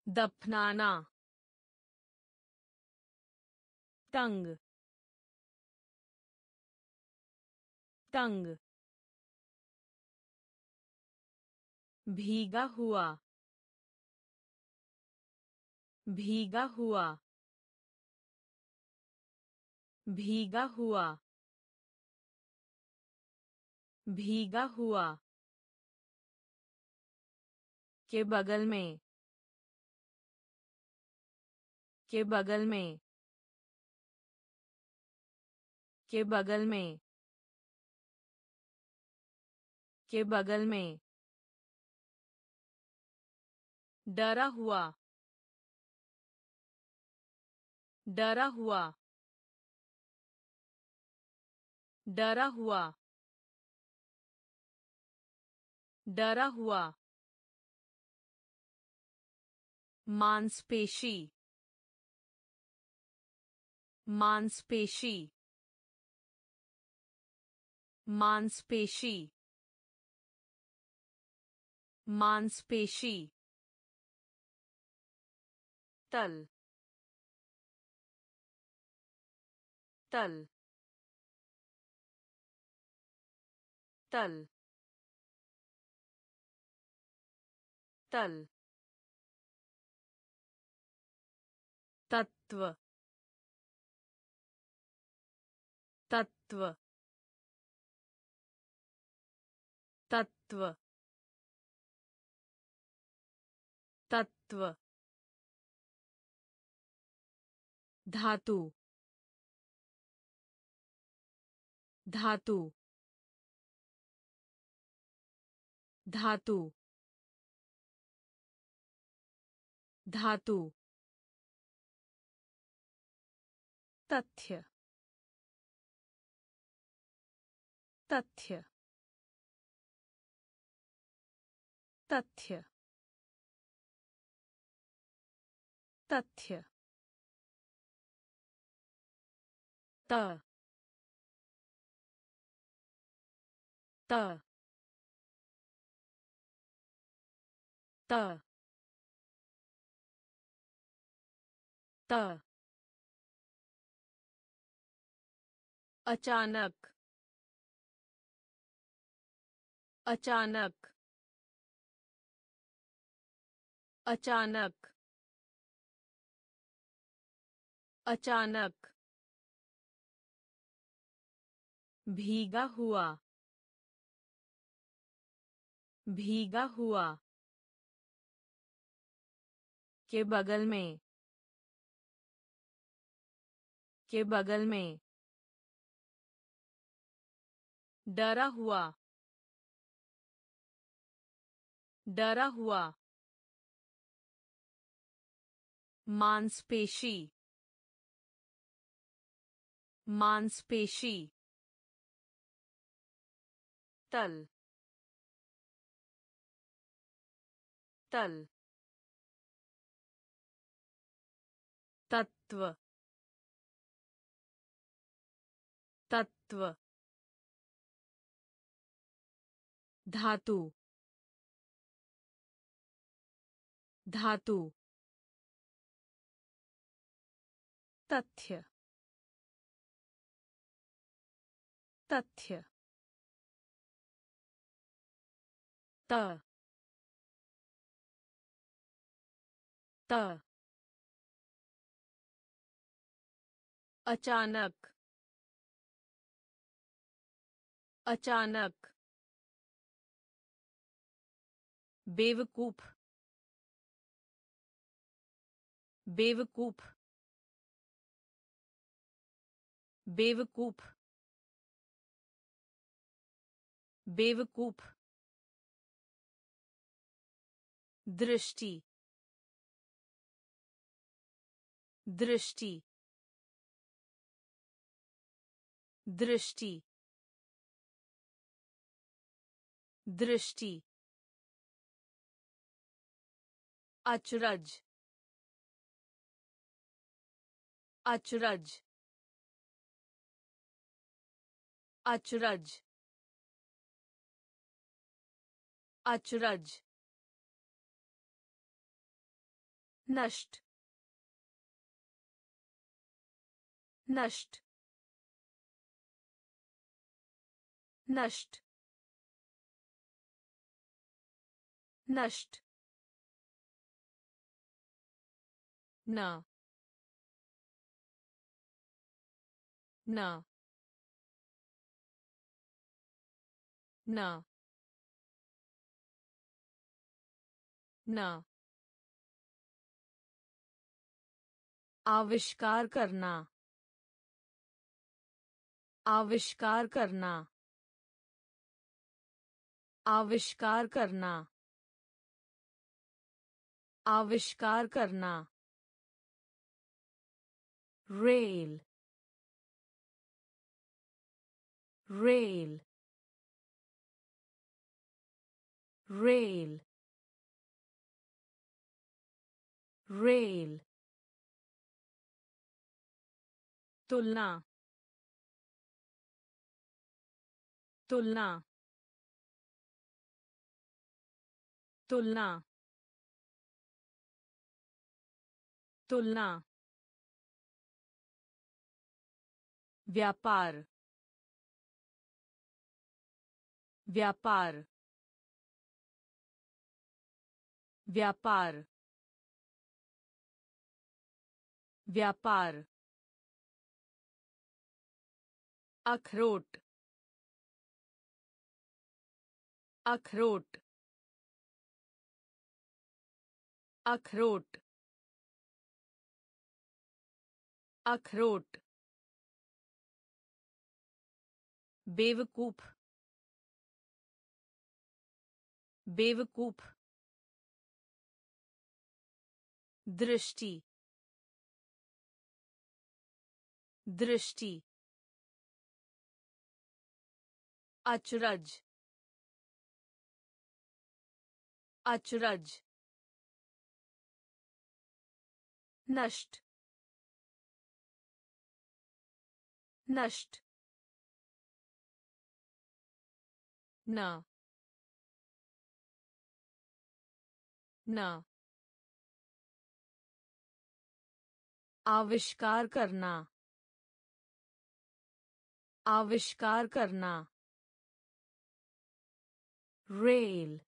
दफनाना तंग तंग भीगा हुआ भीगा हुआ भीगा हुआ भीगा हुआ। के बगल में, के बगल में, के बगल में, के बगल में। डरा हुआ डरा हुआ डरा हुआ डरा हुआ मांसपेशी मांसपेशी मांसपेशी मांसपेशी तल तल तल तल तत्व तत्व तत्व तत्व धातु। धातु। धातु। धातु। तथ्य। तथ्य। तथ्य। तथ्य। त त त त अचानक अचानक अचानक अचानक भीगा हुआ भीगा हुआ, के बगल में, के बगल में, डरा हुआ डरा हुआ, मांसपेशी मांसपेशी तल तल तत्व तत्व धातु धातु तथ्य तथ्य। त त अचानक अचानक बेवकूफ़ बेवकूफ़ बेवकूफ़ बेवकूफ़ दृष्टि दृष्टि दृष्टि दृष्टि अचरज अचरज अचरज अचरज नष्ट नष्ट नष्ट नष्ट न न न न आविष्कार करना। आविष्कार करना। आविष्कार करना। आविष्कार करना। रेल। रेल। रेल। रेल। तुलना। तुलना। तुलना। तुलना। व्यापार। व्यापार। व्यापार। व्यापार। अखरोट अखरोट अखरोट अखरोट बेवकूफ़ बेवकूफ़ दृष्टि दृष्टि अचरज अचरज नष्ट नष्ट न न आविष्कार करना आविष्कार करना रेल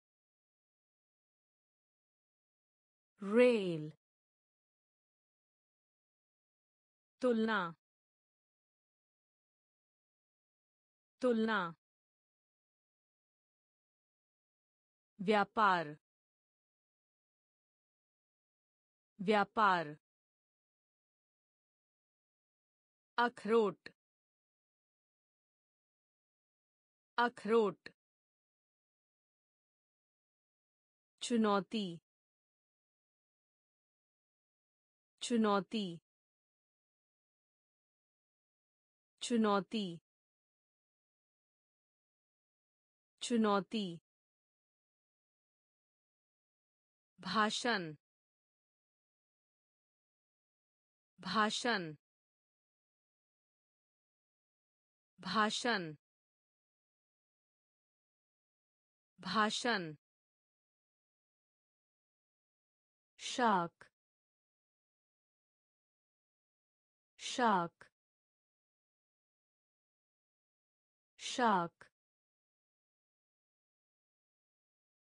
रेल तुलना तुलना व्यापार व्यापार अखरोट अखरोट चुनौती चुनौती चुनौती चुनौती भाषण भाषण भाषण भाषण shark shark shark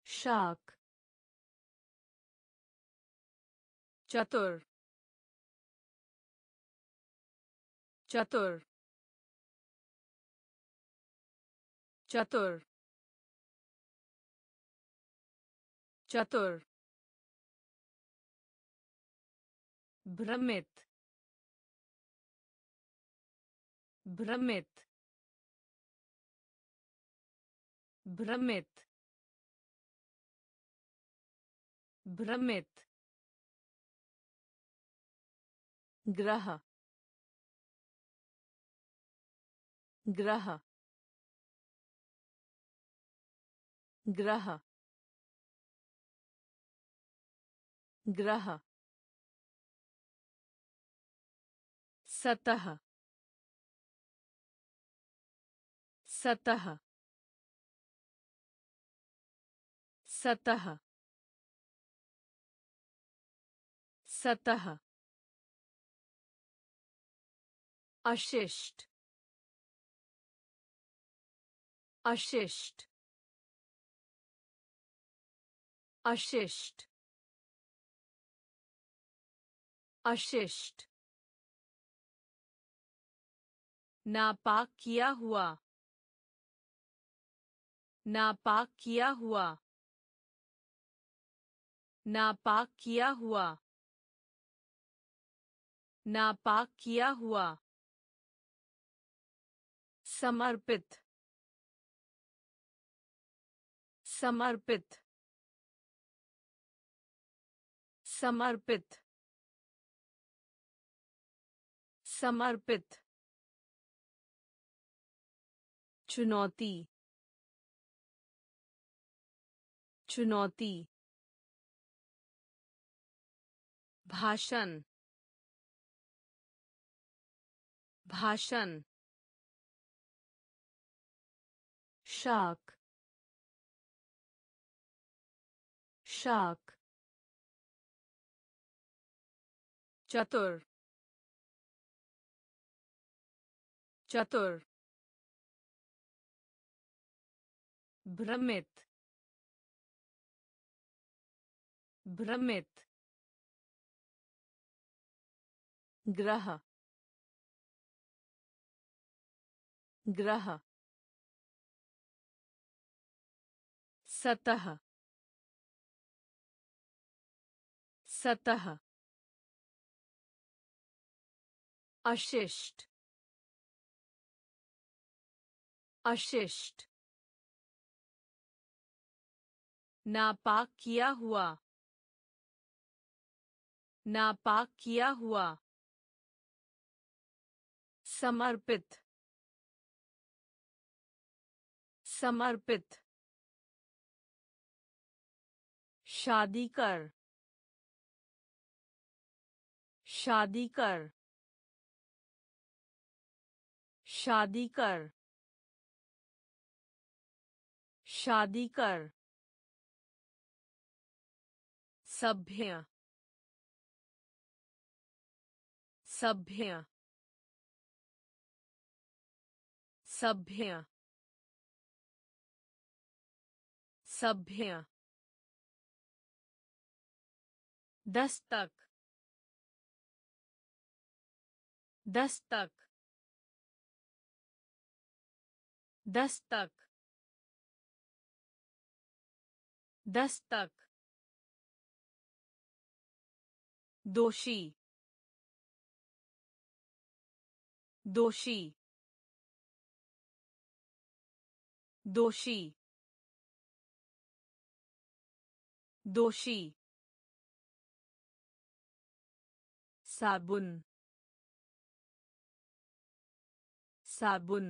shark चतुर चतुर चतुर चतुर भ्रमित भ्रमित भ्रमित भ्रमित। ग्रह ग्रह ग्रह। ग्रह। सतह सतह सतह सतह। अशिष्ट अशिष्ट अशिष्ट। अशिष्ट। नापाक किया हुआ। नापाक किया हुआ। नापाक किया हुआ। नापाक किया हुआ। समर्पित। समर्पित। समर्पित। समर्पित। चुनौती चुनौती भाषण भाषण shark shark चतुर चतुर भ्रमित भ्रमित ग्रह ग्रह सतह सतह अशिष्ट अशिष्ट नापाक किया हुआ। नापाक किया हुआ। समर्पित। समर्पित। शादी कर। शादी कर। शादी कर। शादी कर। सभ्य सभ्य सभ्य सभ्य। दस्तक दस्तक दस्तक। दस्तक। दोषी दोषी दोषी दोषी साबुन साबुन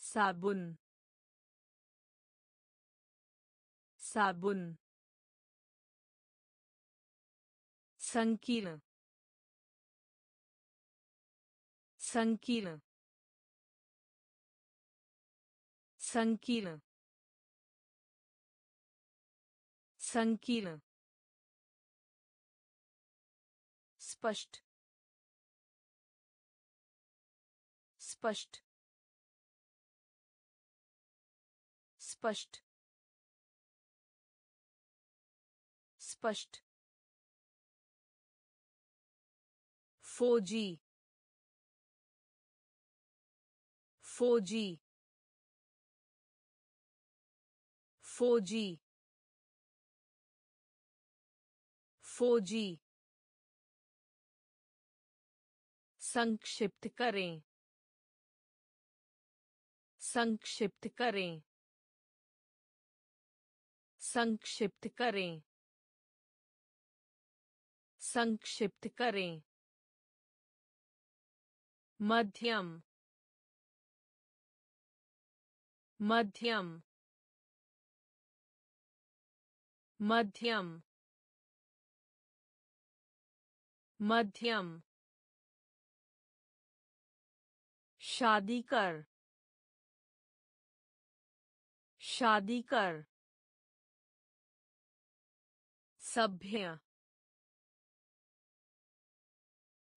साबुन साबुन संकीर्ण संकीर्ण संकीर्ण संकीर्ण। स्पष्ट स्पष्ट। स्पष्ट स्पष्ट। फौजी फौजी फौजी फौजी संक्षिप्त करें। संक्षिप्त करें। संक्षिप्त करें। संक्षिप्त करें। मध्यम मध्यम मध्यम मध्यम। शादी कर शादी कर। सभ्य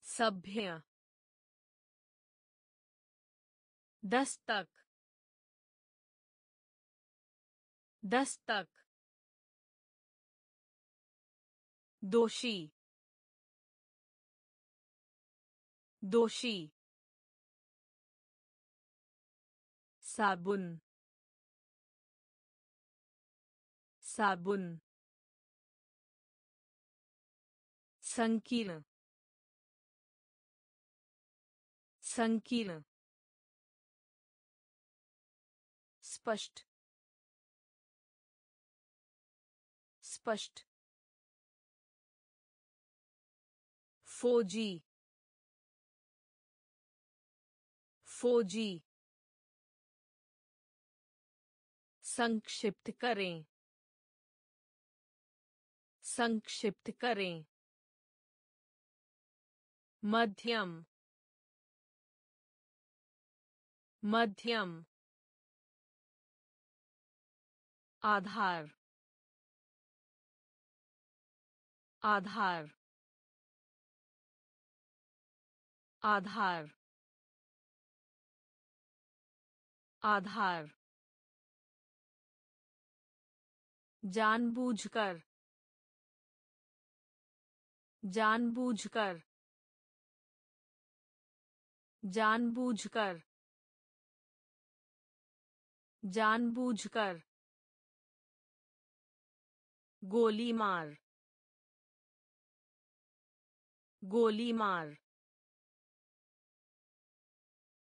सभ्य। दस्तक दस्तक दोषी दोषी साबुन साबुन संकीर्ण संकीर्ण स्पष्ट। स्पष्ट। फौजी। फौजी। संक्षिप्त करें। संक्षिप्त करें। मध्यम। मध्यम। आधार आधार आधार आधार। जानबूझकर जानबूझकर जानबूझकर जानबूझकर। गोली मार गोली मार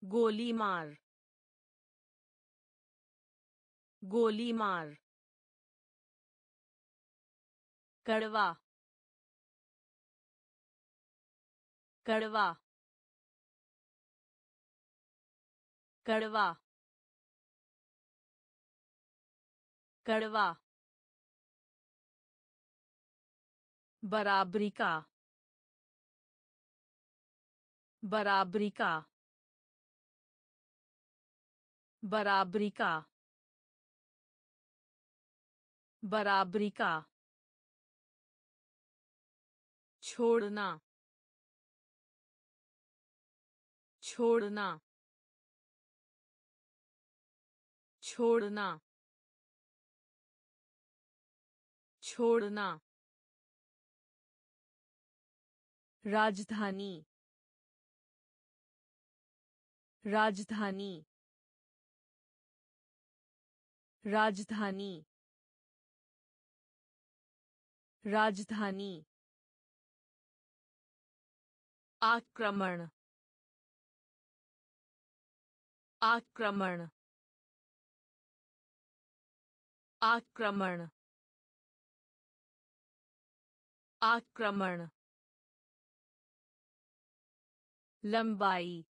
गोली मार गोली मार कड़वा कड़वा। कड़वा कड़वा। बराबरी का बराबरी का बराबरी का बराबरी का छोड़ना छोड़ना छोड़ना छोड़ना राजधानी। राजधानी। राजधानी। राजधानी। आक्रमण। आक्रमण। आक्रमण। आक्रमण। लंबाई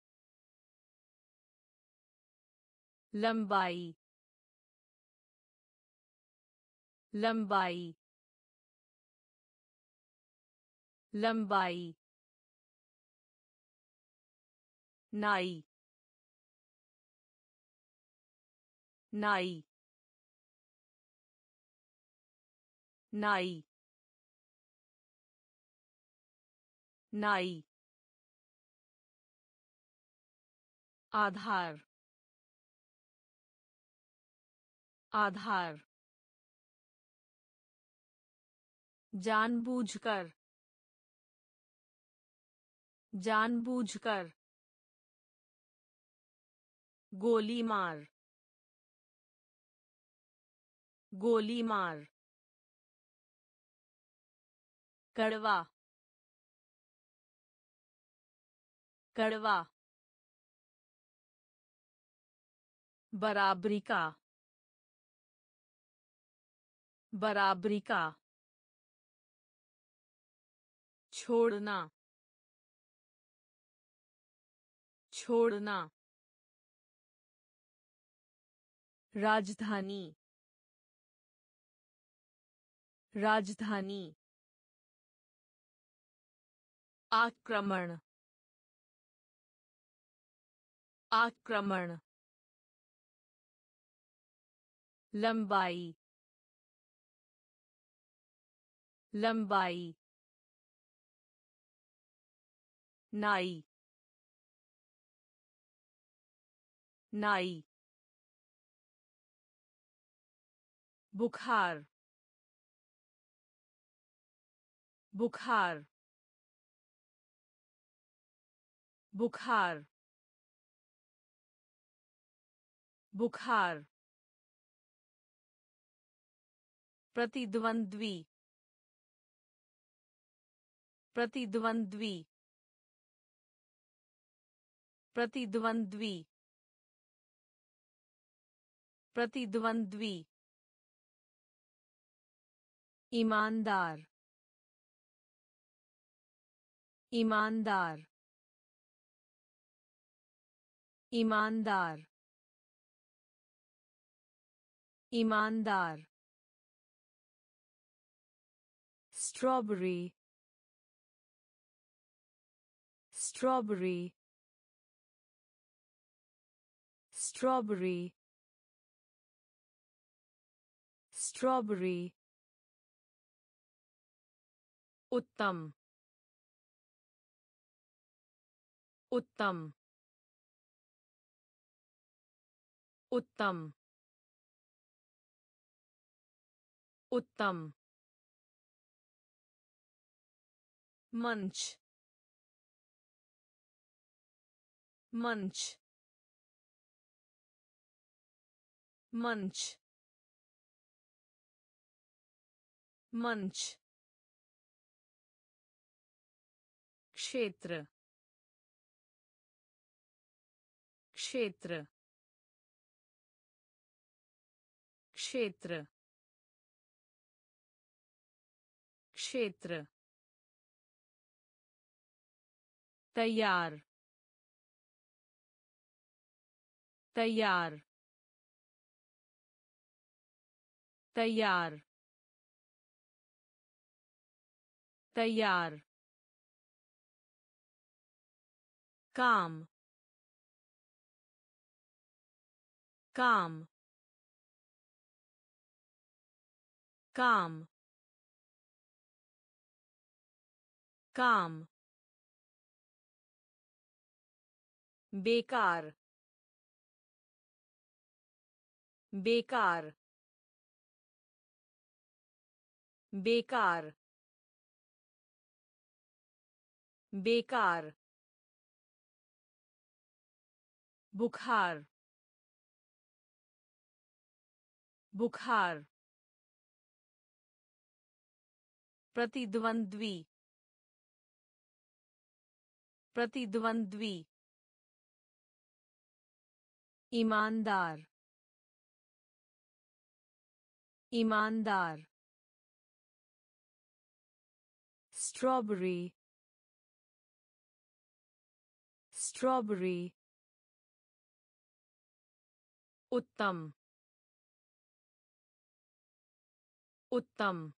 लंबाई लंबाई लंबाई नाई नाई नाई नाई आधार आधार जानबूझकर जानबूझकर गोली मार गोली मार कड़वा कड़वा बराबरी का बराबरी का छोड़ना छोड़ना राजधानी राजधानी आक्रमण आक्रमण लंबाई लंबाई नाई नाई बुखार बुखार बुखार बुखार प्रतिद्वंद्वी। प्रतिद्वंद्वी। प्रतिद्वंद्वी। प्रतिद्वंद्वी। ईमानदार। ईमानदार। ईमानदार। ईमानदार। strawberry strawberry strawberry strawberry उत्तम उत्तम उत्तम उत्तम मंच मंच मंच मंच क्षेत्र क्षेत्र क्षेत्र क्षेत्र तैयार तैयार तैयार तैयार काम काम काम काम बेकार बेकार बेकार बेकार बुखार बुखार प्रतिद्वंद्वी प्रतिद्वंद्वी। ईमानदार ईमानदार strawberry strawberry उत्तम उत्तम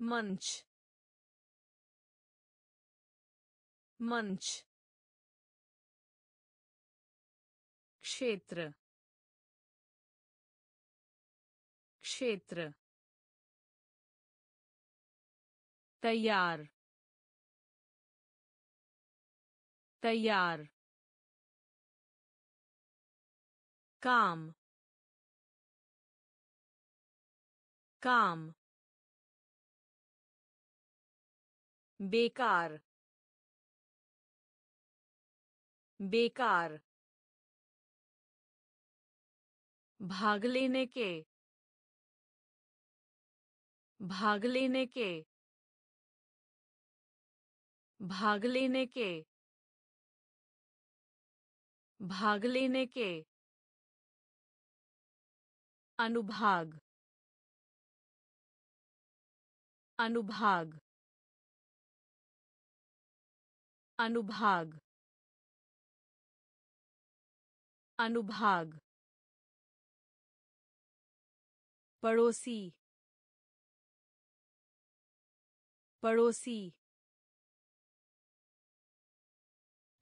मंच मंच क्षेत्र। क्षेत्र। तैयार। तैयार। काम। काम। बेकार। बेकार। भाग लेने के। भाग लेने के। भाग लेने के। भाग लेने के। अनुभाग। अनुभाग। अनुभाग। अनुभाग। पड़ोसी। पड़ोसी।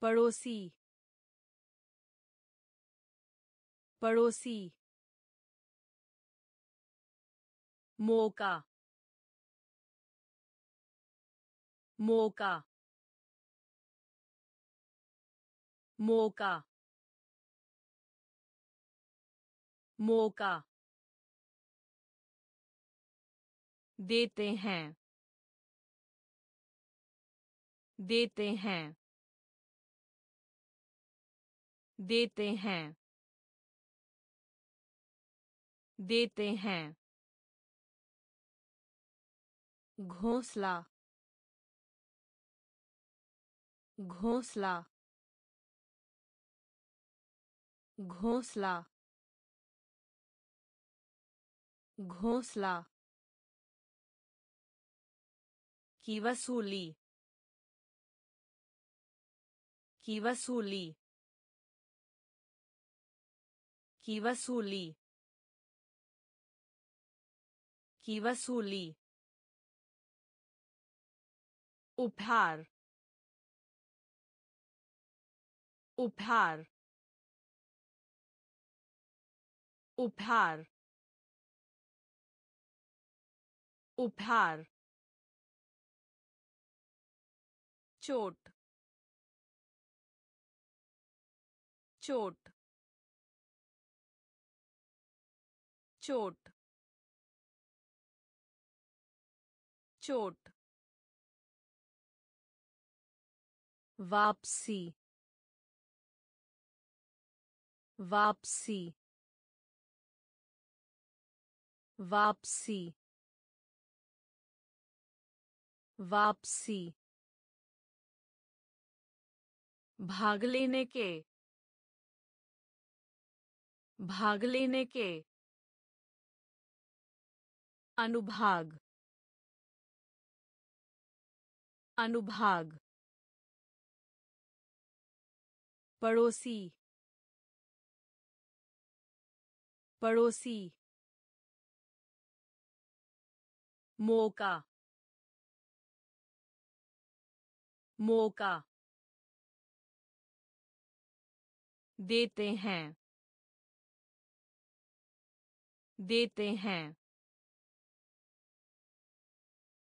पड़ोसी। पड़ोसी। मौका। मौका। मौका। मौका। देते हैं। देते हैं। देते हैं। देते हैं। घोंसला। घोंसला। घोंसला। घोंसला। की वसूली की वसूली की वसूली की वसूली उपहार उपहार उपहार उपहार चोट। चोट। चोट। चोट। वापसी। वापसी। वापसी। वापसी। भाग लेने के। भाग लेने के। अनुभाग। अनुभाग। पड़ोसी। पड़ोसी। मौका। मौका। देते हैं। देते हैं।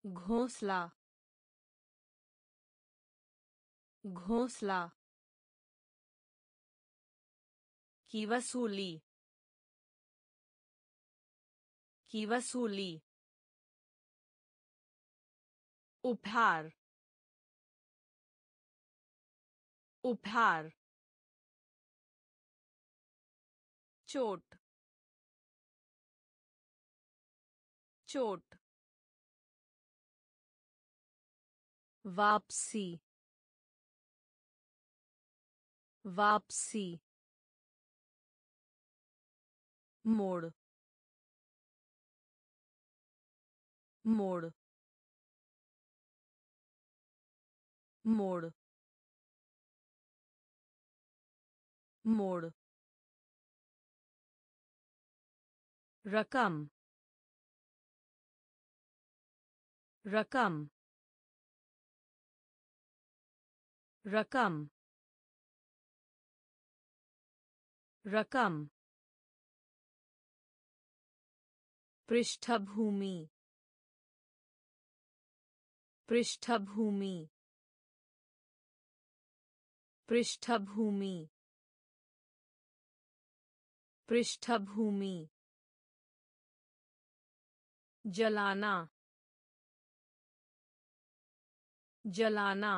घोंसला। घोंसला। की वसूली। की वसूली। उपहार। उपहार। चोट। चोट। वापसी। वापसी। मोड़। मोड़। मोड़। मोड़। रकम रकम रकम रकम पृष्ठभूमि पृष्ठभूमि पृष्ठभूमि पृष्ठभूमि। जलाना जलाना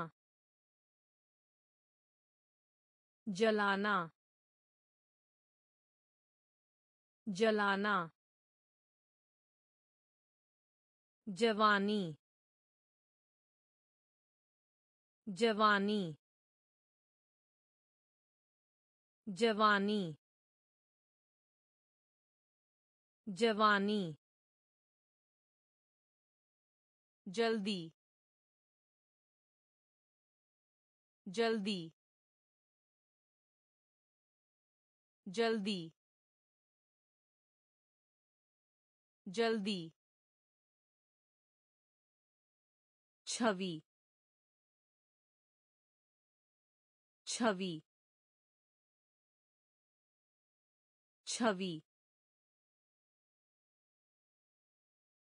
जलाना जलाना जवानी जवानी जवानी जवानी जल्दी जल्दी जल्दी जल्दी छवि छवि छवि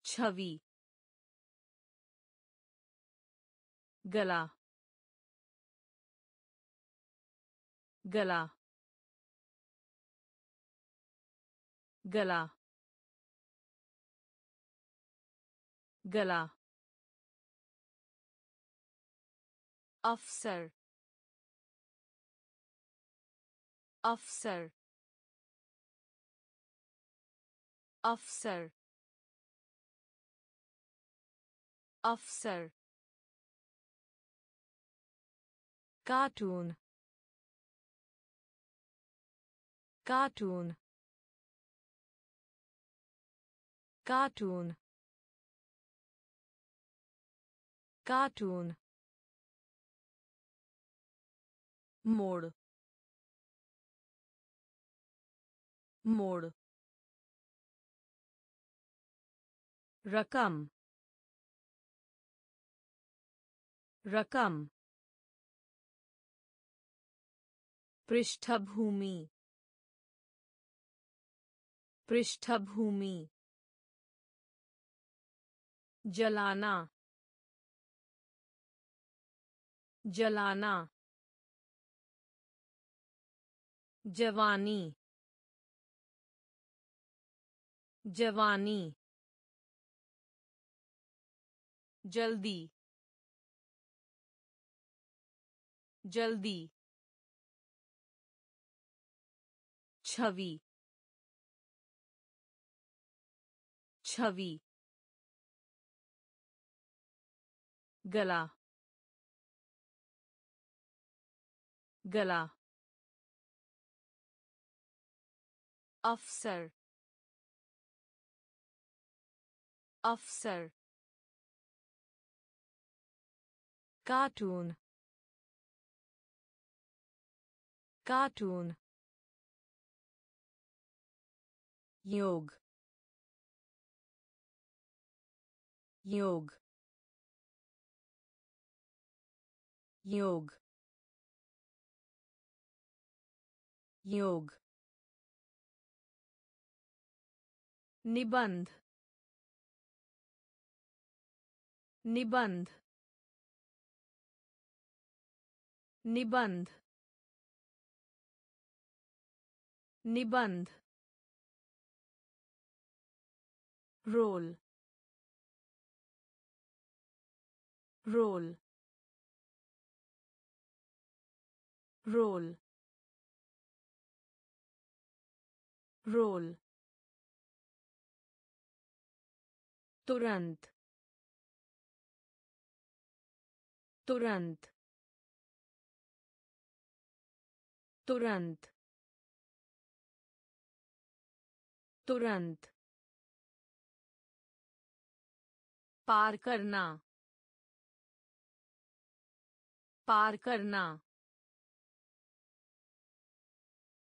छवि गला गला गला गला। अफसर अफसर अफसर। अफसर। कार्टून कार्टून कार्टून कार्टून मोड़ मोड़ रकम रकम पृष्ठभूमि। पृष्ठभूमि। जलाना। जलाना। जवानी। जवानी। जल्दी। जल्दी। छवि। छवि। गला। गला। अफसर। अफसर। कार्टून। कार्टून। योग योग योग योग निबंध निबंध निबंध निबंध रोल रोल रोल रोल तुरंत तुरंत तुरंत तुरंत पार करना। पार करना।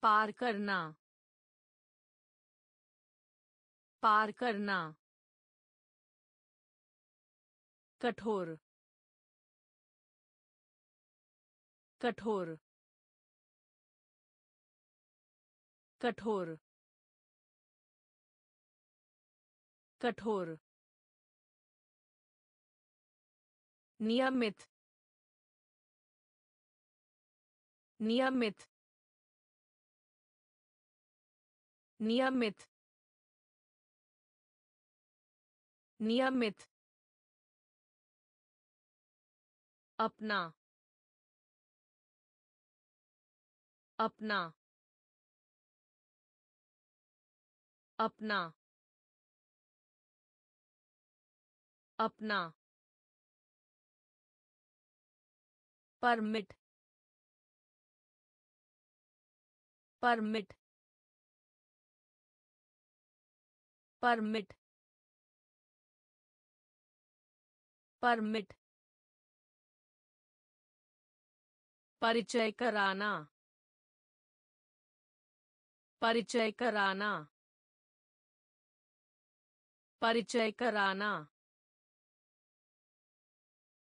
पार करना। पार करना। कठोर। कठोर। कठोर। कठोर। नियमित नियमित नियमित नियमित। अपना अपना। अपना अपना। परमिट परमिट परमिट परमिट परिचय कराना परिचय कराना परिचय कराना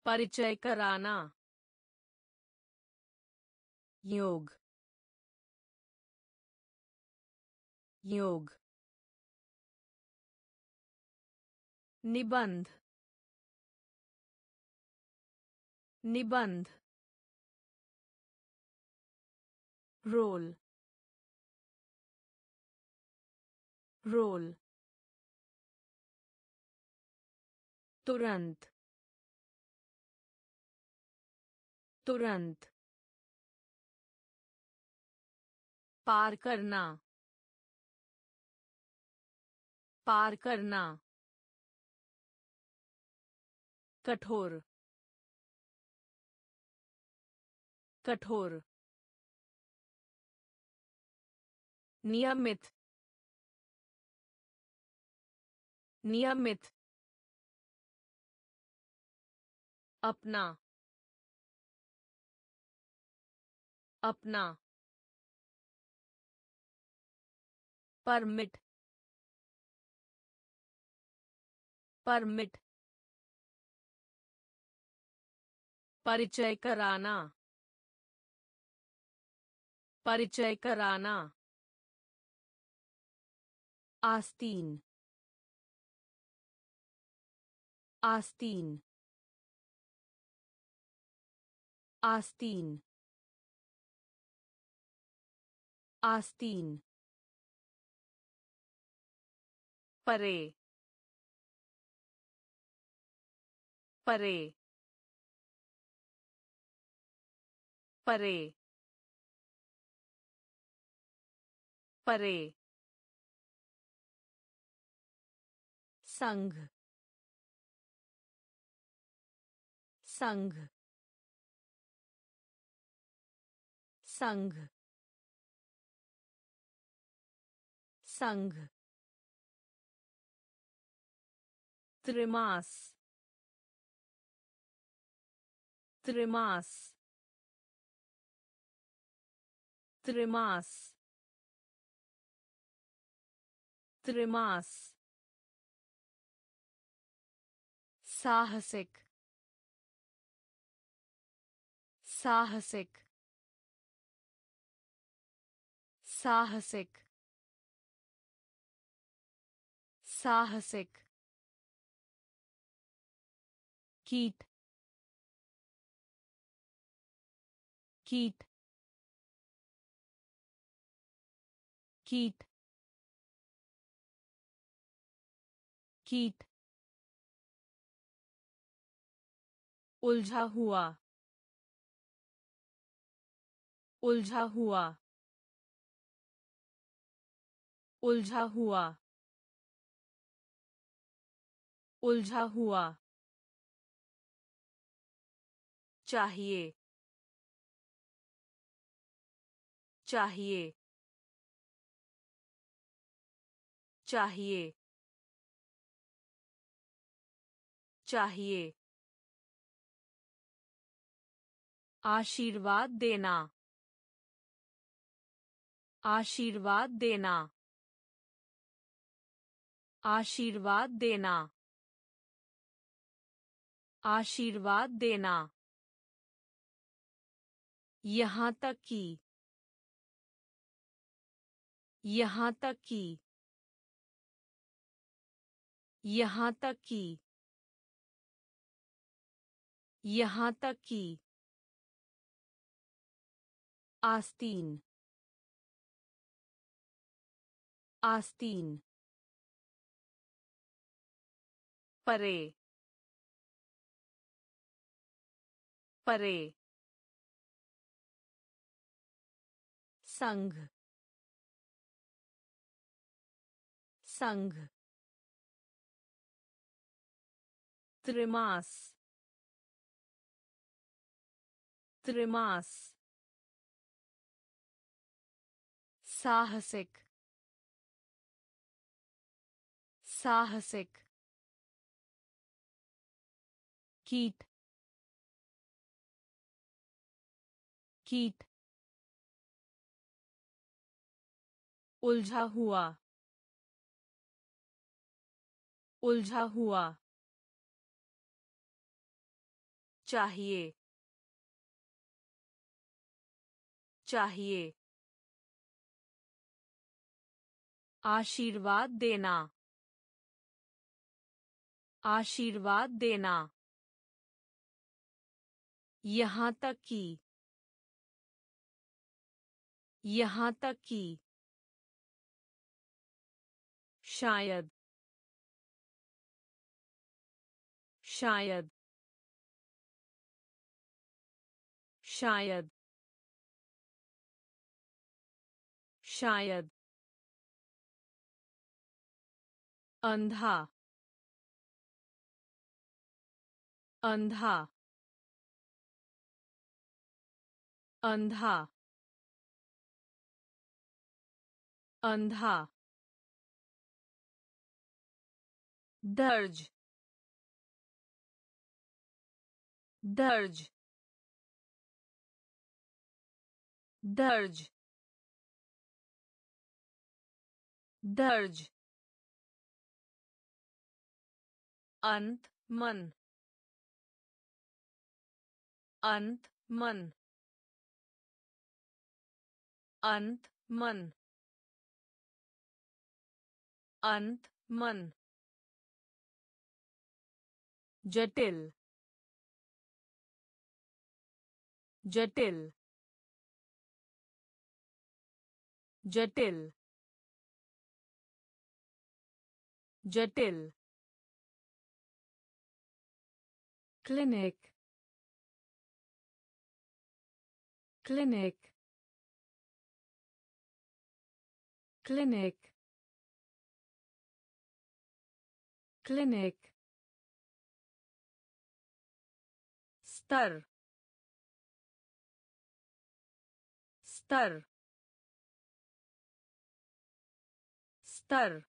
परिचय कराना योग योग निबंध निबंध रोल रोल तुरंत तुरंत पार करना। पार करना। कठोर। कठोर। नियमित। नियमित। अपना। अपना। परमिट परमिट परिचय कराना परिचय कराना आस्तीन आस्तीन आस्तीन आस्तीन परे। परे। परे। परे। संघ। संघ। संघ। संघ। त्रिमास त्रिमास त्रिमास त्रिमास साहसिक साहसिक साहसिक साहसिक कीट। कीट। कीट। कीट। उलझा हुआ। उलझा हुआ। उलझा हुआ। उलझा हुआ। चाहिए। चाहिए। चाहिए। चाहिए। आशीर्वाद देना। आशीर्वाद देना। आशीर्वाद देना। आशीर्वाद देना। यहाँ तक कि, यहाँ तक कि, यहाँ तक कि, यहाँ तक कि। आस्तीन आस्तीन। परे परे। संघ। संघ। त्रिमास। त्रिमास। साहसिक। साहसिक। कीट। कीट। उलझा हुआ। उलझा हुआ। चाहिए। चाहिए। आशीर्वाद देना। आशीर्वाद देना। यहाँ तक कि। यहाँ तक कि। शायद शायद शायद शायद अंधा अंधा अंधा अंधा दर्ज दर्ज दर्ज दर्ज। अंत मन अंत मन अंत मन अंत मन। जटिल जटिल जटिल जटिल। क्लिनिक क्लिनिक क्लिनिक क्लिनिक स्तर। स्तर। स्तर।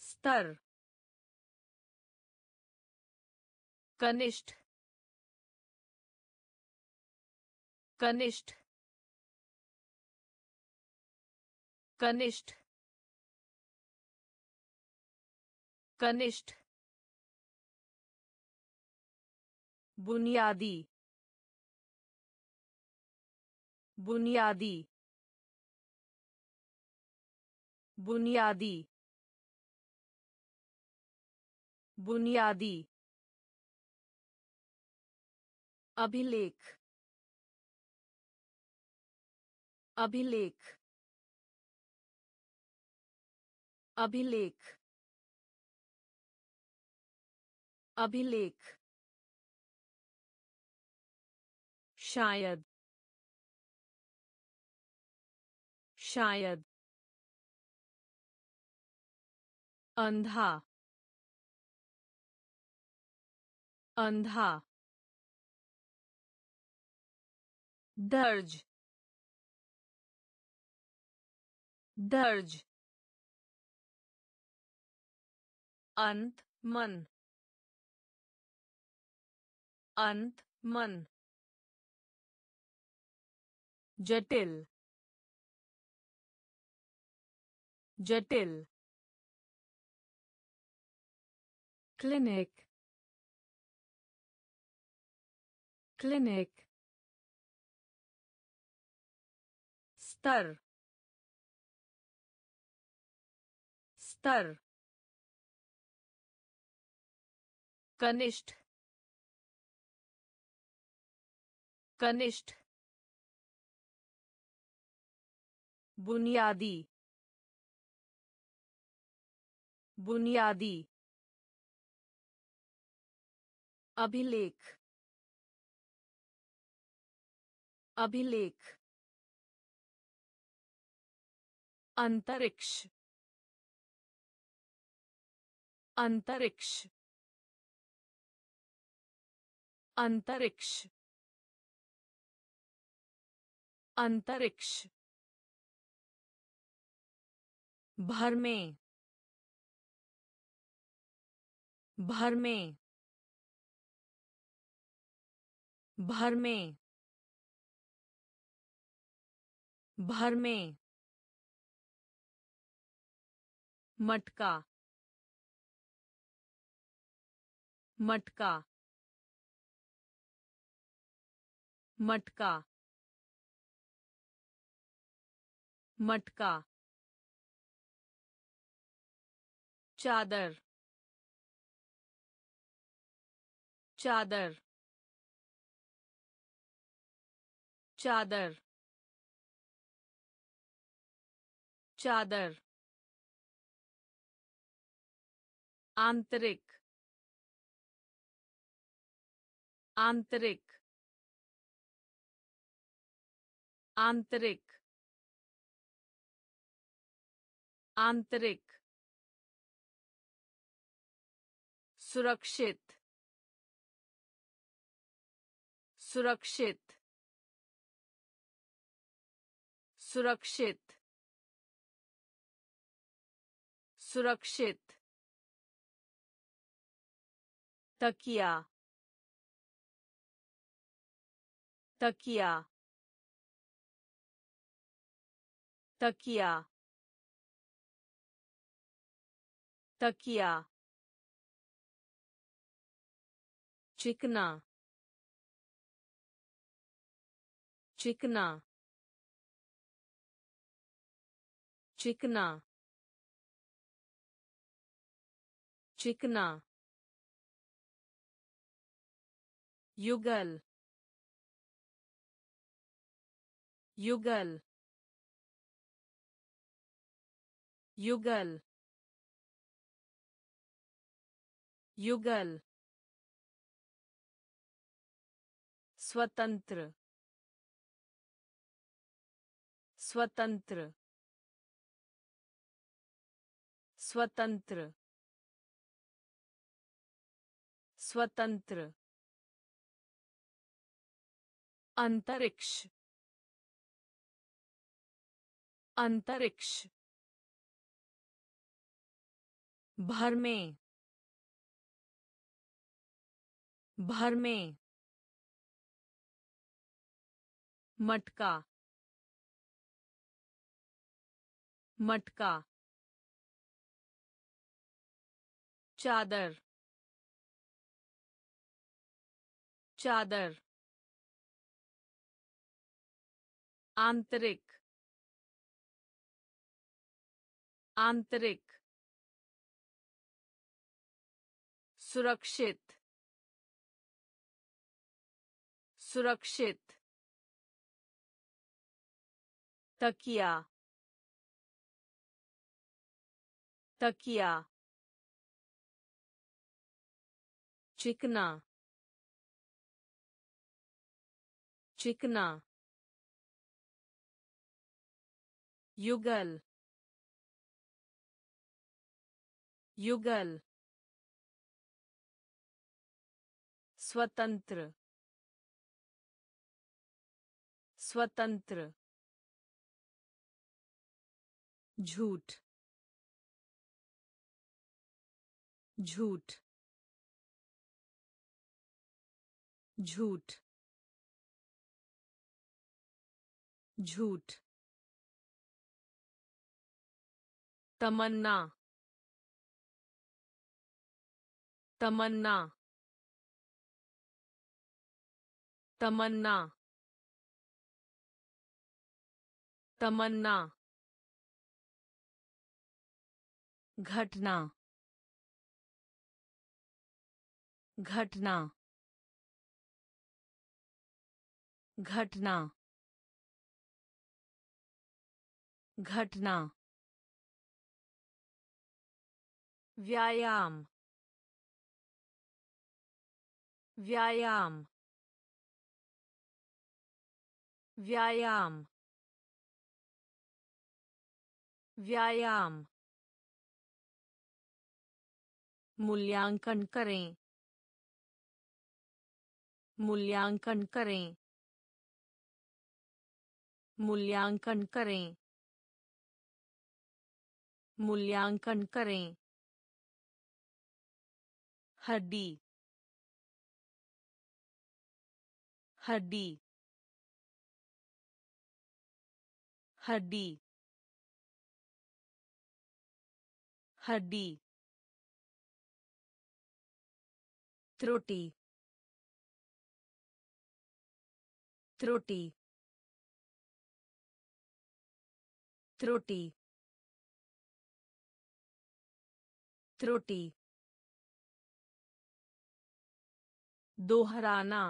स्तर। कनिष्ठ। कनिष्ठ। कनिष्ठ। कनिष्ठ। बुनियादी बुनियादी बुनियादी बुनियादी अभिलेख अभिलेख अभिलेख अभिलेख शायद शायद अंधा अंधा दर्ज दर्ज अंत मन अंत मन जटिल जटिल क्लिनिक क्लिनिक स्तर स्तर कनिष्ठ कनिष्ठ बुनियादी बुनियादी अभिलेख अभिलेख अंतरिक्ष अंतरिक्ष अंतरिक्ष अंतरिक्ष भर में भर में भर में भर में मटका मटका मटका मटका चादर चादर चादर चादर आंतरिक आंतरिक आंतरिक आंतरिक सुरक्षित सुरक्षित सुरक्षित सुरक्षित तकिया तकिया तकिया तकिया। चिकना चिकना चिकना चिकना युगल युगल युगल युगल स्वतंत्र स्वतंत्र स्वतंत्र स्वतंत्र अंतरिक्ष अंतरिक्ष भर में भर में मटका मटका चादर चादर आंतरिक आंतरिक सुरक्षित सुरक्षित तकिया। तकिया। चिकना। चिकना। युगल। युगल। स्वतंत्र। स्वतंत्र। झूठ झूठ झूठ झूठ। तमन्ना तमन्ना तमन्ना तमन्ना। घटना घटना घटना घटना व्यायाम व्यायाम व्यायाम व्यायाम। मूल्यांकन करें। मूल्यांकन करें। मूल्यांकन करें। मूल्यांकन करें। हड्डी। हड्डी। हड्डी। हड्डी। त्रुटि। त्रुटि। त्रुटि। त्रुटि। दोहराना।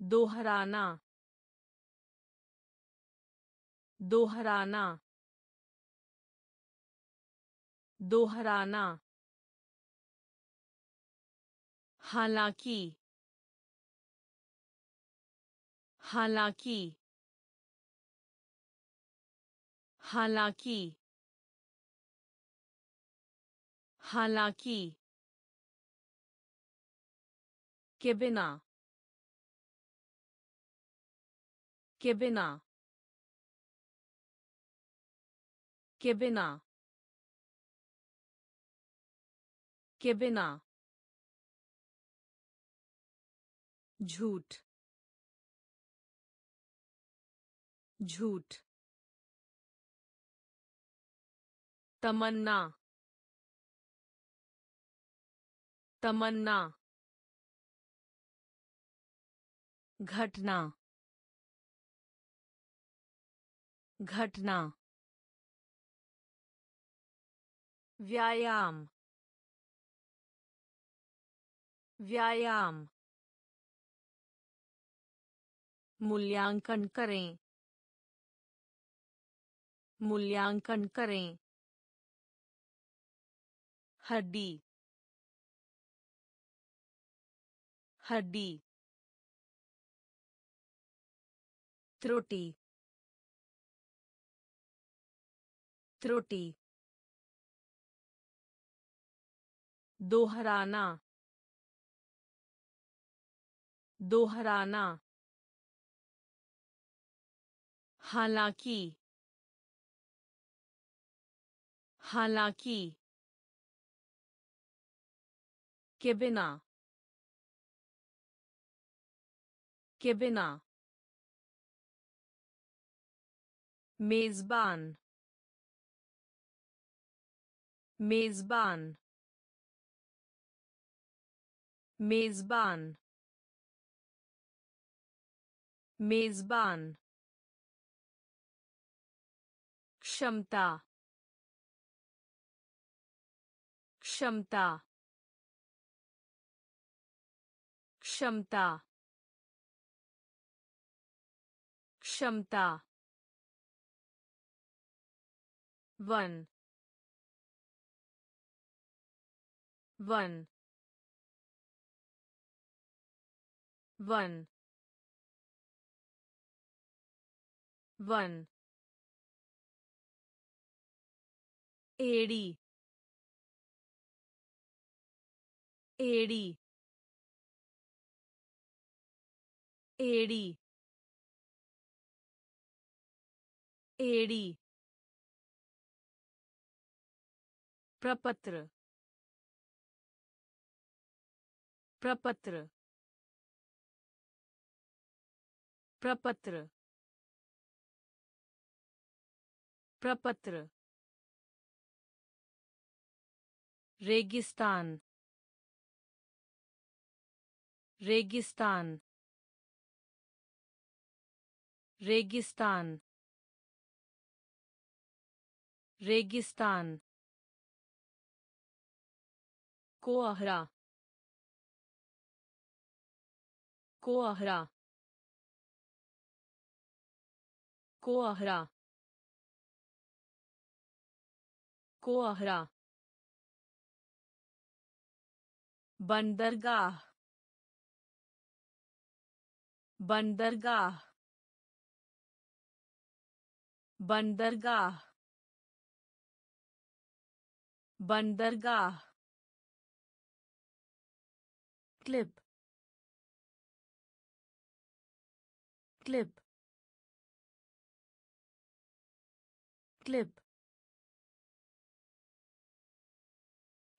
दोहराना। दोहराना। दोहराना। हालाँकि हालाँकि हालाँकि हालाँकि के बिना के बिना के बिना के बिना झूठ झूठ तमन्ना तमन्ना घटना घटना व्यायाम व्यायाम मूल्यांकन करें। मूल्यांकन करें। हड्डी। हड्डी। त्रुटि। त्रुटि। दोहराना। दोहराना। हालाँकि हालाँकि के बिना के बिना मेजबान मेजबान मेजबान मेजबान। क्षमता क्षमता क्षमता क्षमता वन वन वन वन एड़ी। एड़ी। एड़ी। एड़ी। प्रपत्र। प्रपत्र। प्रपत्र। प्रपत्र। रेगिस्तान रेगिस्तान रेगिस्तान रेगिस्तान कोहरा कोहरा कोहरा कोहरा बंदरगाह बंदरगाह बंदरगाह बंदरगाह। Clip clip clip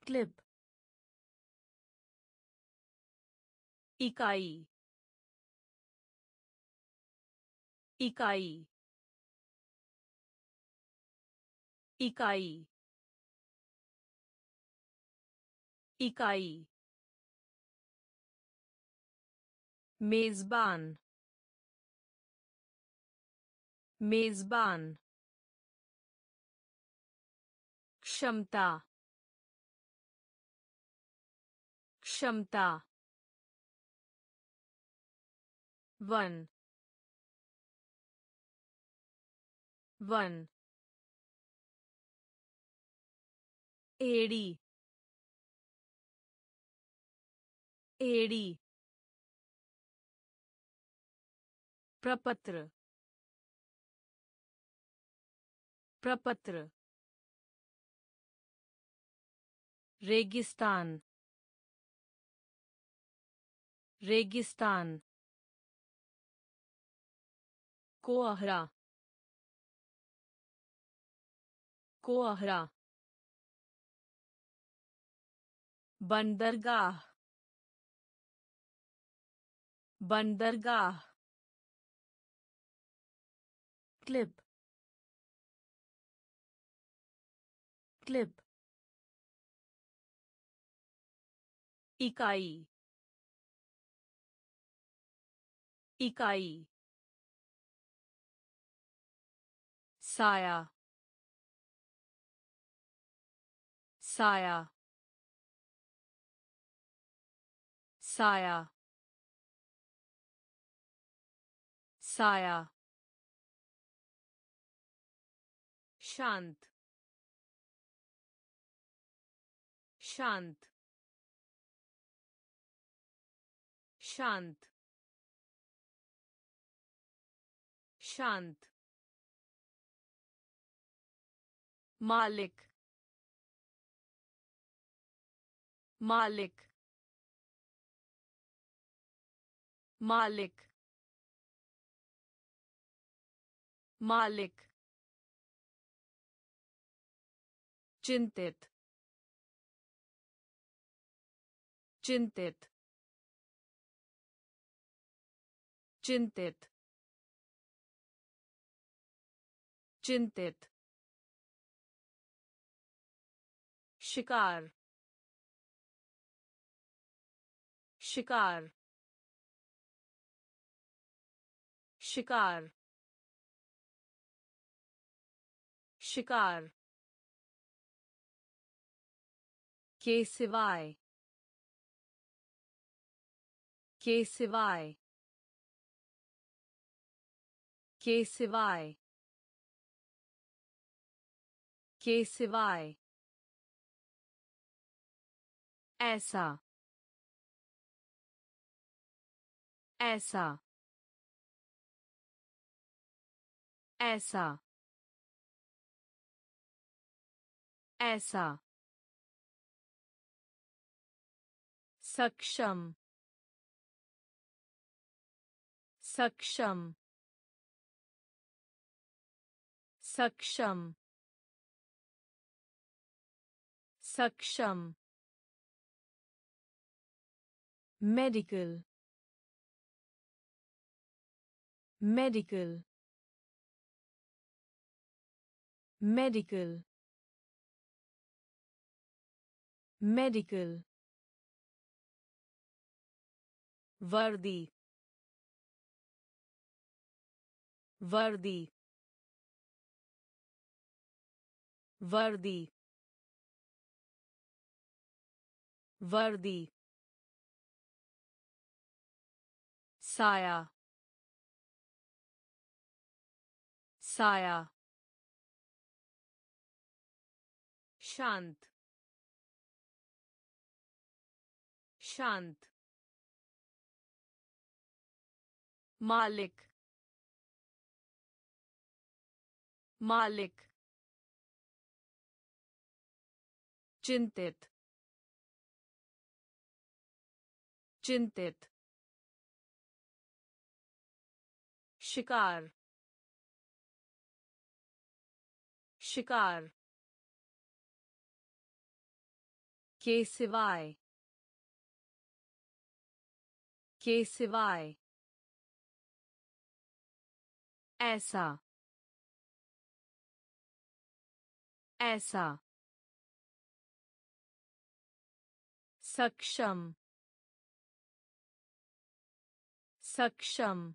clip. इकाई इकाई इकाई इकाई मेजबान मेजबान क्षमता क्षमता वन वन एड़ी एड़ी प्रपत्र प्रपत्र रेगिस्तान रेगिस्तान कोहरा। कोहरा। बंदरगाह। बंदरगाह। क्लिप। क्लिप। इकाई। इकाई। साया साया साया साया शांत शांत शांत शांत मालिक मालिक मालिक मालिक चिंतित चिंतित चिंतित चिंतित शिकार शिकार शिकार शिकार के सिवाय के सिवाय के सिवाय के सिवाय ऐसा ऐसा ऐसा ऐसा सक्षम सक्षम सक्षम सक्षम medical medical medical medical वर्दी वर्दी वर्दी वर्दी साया साया शांत शांत मालिक मालिक चिंतित चिंतित शिकार शिकार के सिवाय के सिवाय ऐसा ऐसा सक्षम सक्षम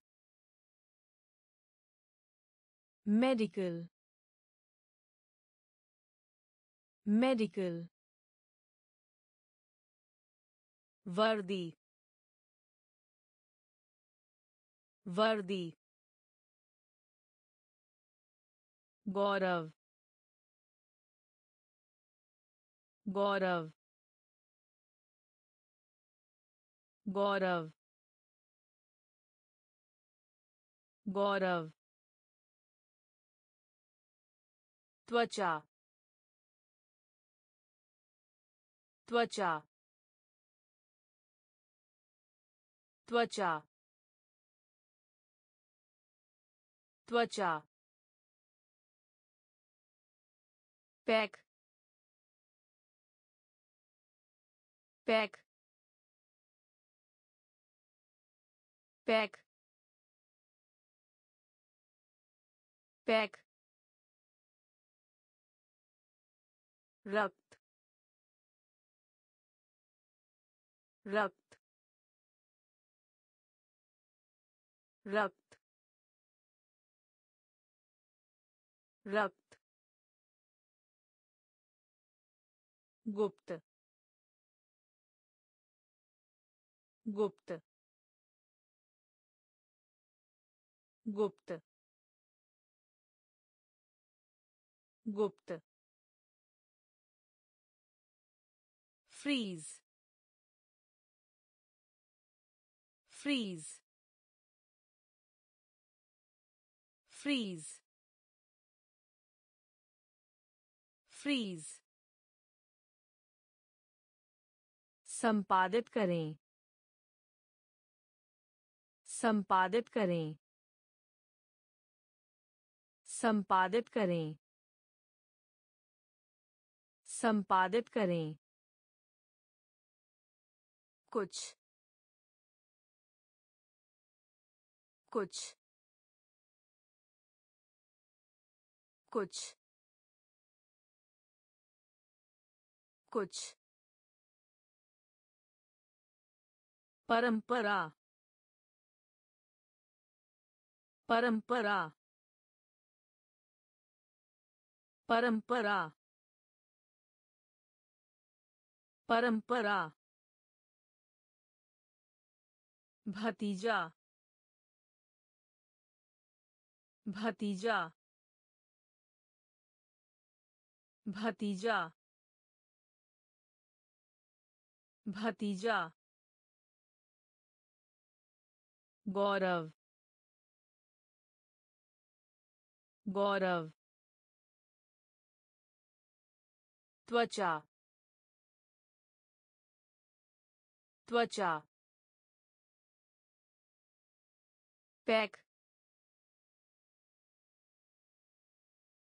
मेडिकल मेडिकल वर्दी वर्दी गौरव गौरव गौरव गौरव त्वचा। त्वचा। त्वचा। त्वचा। पैक। पैक। पैक। पैक। रक्त रक्त रक्त रक्त। गुप्त गुप्त। गुप्त गुप्त। फ्रीज फ्रीज फ्रीज फ्रीज संपादित करें संपादित करें संपादित करें संपादित करें कुछ। कुछ। कुछ। कुछ। परंपरा। परंपरा। परंपरा। परंपरा। भतीजा। भतीजा। भतीजा। भतीजा। गौरव। गौरव। त्वचा। त्वचा। पैक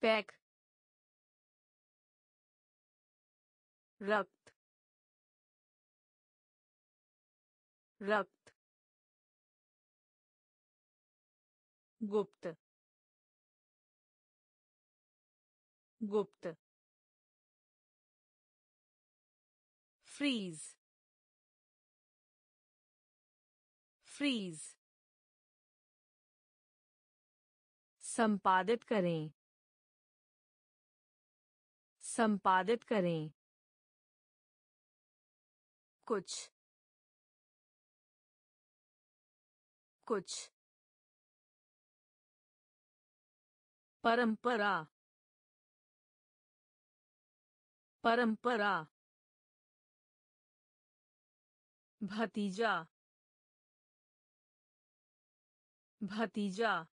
पैक रक्त रक्त गुप्त गुप्त फ्रीज फ्रीज संपादित करें। संपादित करें। कुछ। कुछ। परंपरा। परंपरा। भतीजा। भतीजा।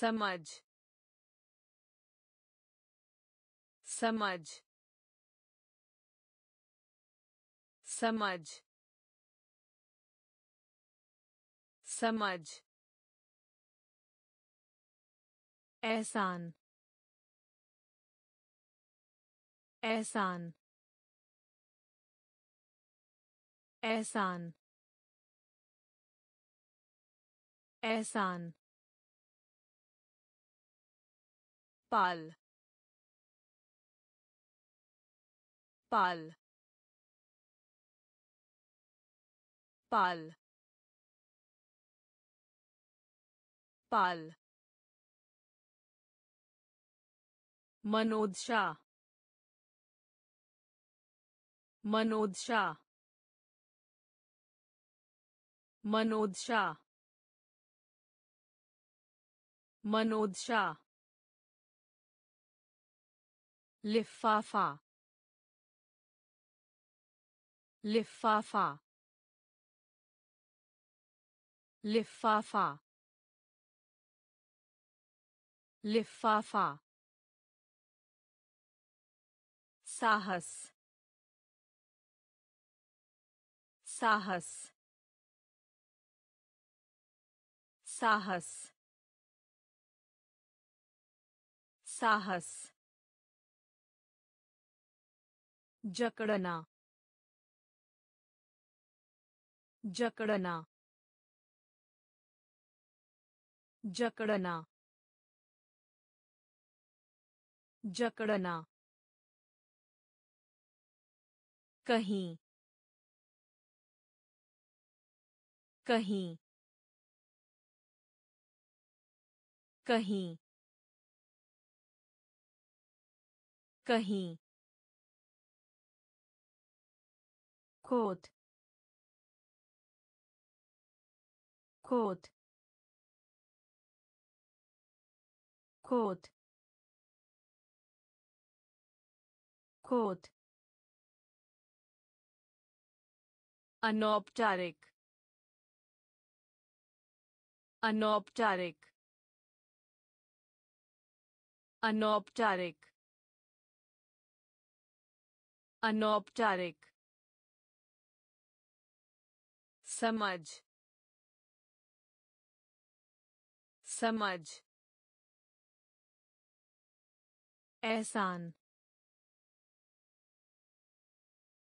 समझ समझ समझ समझ। एहसान एहसान। एहसान एहसान। पाल पाल पाल पाल मनोदशा मनोदशा मनोदशा मनोदशा लिफाफा लिफाफा लिफाफा लिफाफा साहस साहस साहस साहस जकड़ना जकड़ना जकड़ना जकड़ना। कहीं कहीं कहीं। कहीं। खोद खोद खोद खोद अनौपचारिक अनौपचारिक अनौपचारिक अनौपचारिक समझ समझ एहसान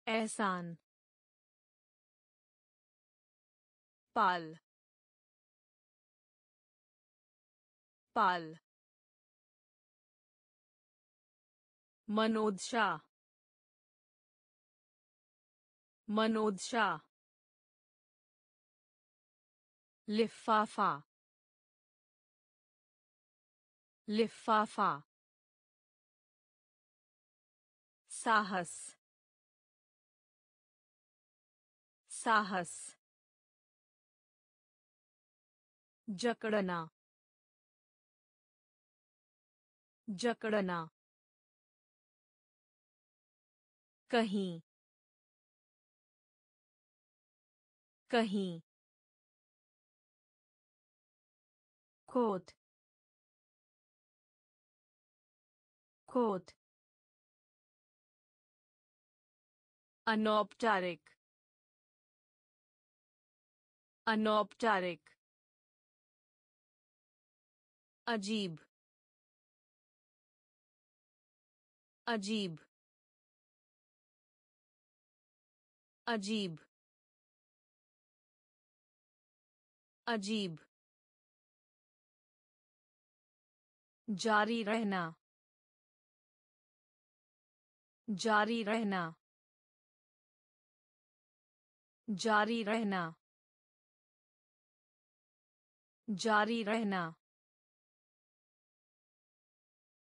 एहसान पाल पाल मनोदशा मनोदशा लिफाफा। लिफाफा। साहस। साहस। जकड़ना। जकड़ना। कहीं। कहीं। खोद खोद अनौपचारिक अनौपचारिक अजीब अजीब अजीब अजीब जारी रहना। जारी रहना। जारी रहना। जारी रहना।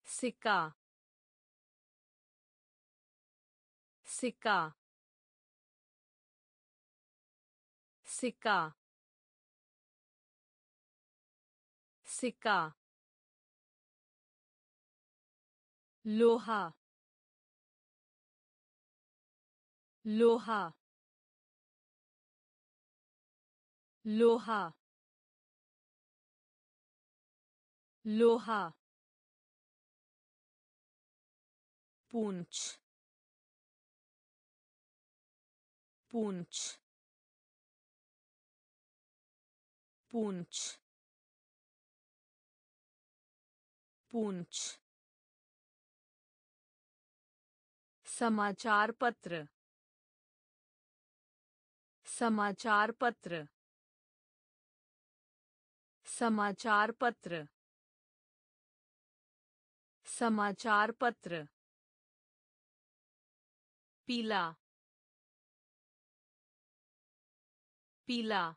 सिक्का। सिक्का। सिक्का। सिक्का। लोहा लोहा लोहा लोहा पूंछ पूंछ पूंछ पूंछ। समाचार पत्र समाचार पत्र समाचार पत्र समाचार पत्र पीला पीला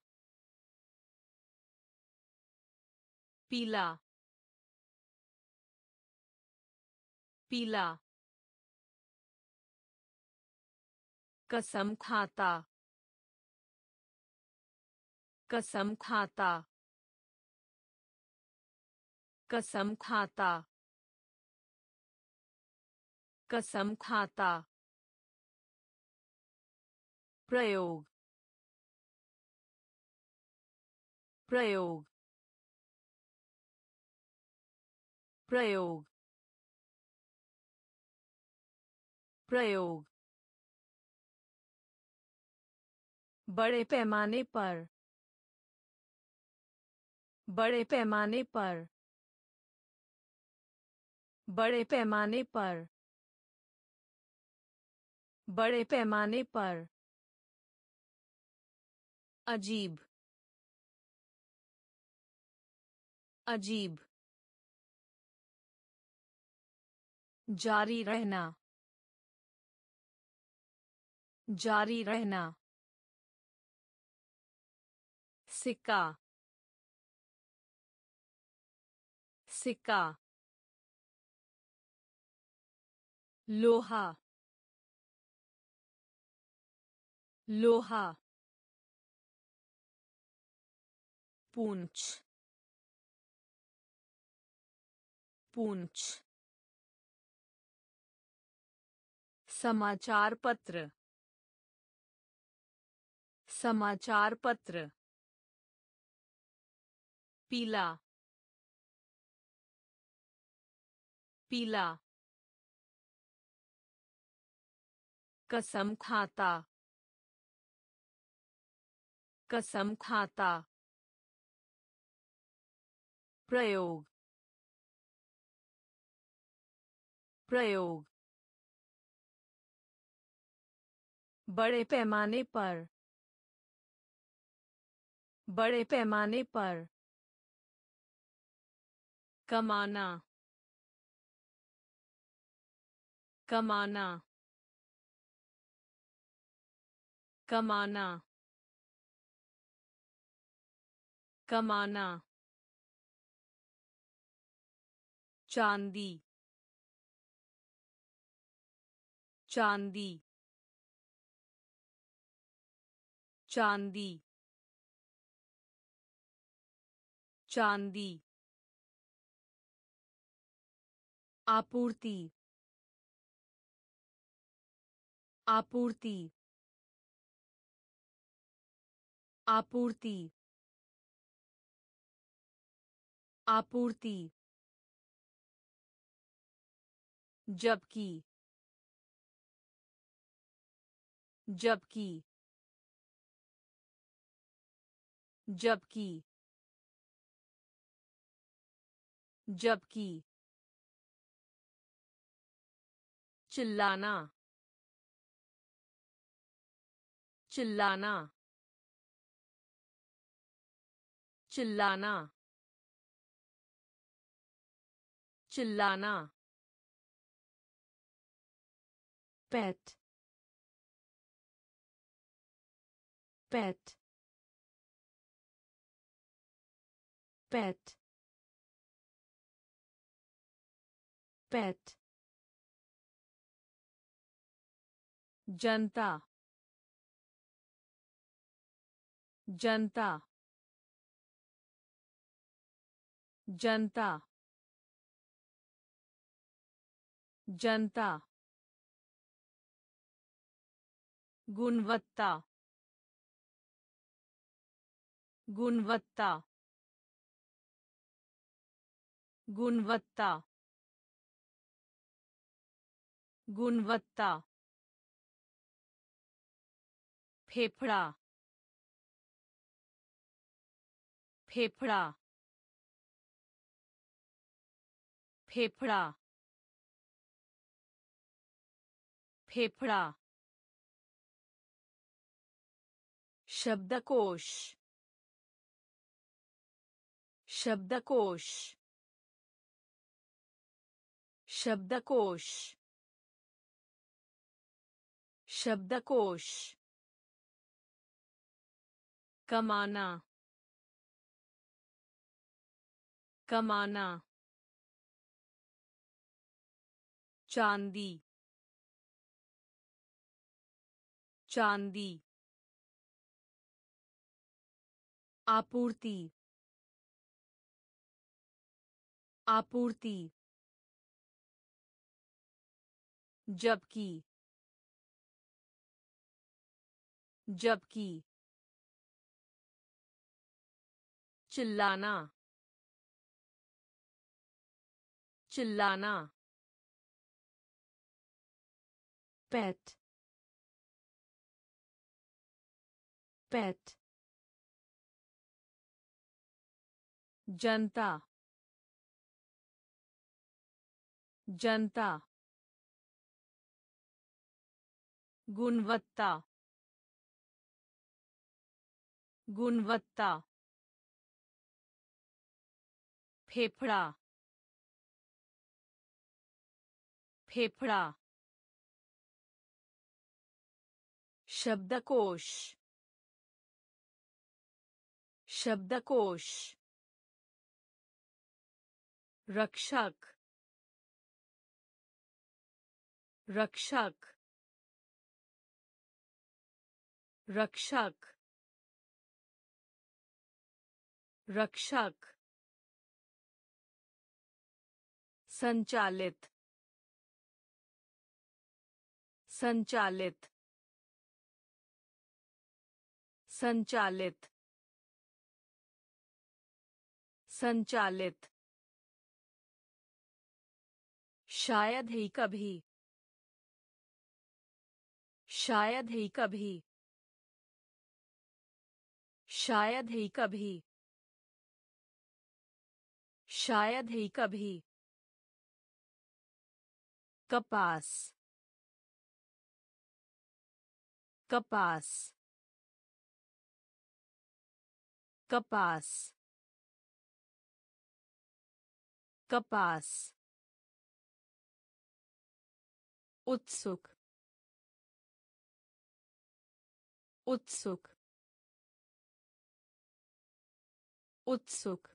पीला पीला कसम खाता। कसम खाता। कसम खाता। कसम खाता। प्रयोग। प्रयोग। प्रयोग। प्रयोग। बड़े पैमाने पर। बड़े पैमाने पर। बड़े पैमाने पर। बड़े पैमाने पर। अजीब। अजीब। जारी रहना। जारी रहना। सिक्का। सिक्का। लोहा। लोहा। पूंछ। पूंछ। समाचार पत्र समाचार पत्र पीला पीला कसम खाता कसम खाता प्रयोग प्रयोग बड़े पैमाने पर बड़े पैमाने पर कमाना। कमाना। कमाना। कमाना। चांदी। चांदी। चांदी। चांदी। आपूर्ति आपूर्ति आपूर्ति आपूर्ति जबकि जबकि जबकि जबकि चिल्लाना। चिल्लाना। चिल्लाना। चिल्लाना। Pet. Pet. Pet. Pet. जनता जनता जनता जनता गुणवत्ता गुणवत्ता गुणवत्ता गुणवत्ता। फेफड़ा फेफड़ा फेफड़ा फेफड़ा शब्दकोश शब्दकोश शब्दकोश शब्दकोश। कमाना। कमाना। चांदी। चांदी। आपूर्ति। आपूर्ति। जबकि। जबकि। चिल्लाना। चिल्लाना। Pet. Pet. जनता। जनता। गुणवत्ता। गुणवत्ता। फेफड़ा फेफड़ा शब्दकोश शब्दकोश रक्षक रक्षक रक्षक रक्षक। संचालित संचालित संचालित संचालित। शायद ही कभी, शायद ही कभी, शायद ही कभी, शायद ही कभी। कपास कपास कपास कपास उत्सुक उत्सुक उत्सुक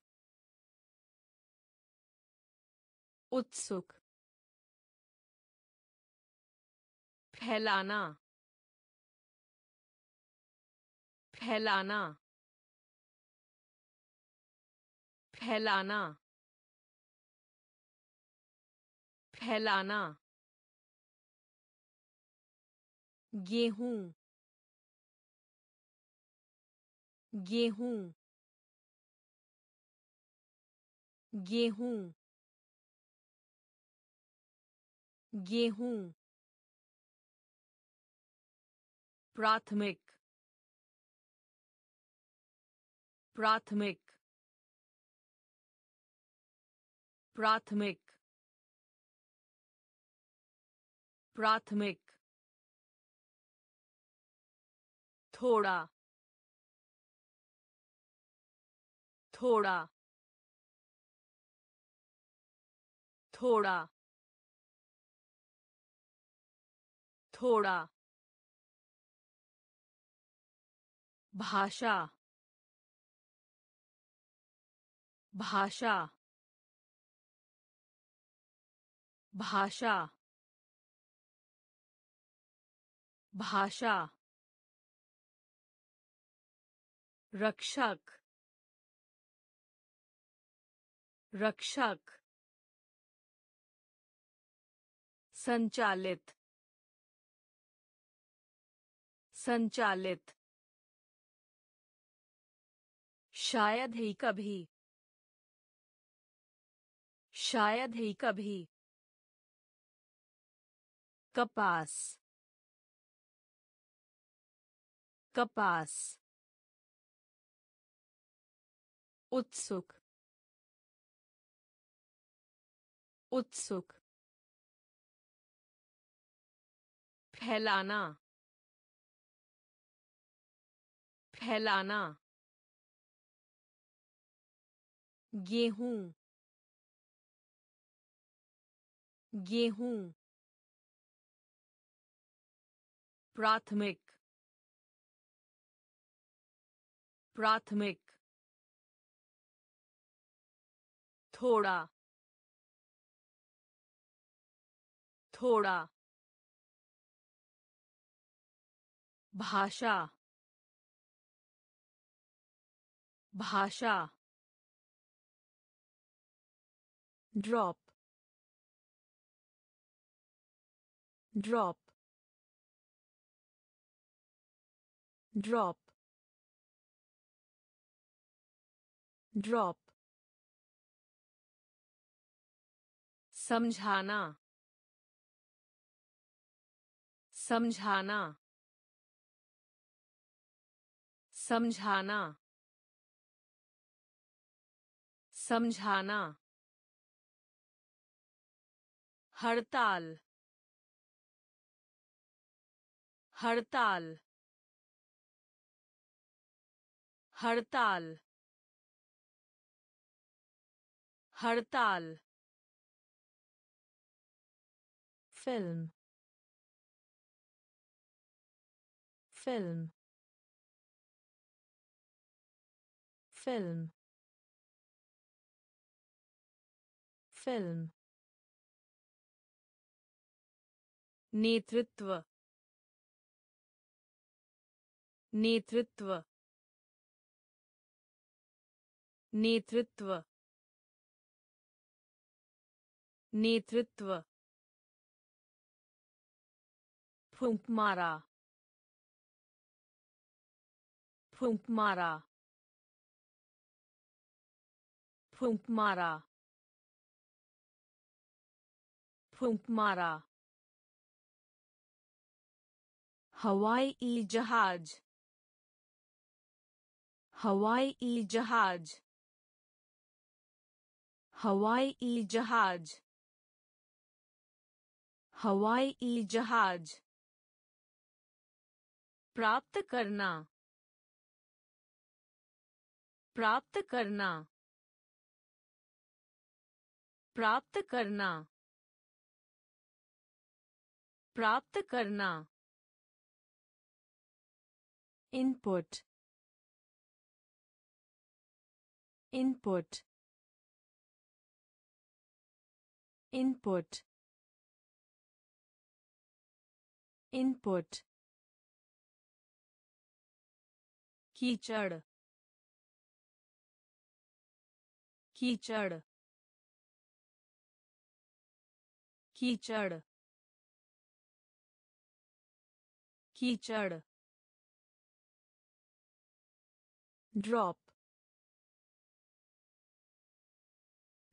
उत्सुक फैलाना। फैलाना। फैलाना। फैलाना। गेहूँ। गेहूँ। गेहूँ। गेहूँ। प्राथमिक प्राथमिक प्राथमिक प्राथमिक। थोड़ा थोड़ा। थोड़ा थोड़ा। भाषा भाषा भाषा भाषा रक्षक रक्षक संचालित संचालित शायद ही कभी। शायद ही कभी। कपास। कपास। उत्सुक। उत्सुक। फैलाना। फैलाना। गेहूँ। गेहूँ। प्राथमिक। प्राथमिक। थोड़ा। थोड़ा। भाषा। भाषा। ड्रॉप ड्रॉप ड्रॉप ड्रॉप समझाना समझाना समझाना समझाना हड़ताल हड़ताल हड़ताल हड़ताल। फ़िल्म फ़िल्म फ़िल्म फ़िल्म नेतृत्व नेतृत्व नेतृत्व नेतृत्व। फूंक मारा फूंक मारा फूंक मारा फूंक मारा। हवाई जहाज़ हवाई जहाज़ हवाई जहाज़ हवाई जहाज़ प्राप्त करना। प्राप्त करना। प्राप्त करना। प्राप्त करना। input input input input कीचड़ कीचड़ कीचड़ कीचड़ drop.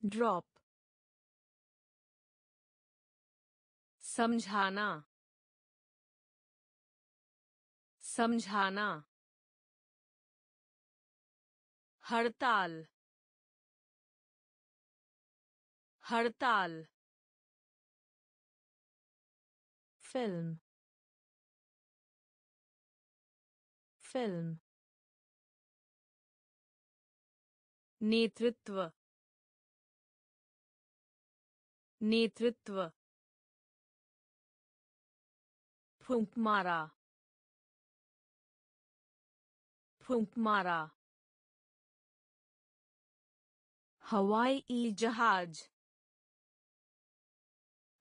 Drop. समझाना समझाना हड़ताल हड़ताल film. Film. नेतृत्व नेतृत्व फूंक मारा फूंक मारा हवाई जहाज़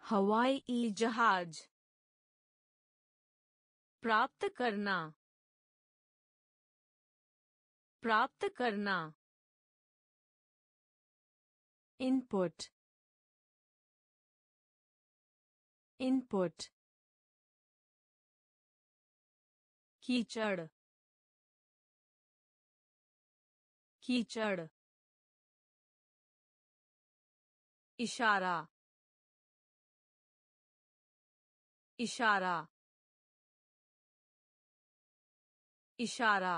हवाई जहाज़ प्राप्त करना प्राप्त करना। Input. Input. कीचड़ कीचड़ इशारा इशारा इशारा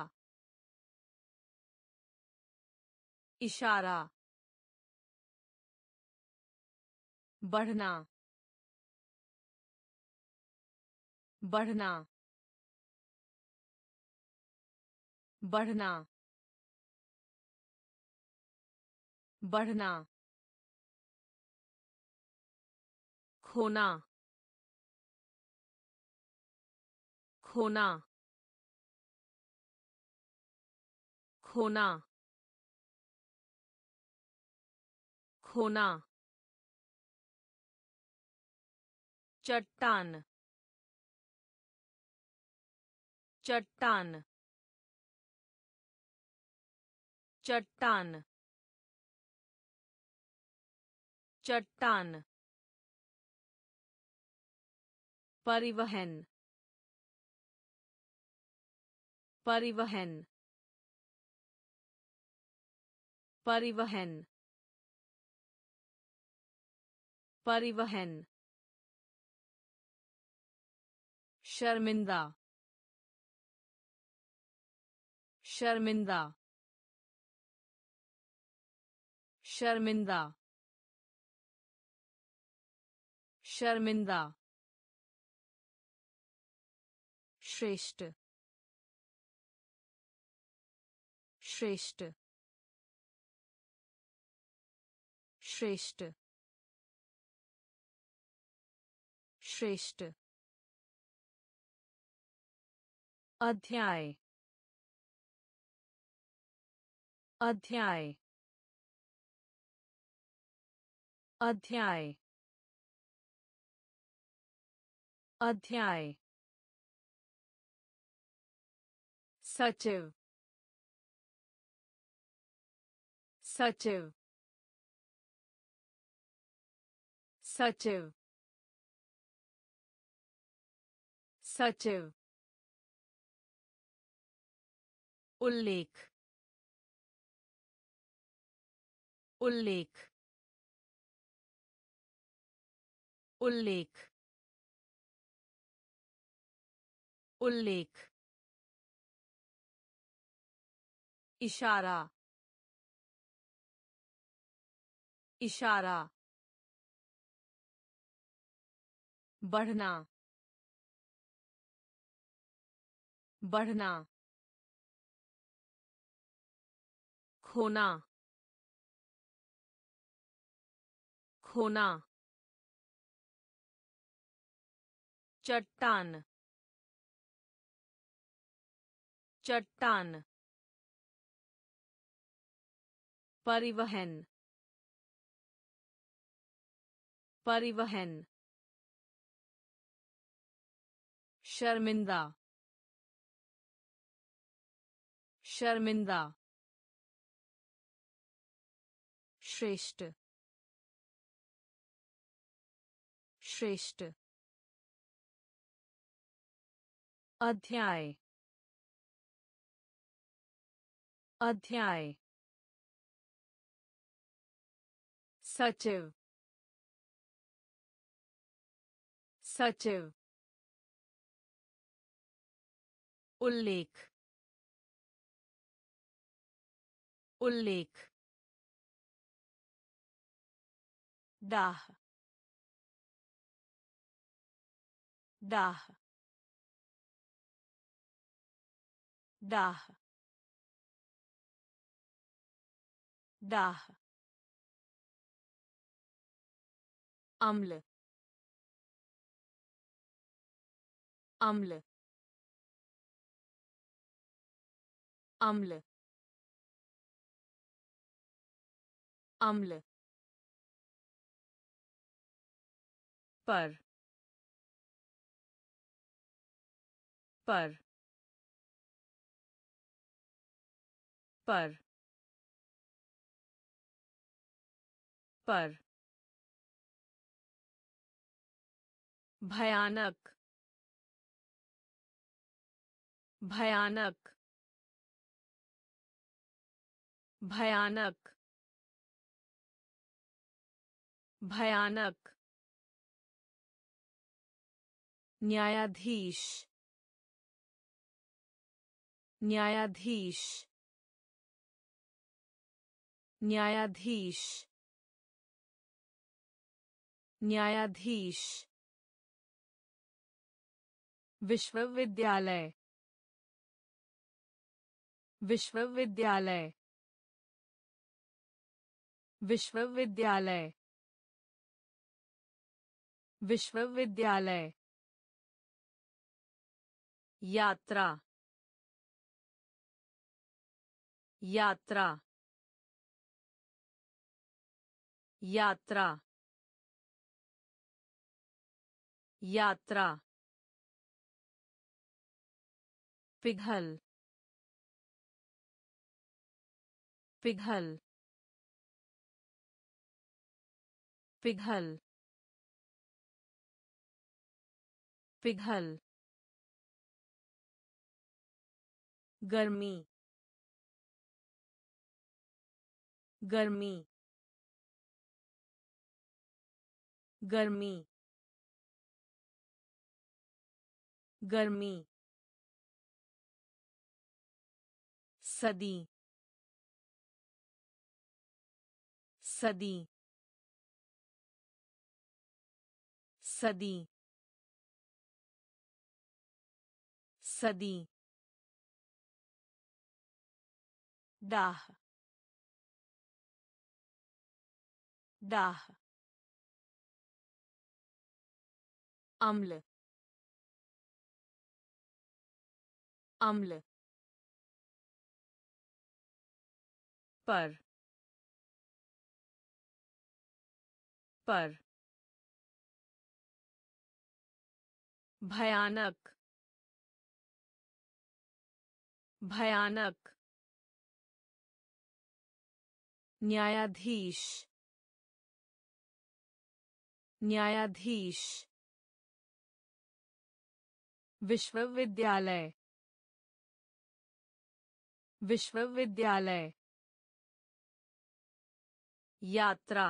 इशारा बढ़ना बढ़ना बढ़ना बढ़ना खोना खोना खोना खोना चट्टान चट्टान चट्टान चट्टान परिवहन परिवहन परिवहन परिवहन शर्मिंदा। शर्मिंदा। शर्मिंदा। शर्मिंदा। श्रेष्ठ। श्रेष्ठ। श्रेष्ठ। श्रेष्ठ। अध्याय। अध्याय। अध्याय। अध्याय। सचिव। सचिव। सचिव। सचिव। उल्लेख। उल्लेख। उल्लेख। उल्लेख। इशारा। इशारा। बढ़ना। बढ़ना। खोना। खोना। चट्टान। चट्टान। परिवहन। परिवहन। शर्मिंदा। शर्मिंदा। श्रेष्ठ। श्रेष्ठ। अध्याय। अध्याय। सचिव। सचिव। उल्लेख। उल्लेख। डाह डाह डाह डाह अम्ल अम्ल अम्ल अम्ल पर पर पर पर। भयानक भयानक भयानक। भयानक। न्यायाधीश न्यायाधीश न्यायाधीश न्यायाधीश। विश्वविद्यालय विश्वविद्यालय विश्वविद्यालय विश्वविद्यालय। यात्रा यात्रा यात्रा यात्रा पिघल पिघल पिघल पिघल गर्मी गर्मी गर्मी गर्मी सदी सदी सदी सदी। डाह डाह अम्ल अम्ल पर पर भयानक भयानक न्यायाधीश न्यायाधीश विश्वविद्यालय विश्वविद्यालय यात्रा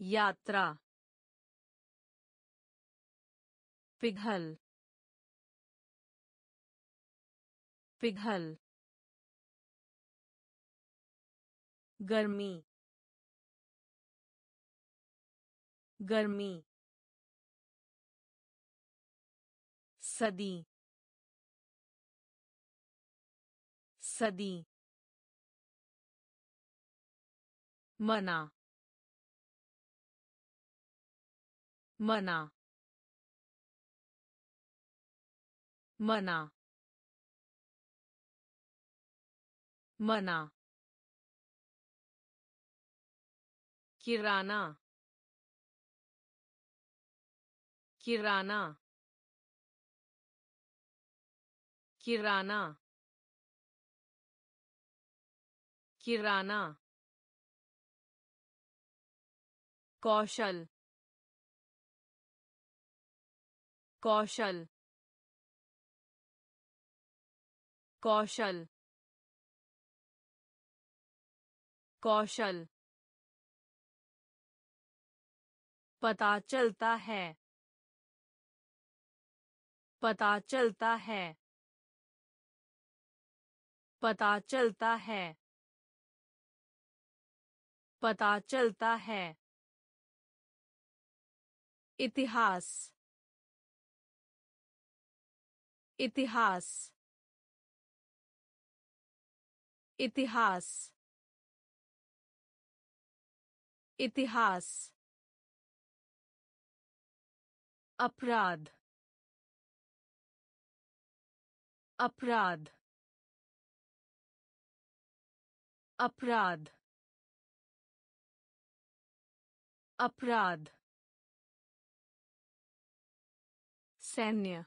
यात्रा पिघल पिघल गर्मी गर्मी सदी सदी मना मना मना मना किराना किराना किराना किराना कौशल कौशल कौशल कौशल। पता चलता है। पता चलता है। पता चलता है। पता चलता है। इतिहास। इतिहास। इतिहास। इतिहास। अपराध अपराध अपराध अपराध सैन्य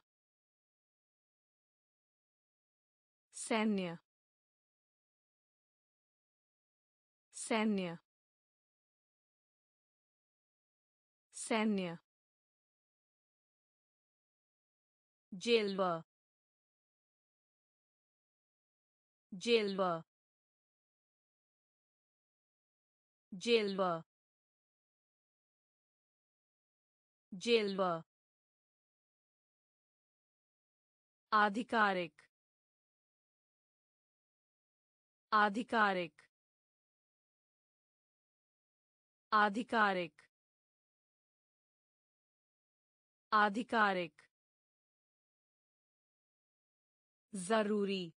सैन्य सैन्य सैन्य। जेलवा जेलवा जेलवा जेलवा आधिकारिक आधिकारिक आधिकारिक आधिकारिक ज़रूरी।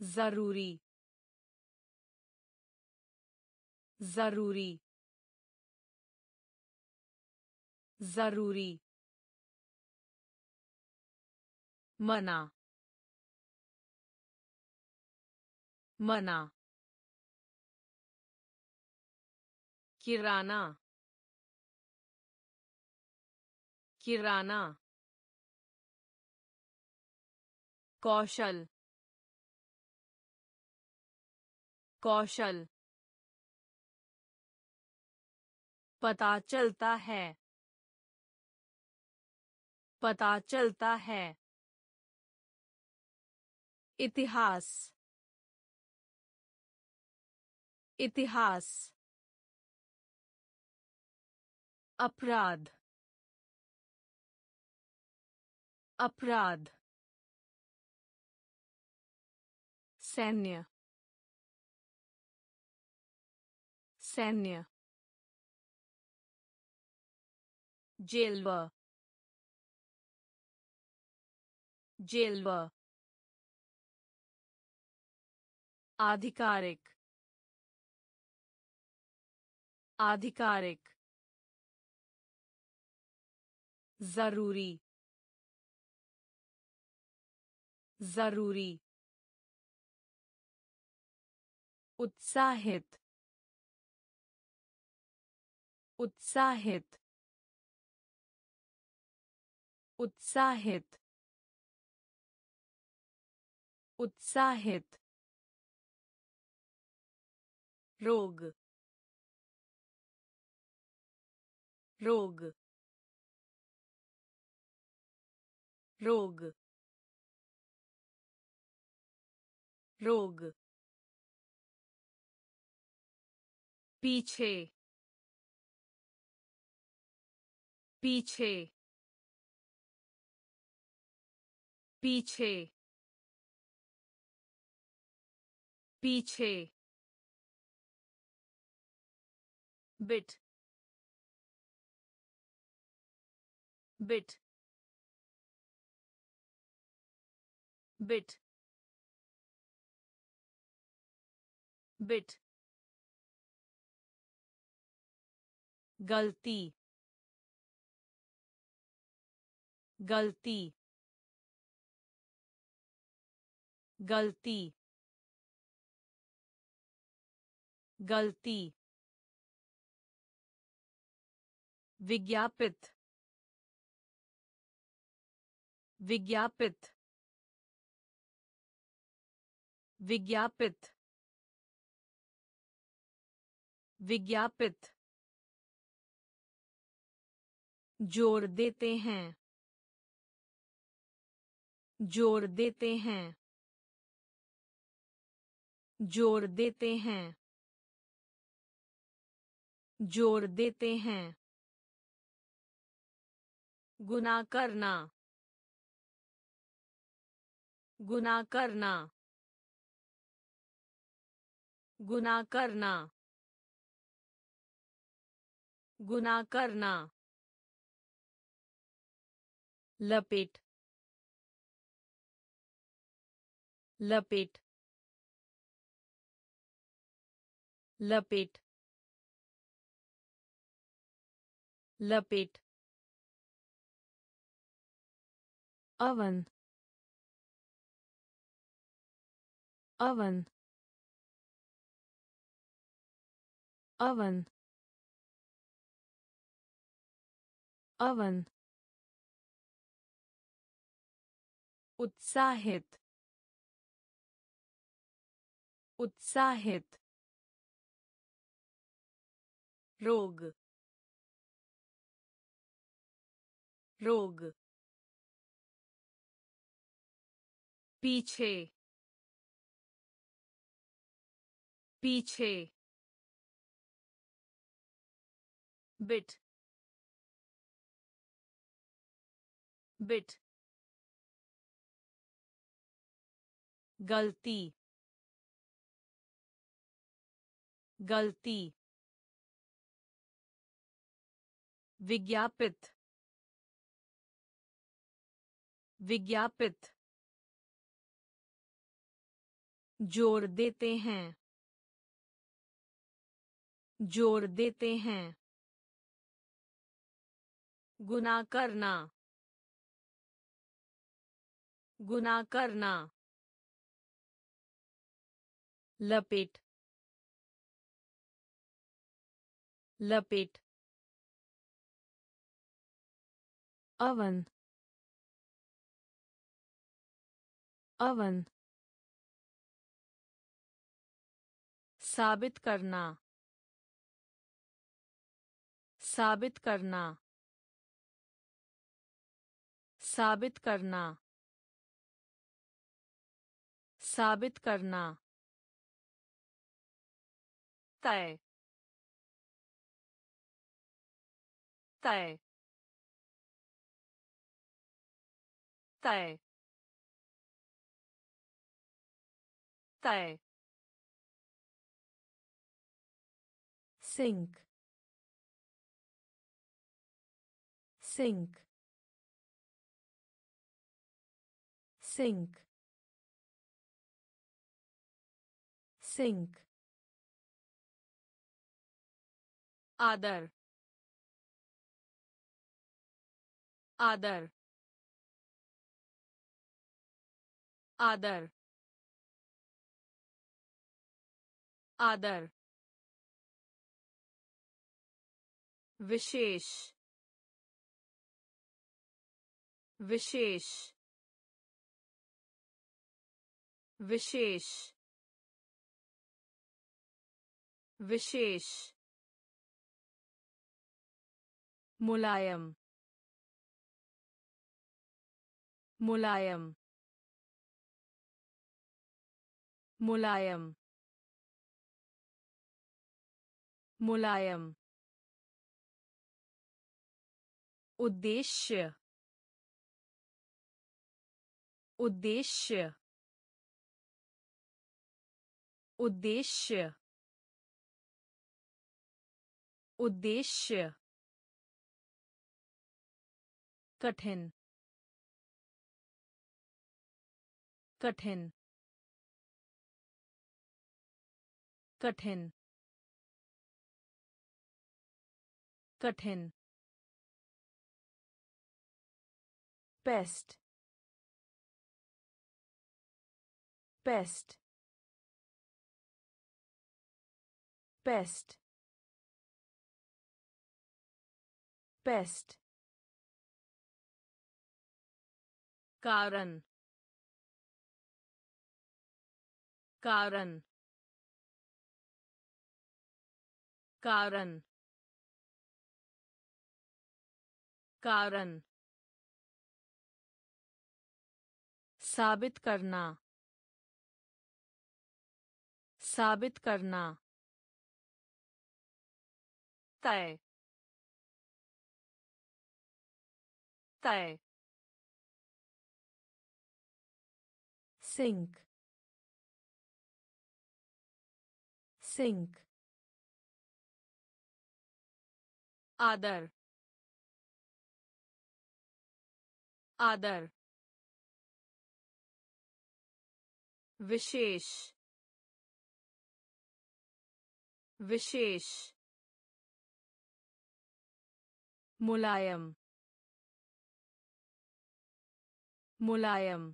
ज़रूरी। ज़रूरी। ज़रूरी। मना। मना। किराना। किराना। कौशल कौशल पता चलता है पता चलता है इतिहास इतिहास अपराध अपराध सैन्य। सैन्य। जेलवा। जेलवा। आधिकारिक। आधिकारिक। ज़रूरी। ज़रूरी। उत्साहित उत्साहित उत्साहित उत्साहित रोग रोग रोग रोग पीछे। पीछे। पीछे। पीछे। बिट। बिट। बिट। बिट। गलती गलती गलती गलती विज्ञापित विज्ञापित विज्ञापित विज्ञापित जोड़ देते हैं। जोड़ देते हैं। जोड़ देते हैं। जोड़ देते हैं। गुना करना। गुना करना। गुना करना। गुना करना। लपेट लपेट लपेट लपेट। Oven oven oven oven. उत्साहित उत्साहित रोग रोग पीछे पीछे बिट बिट गलती गलती विज्ञापित विज्ञापित ज़ोर देते हैं ज़ोर देते हैं गुना करना गुना करना लपेट लपेट oven oven साबित करना साबित करना साबित करना साबित करना। तय तय तय तय sink sink sink sink आदर आदर आदर आदर विशेष विशेष विशेष विशेष मुलायम। मुलायम। मुलायम। मुलायम। उद्देश्य। उद्देश्य। उद्देश्य। उद्देश्य। कठिन। कठिन। कठिन। कठिन। पेस्ट। पेस्ट। पेस्ट। पेस्ट। कारण। कारण। कारण। कारण। साबित करना। साबित करना। तय। तय। Sink. Sink. आदर आदर विशेष विशेष मुलायम मुलायम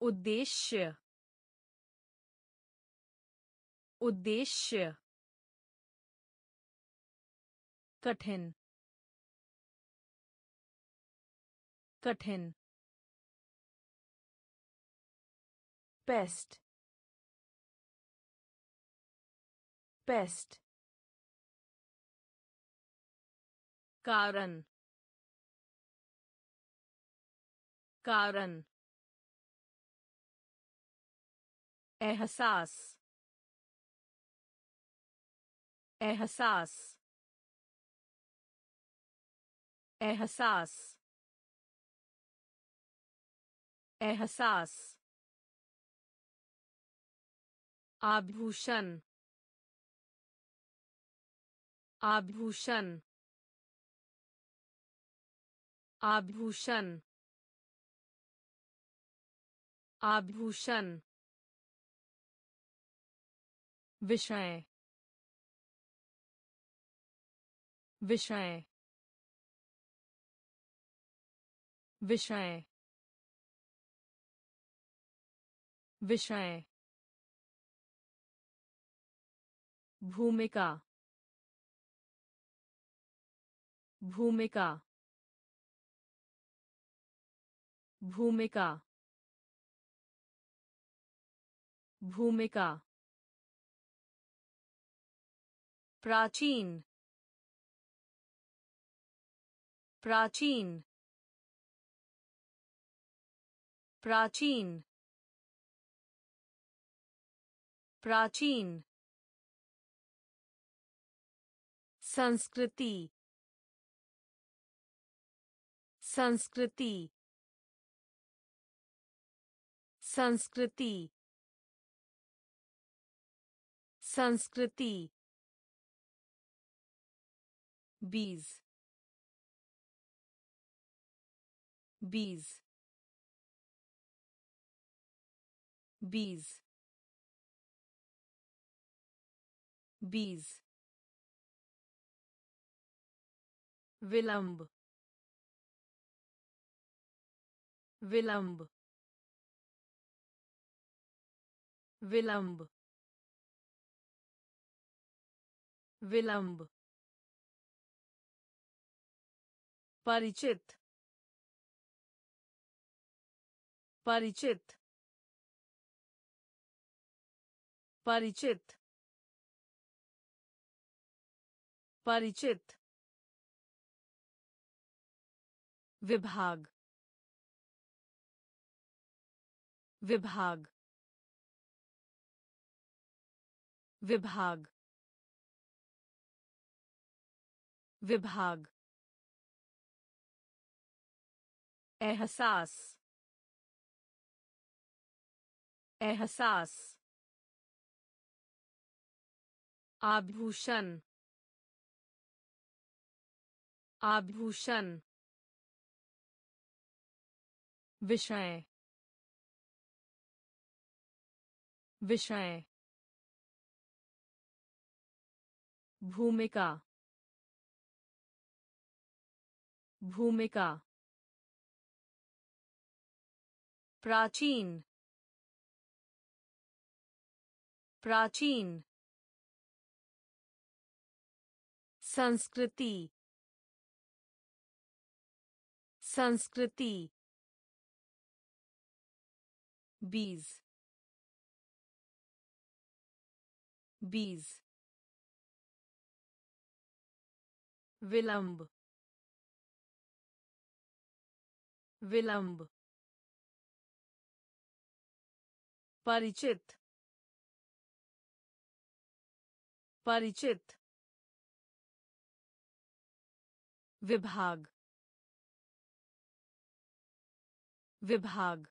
उद्देश्य उद्देश्य कठिन कठिन pest pest कारण कारण एहसास एहसास एहसास एहसास आभूषण। आभूषण। आभूषण। आभूषण। विषय विषय विषय विषय भूमिका भूमिका भूमिका भूमिका प्राचीन प्राचीन प्राचीन प्राचीन संस्कृति संस्कृति संस्कृति संस्कृति बीज बीज बीज बीज विलंब विलंब विलंब विलंब परिचित परिचित परिचित परिचित विभाग विभाग विभाग विभाग एहसास एहसास आभूषण। आभूषण। विषय। विषय। भूमिका। भूमिका। प्राचीन। प्राचीन। संस्कृति। संस्कृति। बीज। बीज। विलंब। विलंब। परिचित परिचित विभाग विभाग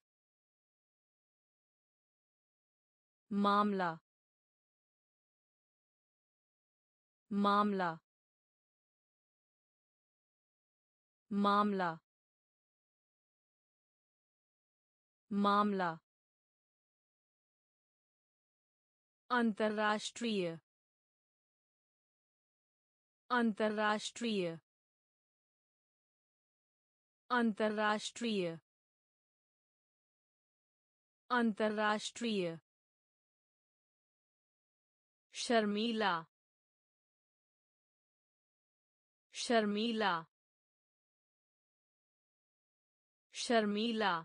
मामला मामला मामला मामला। अंतर्राष्ट्रीय अंतर्राष्ट्रीय अंतर्राष्ट्रीय अंतर्राष्ट्रीय। शर्मीला शर्मीला शर्मीला।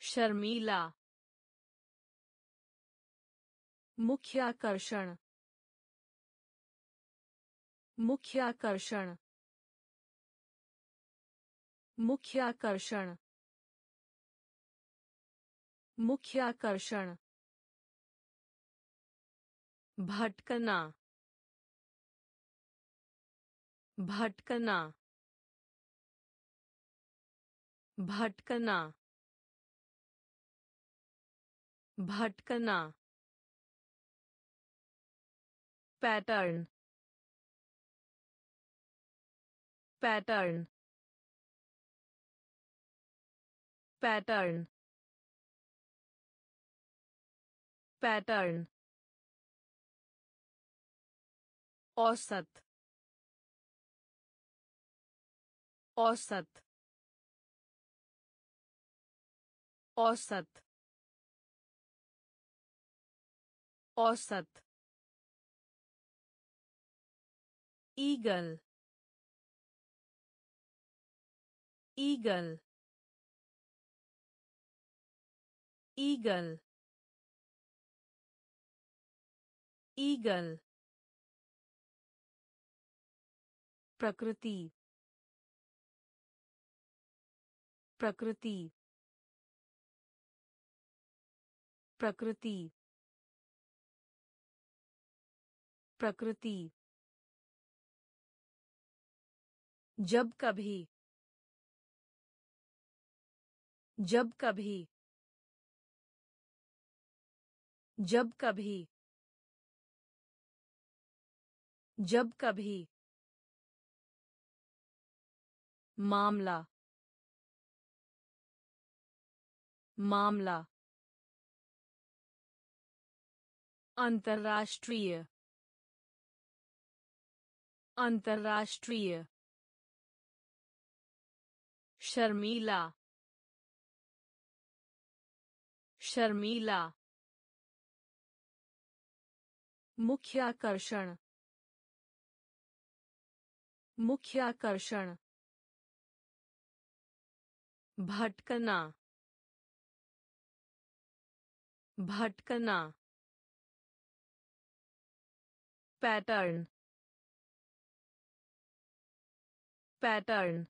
शर्मीला। मुख्य आकर्षण मुख्य आकर्षण मुख्य आकर्षण मुख्य आकर्षण भटकना। भटकना। भटकना। भटकना। पैटर्न पैटर्न पैटर्न पैटर्न औसत औसत औसत औसत ईगल ईगल ईगल ईगल प्रकृति प्रकृति प्रकृति प्रकृति जब कभी। जब कभी। जब कभी। जब कभी। मामला। मामला। अंतर्राष्ट्रीय। अंतर्राष्ट्रीय। शर्मीला शर्मीला मुख्य आकर्षण भटकना भटकना पैटर्न पैटर्न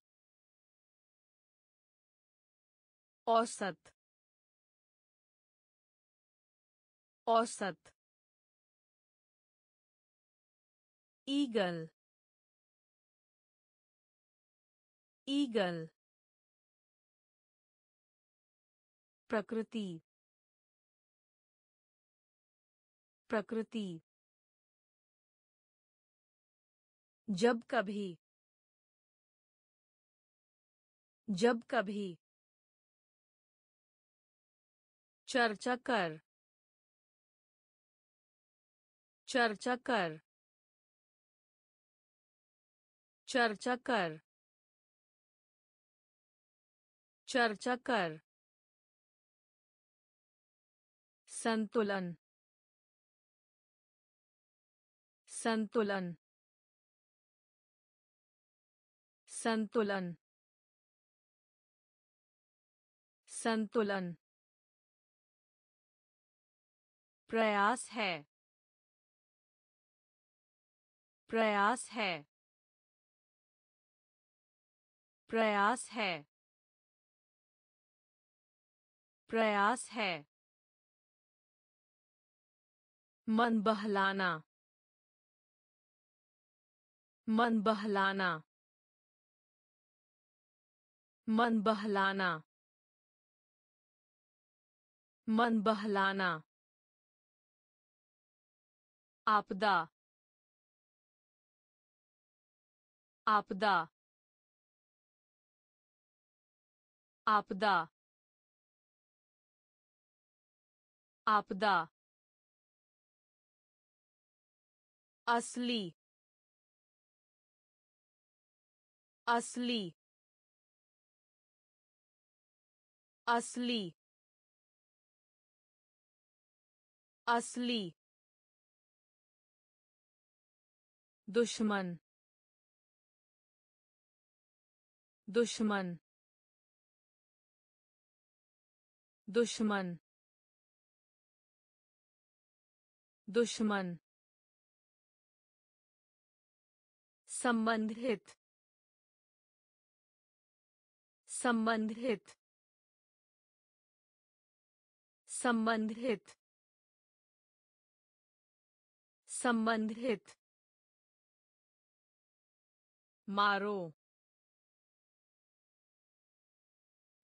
औसत औसत ईगल ईगल प्रकृति प्रकृति जब कभी जब कभी चर्चा कर। चर्चा कर। चर्चा कर। चर्चा कर। संतुलन। संतुलन। संतुलन। संतुलन। प्रयास है। प्रयास है। प्रयास है। प्रयास है। मन बहलाना। मन बहलाना। मन बहलाना। मन बहलाना। आपदा आपदा आपदा आपदा असली असली असली असली दुश्मन। दुश्मन। दुश्मन। दुश्मन। संबंधित। संबंधित। संबंधित। संबंधित। मारो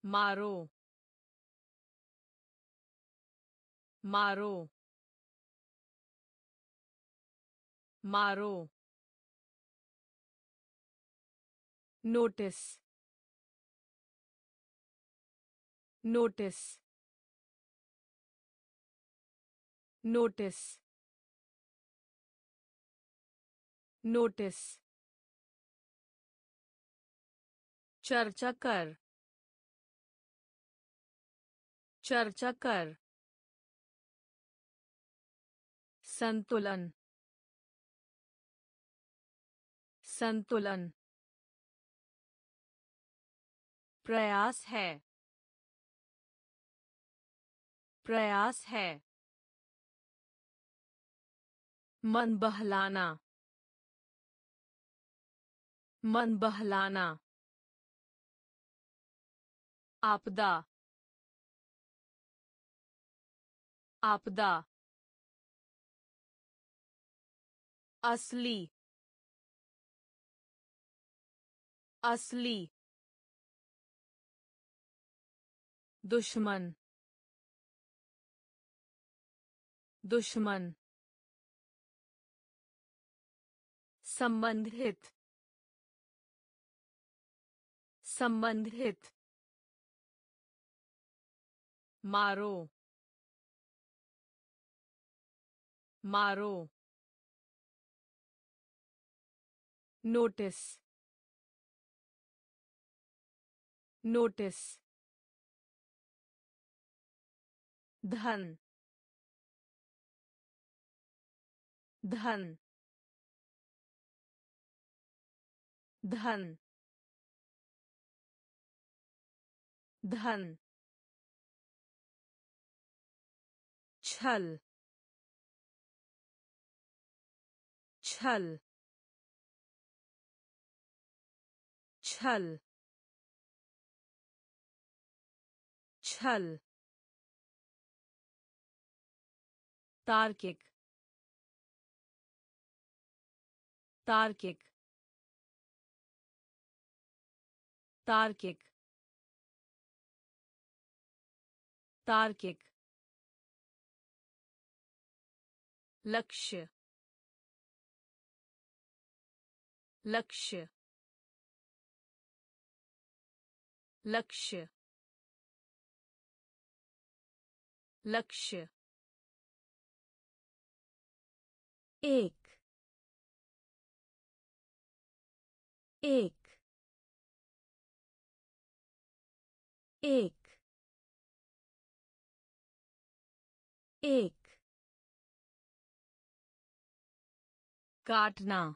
मारो मारो मारो नोटिस नोटिस नोटिस नोटिस चर्चा कर। चर्चा कर। संतुलन। संतुलन। प्रयास है। प्रयास है। मन बहलाना। मन बहलाना। आपदा आपदा असली असली दुश्मन दुश्मन संबंधित संबंधित मारो मारो नोटिस नोटिस धन धन धन धन छल। छल। छल। छल। तार्किक। तार्किक। तार्किक। तार्किक। लक्ष्य लक्ष्य लक्ष्य लक्ष्य। एक एक एक एक। काटना।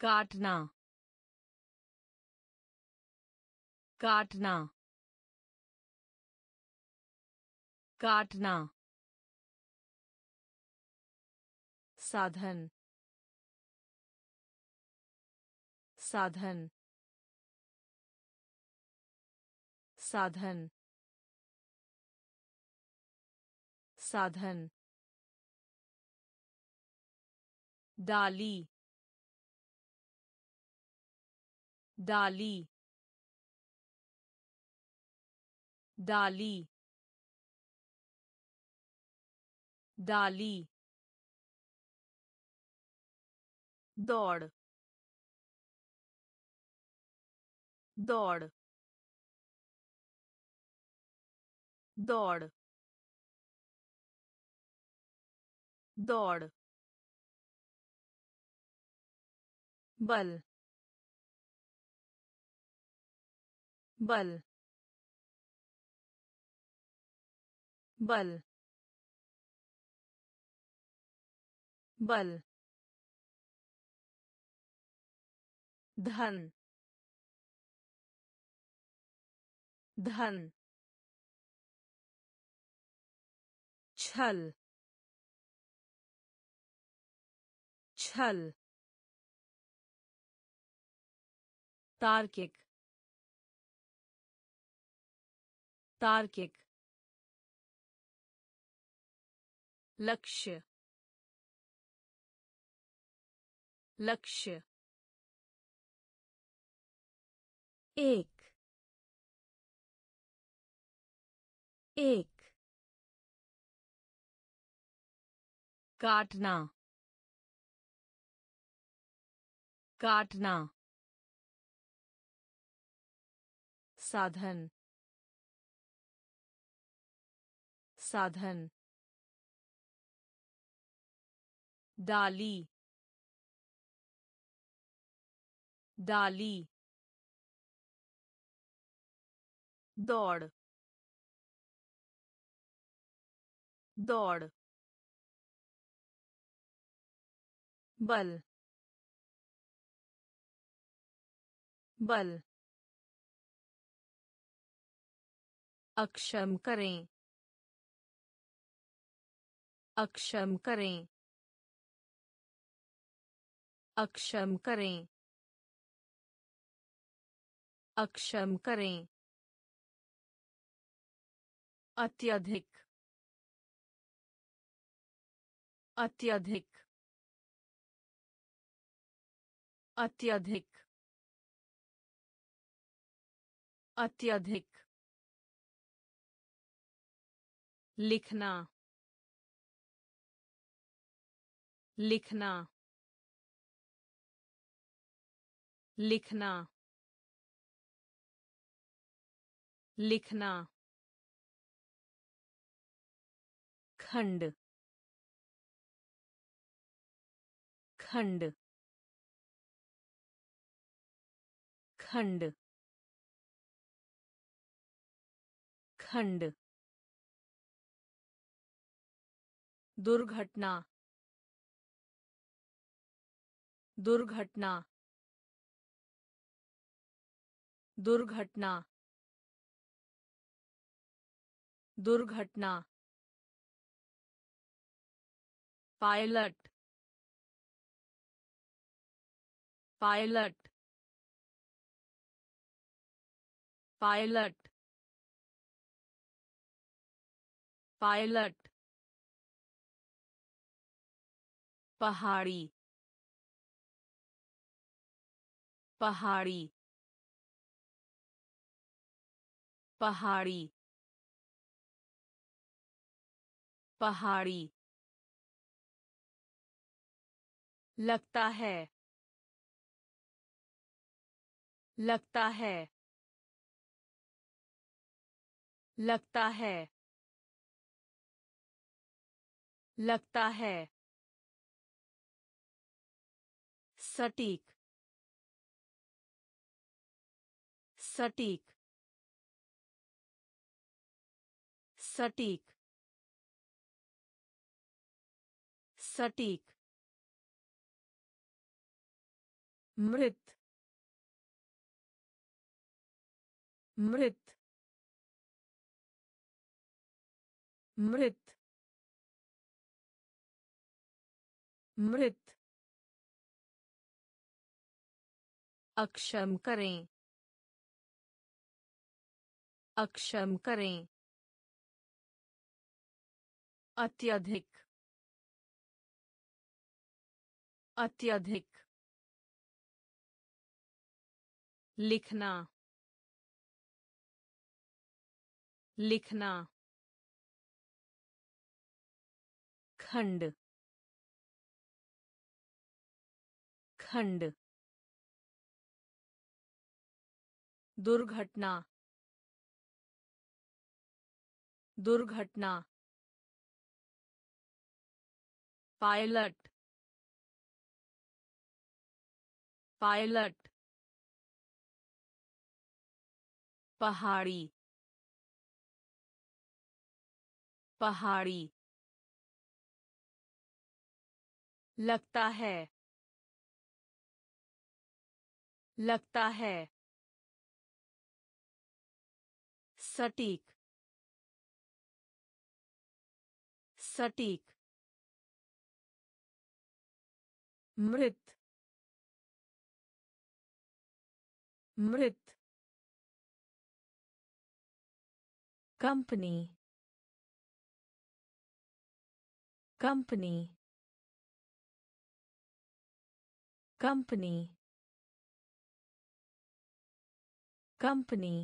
काटना। काटना। काटना। साधन। साधन। साधन। साधन। डाली डाली डाली डाली दौड़ दौड़ दौड़ दौड़ बल बल बल बल धन धन छल छल तार्किक तार्किक लक्ष्य लक्ष्य एक एक काटना काटना साधन। साधन। डाली। डाली। दौड़। दौड़। बल। बल। अक्षम करें। अक्षम करें। अक्षम करें। अक्षम करें। अत्यधिक। अत्यधिक। अत्यधिक। अत्यधिक। लिखना लिखना लिखना लिखना खंड खंड खंड खंड दुर्घटना। दुर्घटना। दुर्घटना। दुर्घटना। पायलट। पायलट। पायलट। पायलट। पहाड़ी। पहाड़ी। पहाड़ी। पहाड़ी। लगता है। लगता है। लगता है। लगता है। सटीक सटीक सटीक सटीक। मृत मृत मृत मृत। अक्षम करें। अक्षम करें। अत्यधिक। अत्यधिक। लिखना। लिखना। खंड। खंड। दुर्घटना। दुर्घटना। पायलट। पायलट। पहाड़ी। पहाड़ी। लगता है। लगता है। सटीक सटीक मृत मृत कंपनी कंपनी कंपनी कंपनी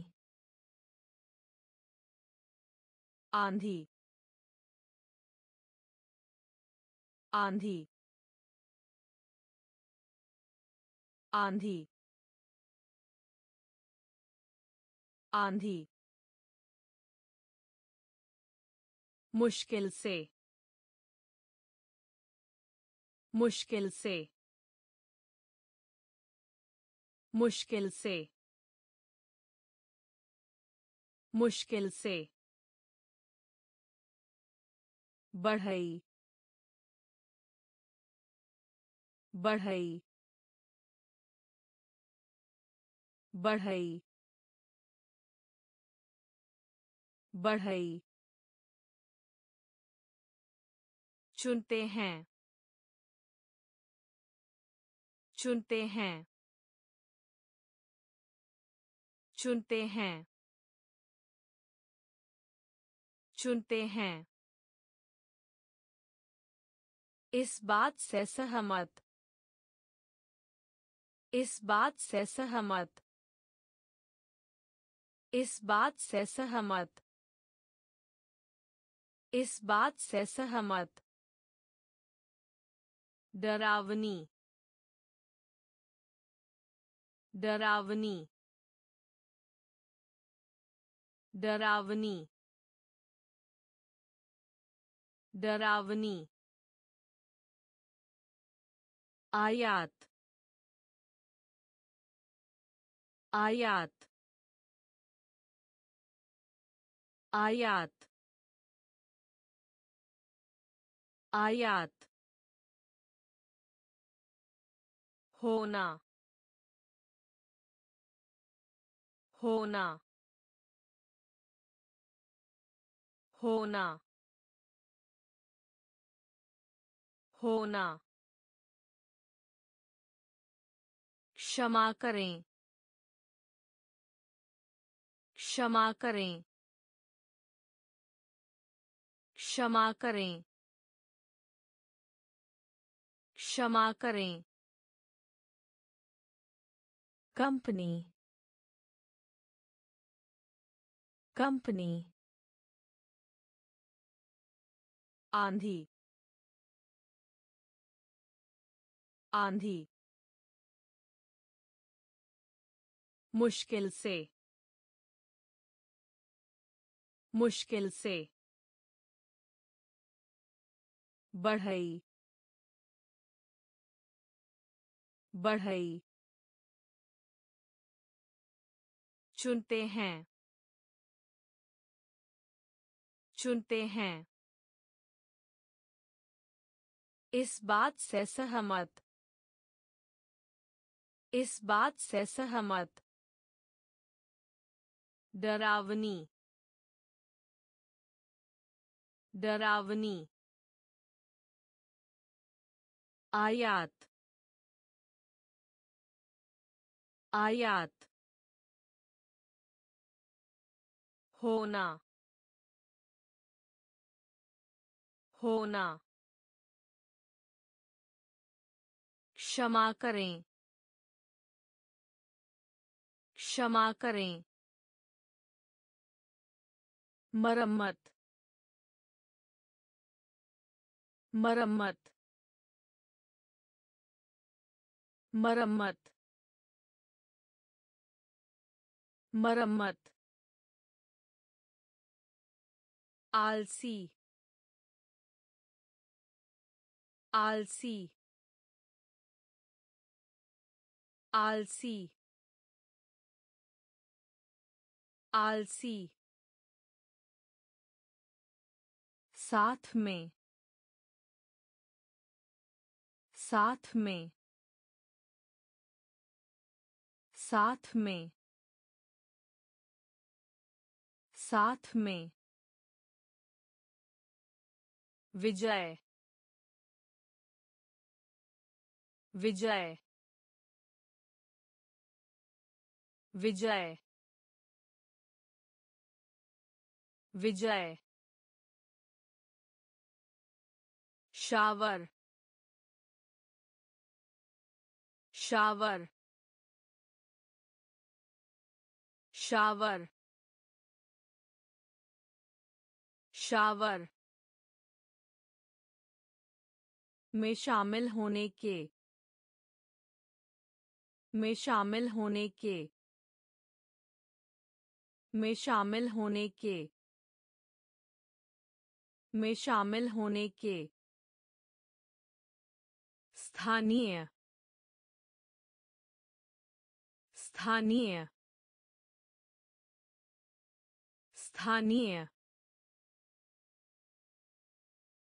आंधी। आंधी। आंधी। आंधी। मुश्किल से। मुश्किल से। मुश्किल से। मुश्किल से। बढ़ई बढ़ई बढ़ई बढ़ई। चुनते हैं चुनते हैं चुनते हैं चुनते हैं। इस बात से सहमत। इस बात से सहमत। इस बात से सहमत। इस बात से सहमत। डरावनी। डरावनी। डरावनी। डरावनी। आयात आयात आयात आयात होना होना होना होना क्षमा करें। क्षमा करें। क्षमा करें। क्षमा करें। कंपनी। कंपनी। आंधी। आंधी। मुश्किल से मुश्किल से, बढ़ई बढ़ई, चुनते हैं चुनते हैं। इस बात से सहमत, इस बात से सहमत। डरावनी डरावनी आयात आयात होना होना क्षमा करें क्षमा करें। मरम्मत मरम्मत मरम्मत मरम्मत आलसी आलसी आलसी आलसी। साथ में साथ में साथ में साथ में विजय विजय विजय विजय। शावर शावर शावर शावर में शामिल होने के। में शामिल होने के। में शामिल होने के। में शामिल होने के। स्थानीय स्थानीय स्थानीय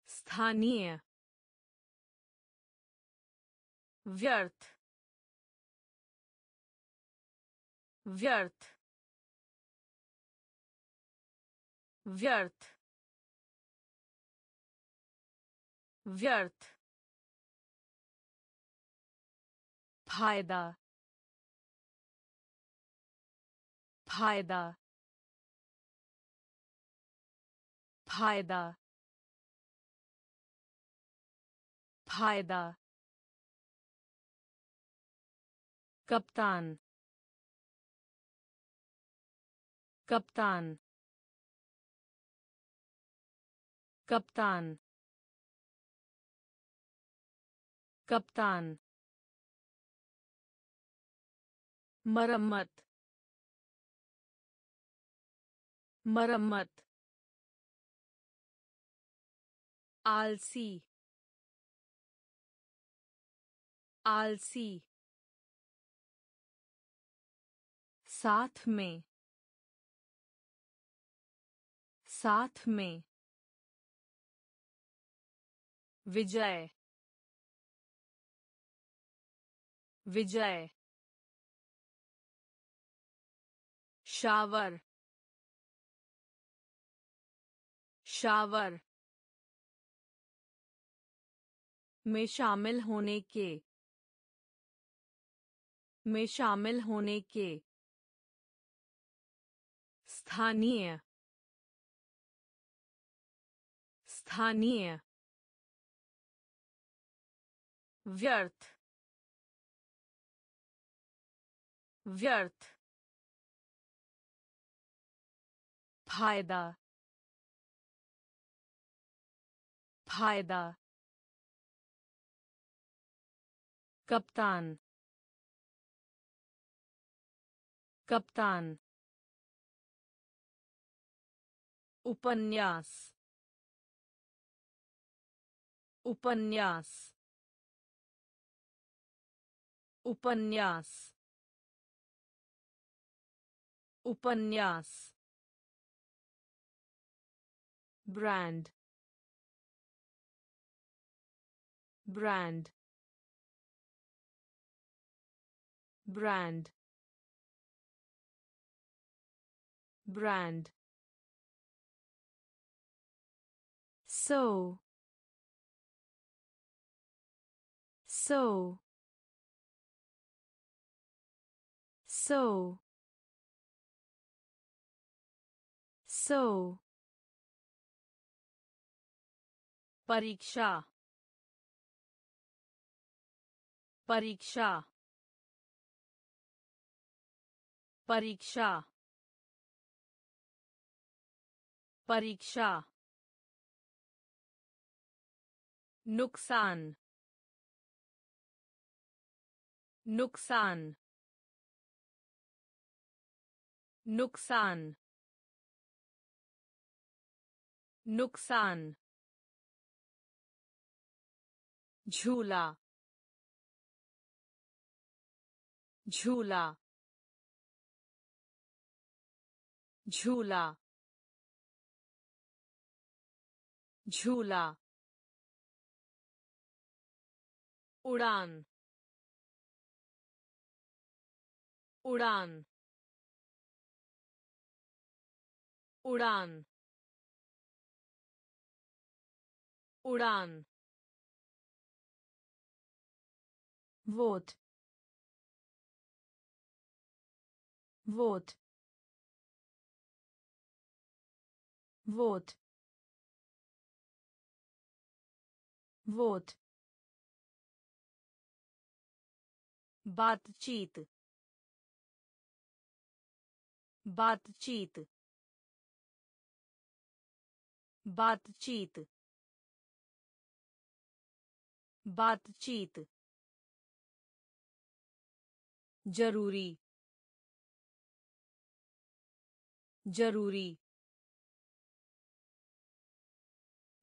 स्थानीय व्यर्थ व्यर्थ व्यर्थ व्यर्थ फ़ायदा. फ़ायदा. फ़ायदा. फ़ायदा. कप्तान. कप्तान. कप्तान. कप्तान. मरम्मत मरम्मत आलसी आलसी साथ में साथ में विजय विजय शावर शावर में शामिल होने के। में शामिल होने के। स्थानीय। स्थानीय। व्यर्थ। व्यर्थ। फ़ायदा. फ़ायदा. कप्तान. कप्तान. उपन्यास. उपन्यास. उपन्यास. उपन्यास. brand. Brand. Brand. Brand. So so so so परीक्षा परीक्षा परीक्षा परीक्षा नुकसान नुकसान नुकसान नुकसान झूला झूला झूला झूला उड़ान उड़ान उड़ान उड़ान। वोट वोट वोट वोट बातचीत बातचीत बातचीत बातचीत ज़रूरी ज़रूरी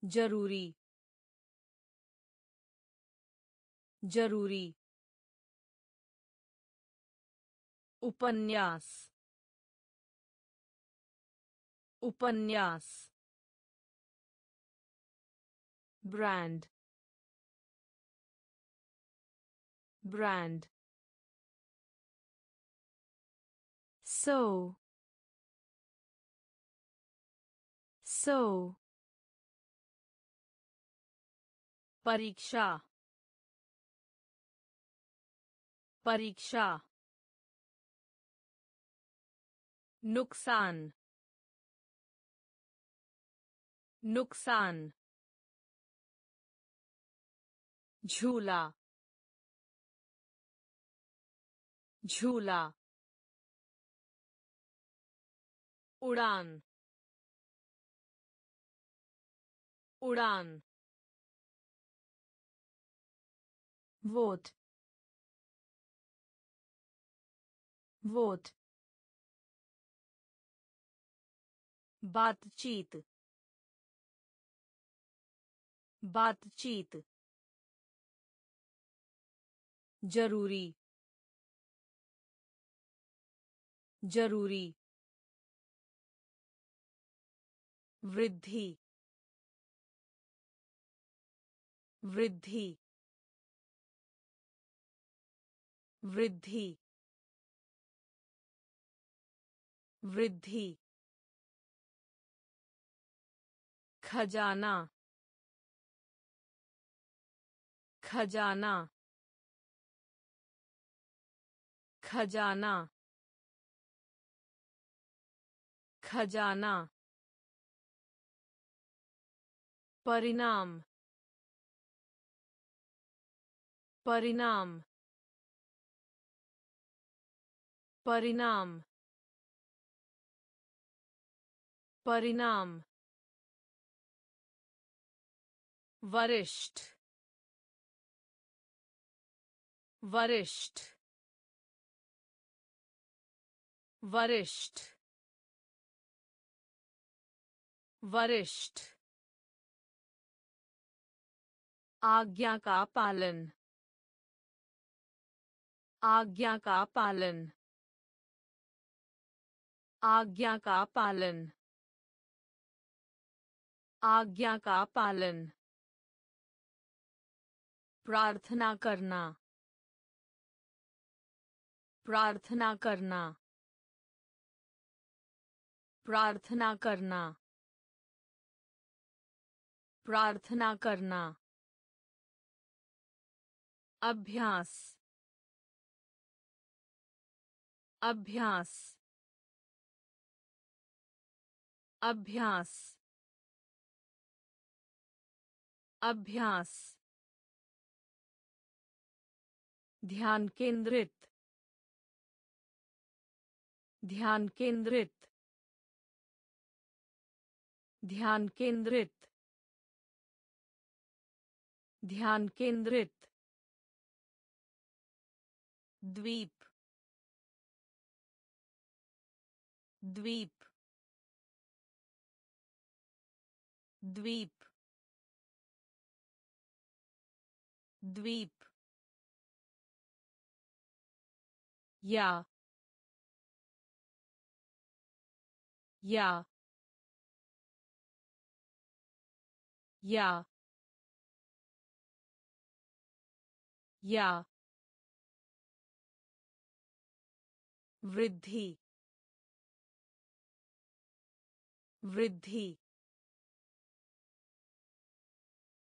ज़रूरी ज़रूरी उपन्यास उपन्यास ब्रांड ब्रांड so. So. परीक्षा. परीक्षा. नुकसान. नुकसान. झूला. झूला. उड़ान उड़ान वोट वोट बातचीत बातचीत ज़रूरी ज़रूरी वृद्धि वृद्धि वृद्धि वृद्धि खजाना खजाना खजाना खजाना परिणाम परिणाम परिणाम परिणाम वरिष्ठ वरिष्ठ वरिष्ठ वरिष्ठ। आज्ञा का पालन। आज्ञा का पालन। आज्ञा का पालन। आज्ञा का पालन। प्रार्थना करना। प्रार्थना करना। प्रार्थना करना। प्रार्थना करना। अभ्यास अभ्यास अभ्यास अभ्यास। ध्यान केंद्रित ध्यान केंद्रित ध्यान केंद्रित ध्यान केंद्रित। द्वीप द्वीप द्वीप द्वीप या या या या वृद्धि वृद्धि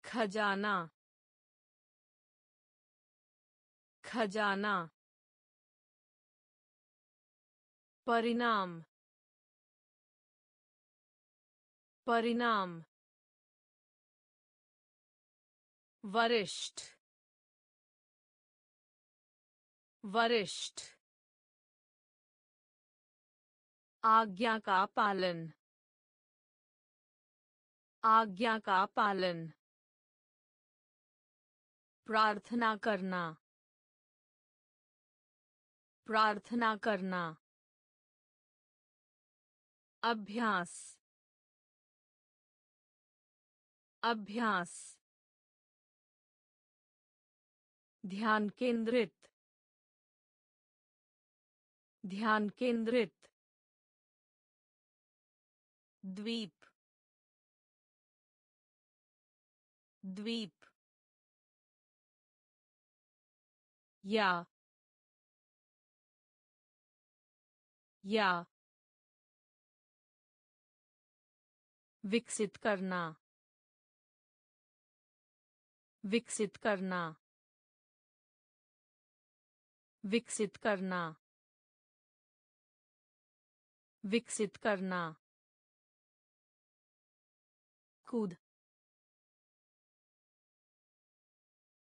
खजाना खजाना परिणाम परिणाम वरिष्ठ वरिष्ठ आज्ञा का पालन। आज्ञा का पालन। प्रार्थना करना। प्रार्थना करना। अभ्यास। अभ्यास। ध्यान केंद्रित। ध्यान केंद्रित। द्वीप द्वीप या या विकसित करना विकसित करना विकसित करना विकसित करना कूद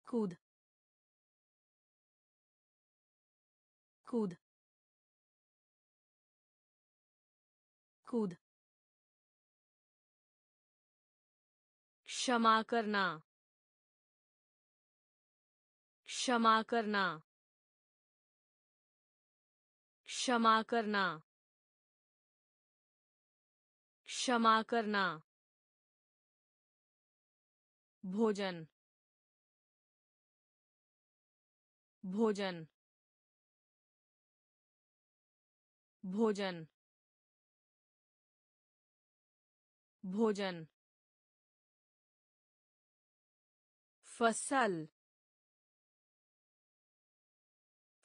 कूद कूद कूद क्षमा करना क्षमा करना क्षमा करना क्षमा करना भोजन। भोजन। भोजन। भोजन। फ़सल।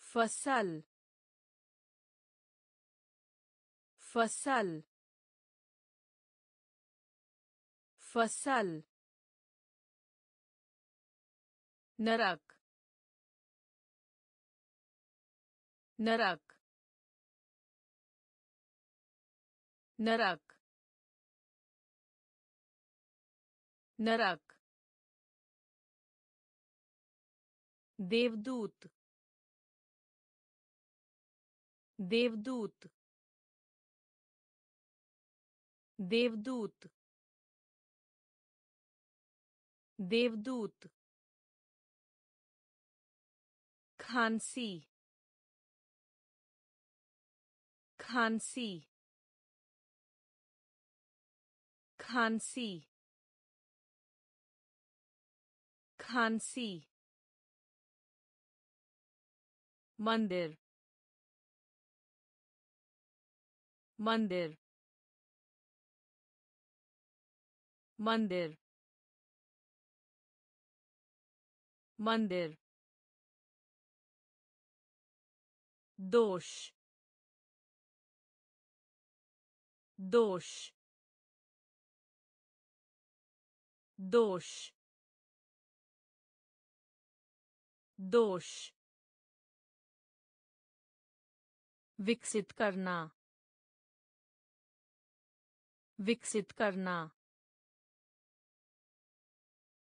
फ़सल। फ़सल। फ़सल। नरक नरक नरक नरक देवदूत देवदूत देवदूत देवदूत खांसी खांसी खांसी खांसी मंदिर मंदिर मंदिर मंदिर दोष दोष दोष दोष। विकसित करना विकसित करना।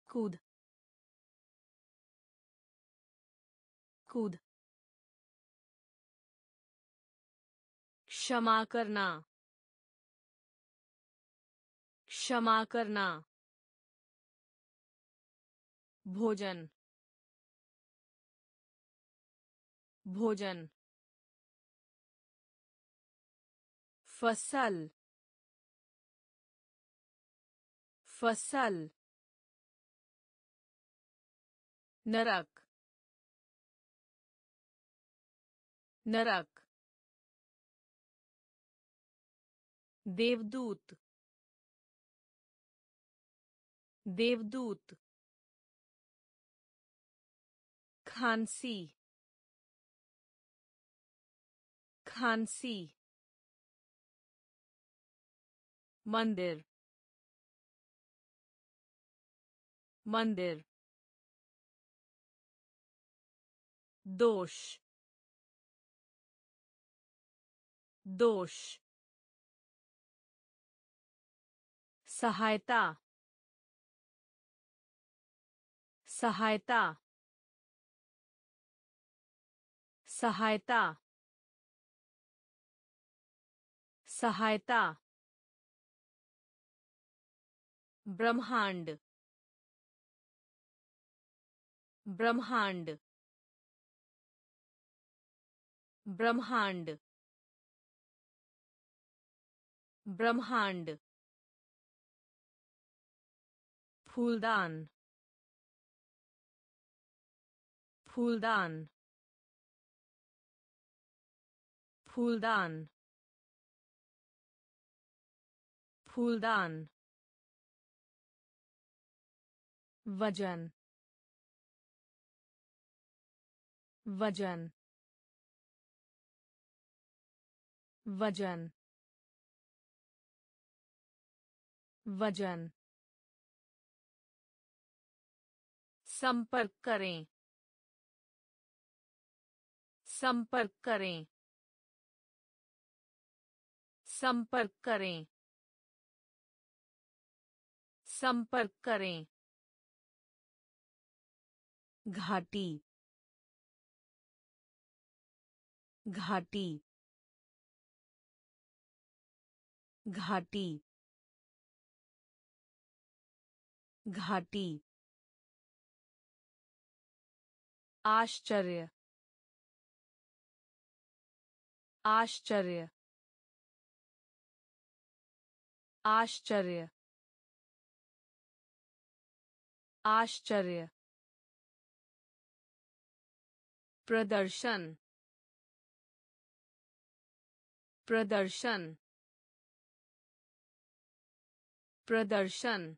कूद कूद। क्षमा करना। क्षमा करना। भोजन। भोजन। फ़सल। फ़सल। नरक। नरक। देवदूत देवदूत खांसी खांसी मंदिर मंदिर दोष दोष सहायता सहायता सहायता सहायता ब्रह्मांड ब्रह्मांड ब्रह्मांड ब्रह्मांड फूलदान फूलदान फूलदान फूलदान वज़न वज़न वज़न वज़न संपर्क करें। संपर्क करें। संपर्क करें। संपर्क करें। घाटी। घाटी। घाटी। घाटी। आश्चर्य। आश्चर्य। आश्चर्य। आश्चर्य। प्रदर्शन। प्रदर्शन। प्रदर्शन।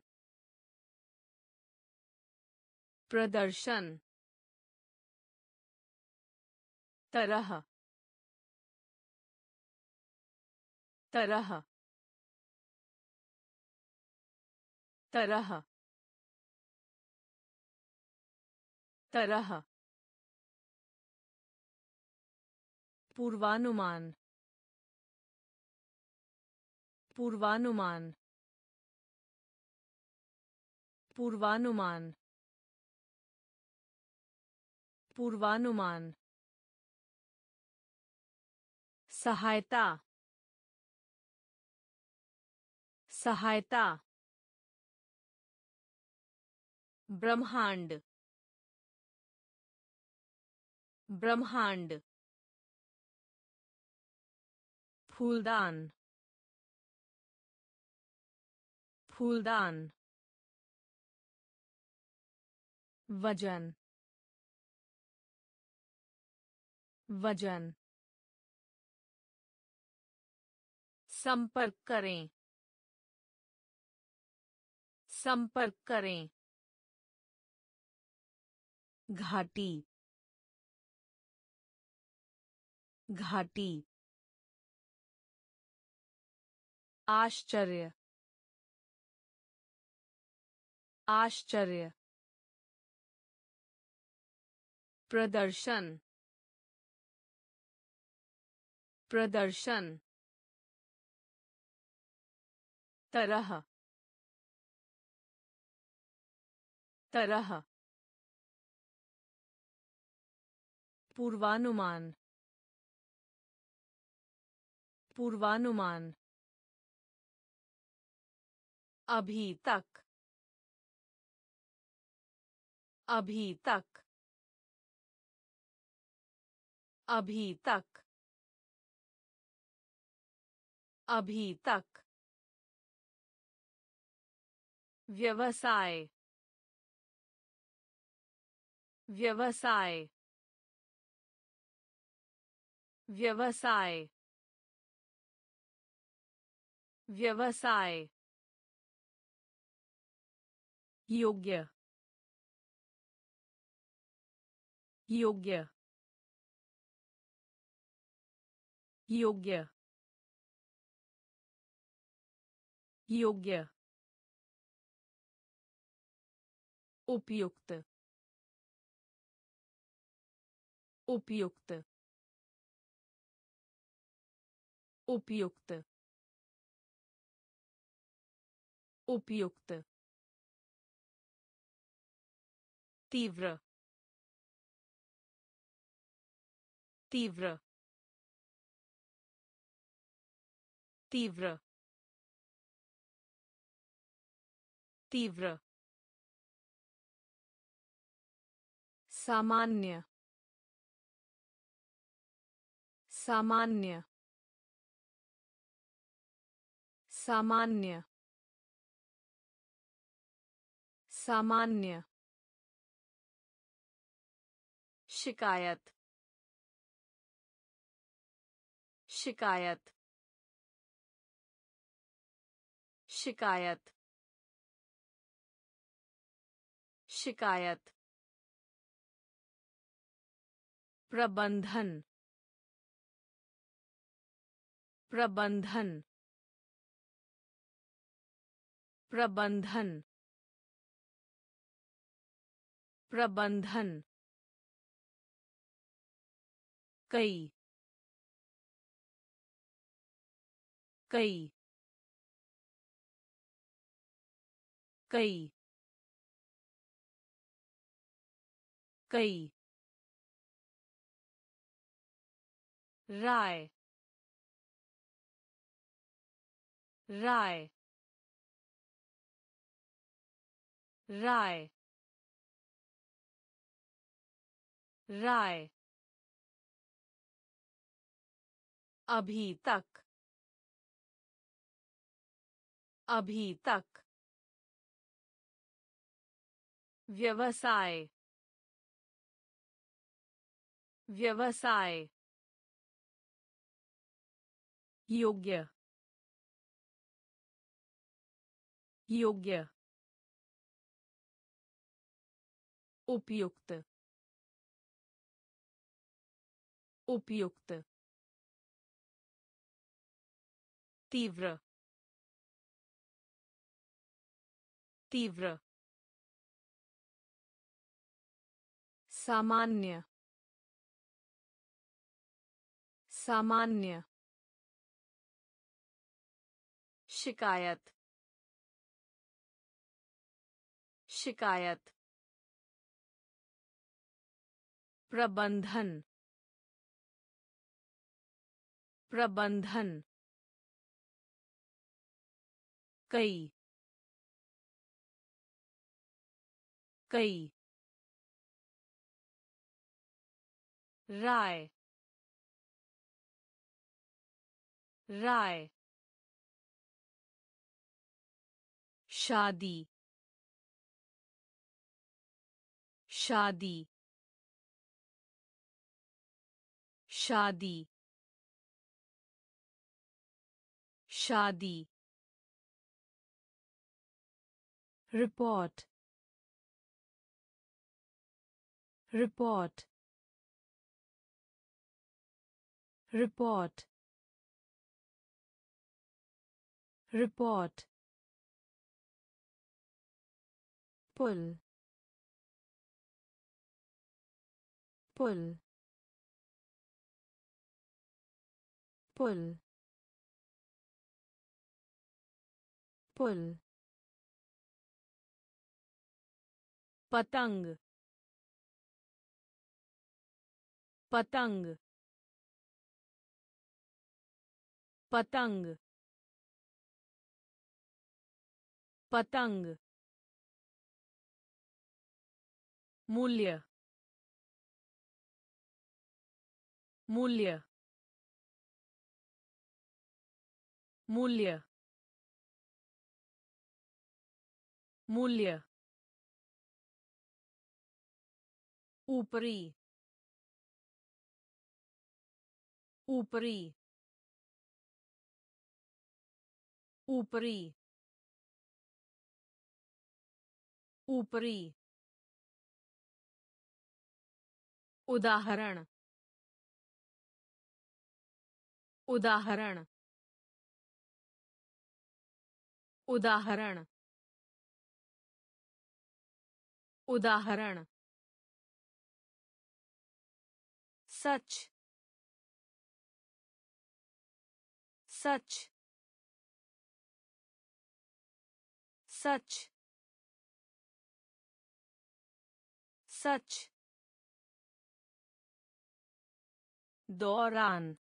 प्रदर्शन। तरह। तरह। तरह। तरह। पूर्वानुमान। पूर्वानुमान। पूर्वानुमान। पूर्वानुमान। सहायता सहायता ब्रह्मांड ब्रह्मांड फूलदान फूलदान वज़न वज़न संपर्क करें। संपर्क करें। घाटी। घाटी। आश्चर्य। आश्चर्य। प्रदर्शन। प्रदर्शन। तरह। तरह। पूर्वानुमान। पूर्वानुमान। अभी तक। अभी तक। अभी तक। अभी तक। व्यवसाय व्यवसाय व्यवसाय व्यवसाय। योग्य योग्य। योग्य योग्य। उपयुक्त उपयुक्त उपयुक्त उपयुक्त तीव्र तीव्र तीव्र तीव्र। सामान्य सामान्य सामान्य सामान्य। शिकायत शिकायत। शिकायत शिकायत। प्रबंधन प्रबंधन प्रबंधन प्रबंधन कई कई कई कई राय राय राय राय। अभी तक अभी तक। व्यवसाय व्यवसाय। योग्य योग्य उपयुक्त उपयुक्त तीव्र तीव्र सामान्य सामान्य शिकायत। शिकायत। प्रबंधन। प्रबंधन। कई। कई। राय। राय। शादी शादी शादी शादी report report report report pull pull pull pull पतंग पतंग पतंग पतंग मूल्य मूल्य मूल्य मूल्य ऊपरी ऊपरी ऊपरी ऊपरी उदाहरण. उदाहरण. उदाहरण. उदाहरण. सच. सच. सच. सच. दौरान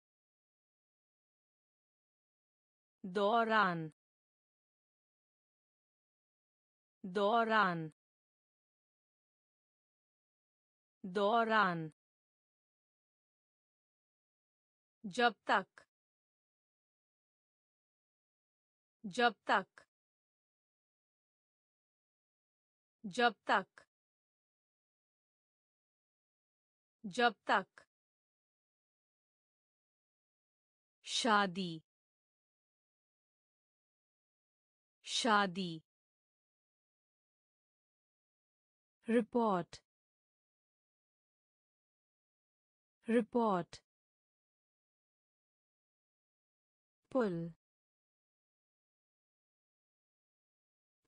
दौरान दौरान दौरान जब तक जब तक जब तक जब तक शादी। शादी। रिपोर्ट। रिपोर्ट। पुल।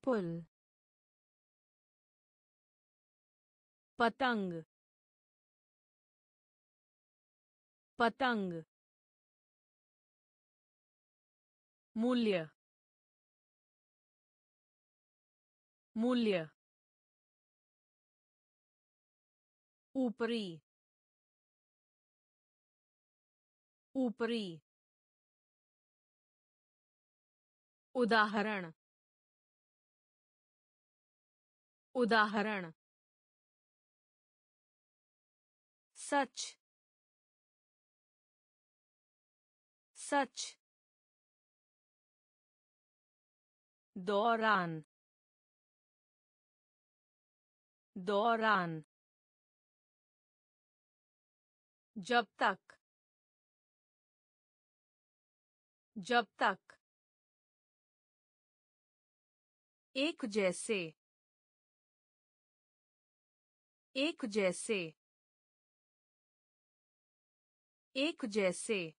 पुल। पतंग। पतंग। मूल्य मूल्य ऊपरी ऊपरी उदाहरण उदाहरण सच सच दौरान दौरान जब तक जब तक एक जैसे एक जैसे एक जैसे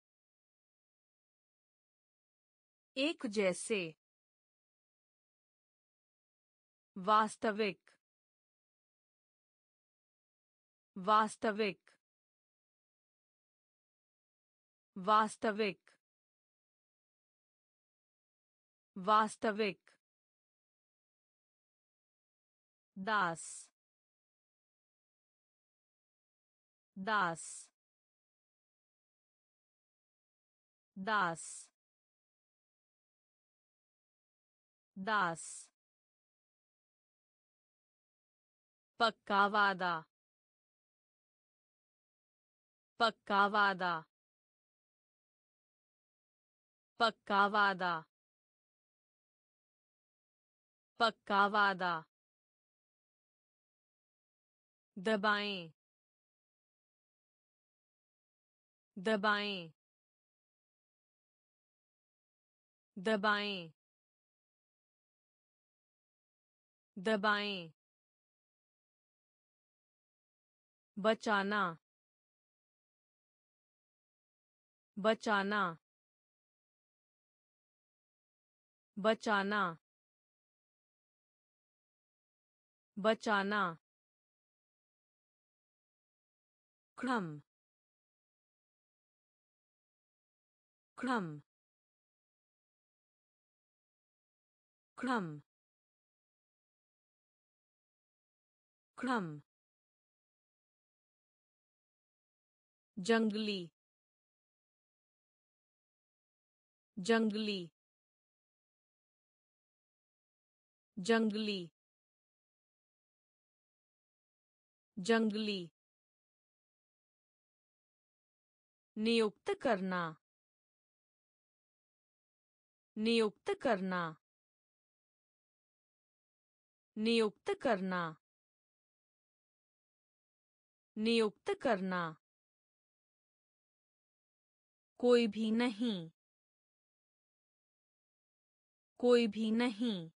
एक जैसे। वास्तविक वास्तविक वास्तविक वास्तविक दास दास दास दास। पक्का वादा। पक्का वादा। पक्का वादा। पक्का वादा। दबाएँ। दबाएँ। दबाएँ। दबाएँ। बचाना बचाना बचाना बचाना क्रम क्रम क्रम क्रम जंगली जंगली जंगली जंगली। नियुक्त करना नियुक्त करना नियुक्त करना नियुक्त करना। कोई भी नहीं। कोई भी नहीं।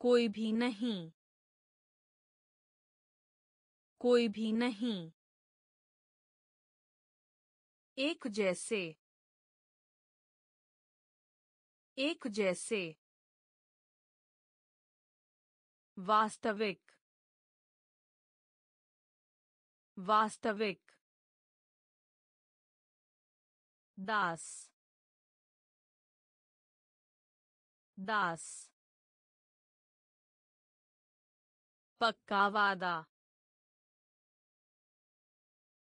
कोई भी नहीं। कोई भी नहीं। एक जैसे। एक जैसे। वास्तविक। वास्तविक। दास दास पक्का वादा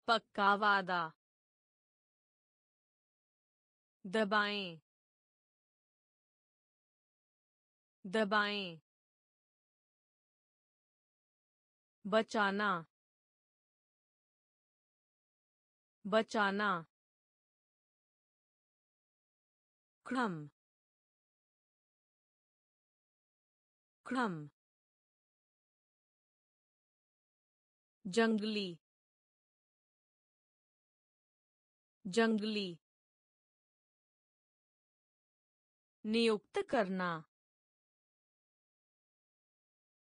पक्का वादा दबाएँ दबाएँ बचाना बचाना क्रम क्रम जंगली जंगली नियुक्त करना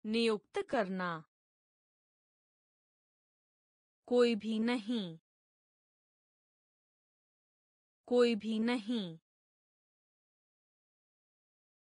नियुक्त करना कोई भी नहीं कोई भी नहीं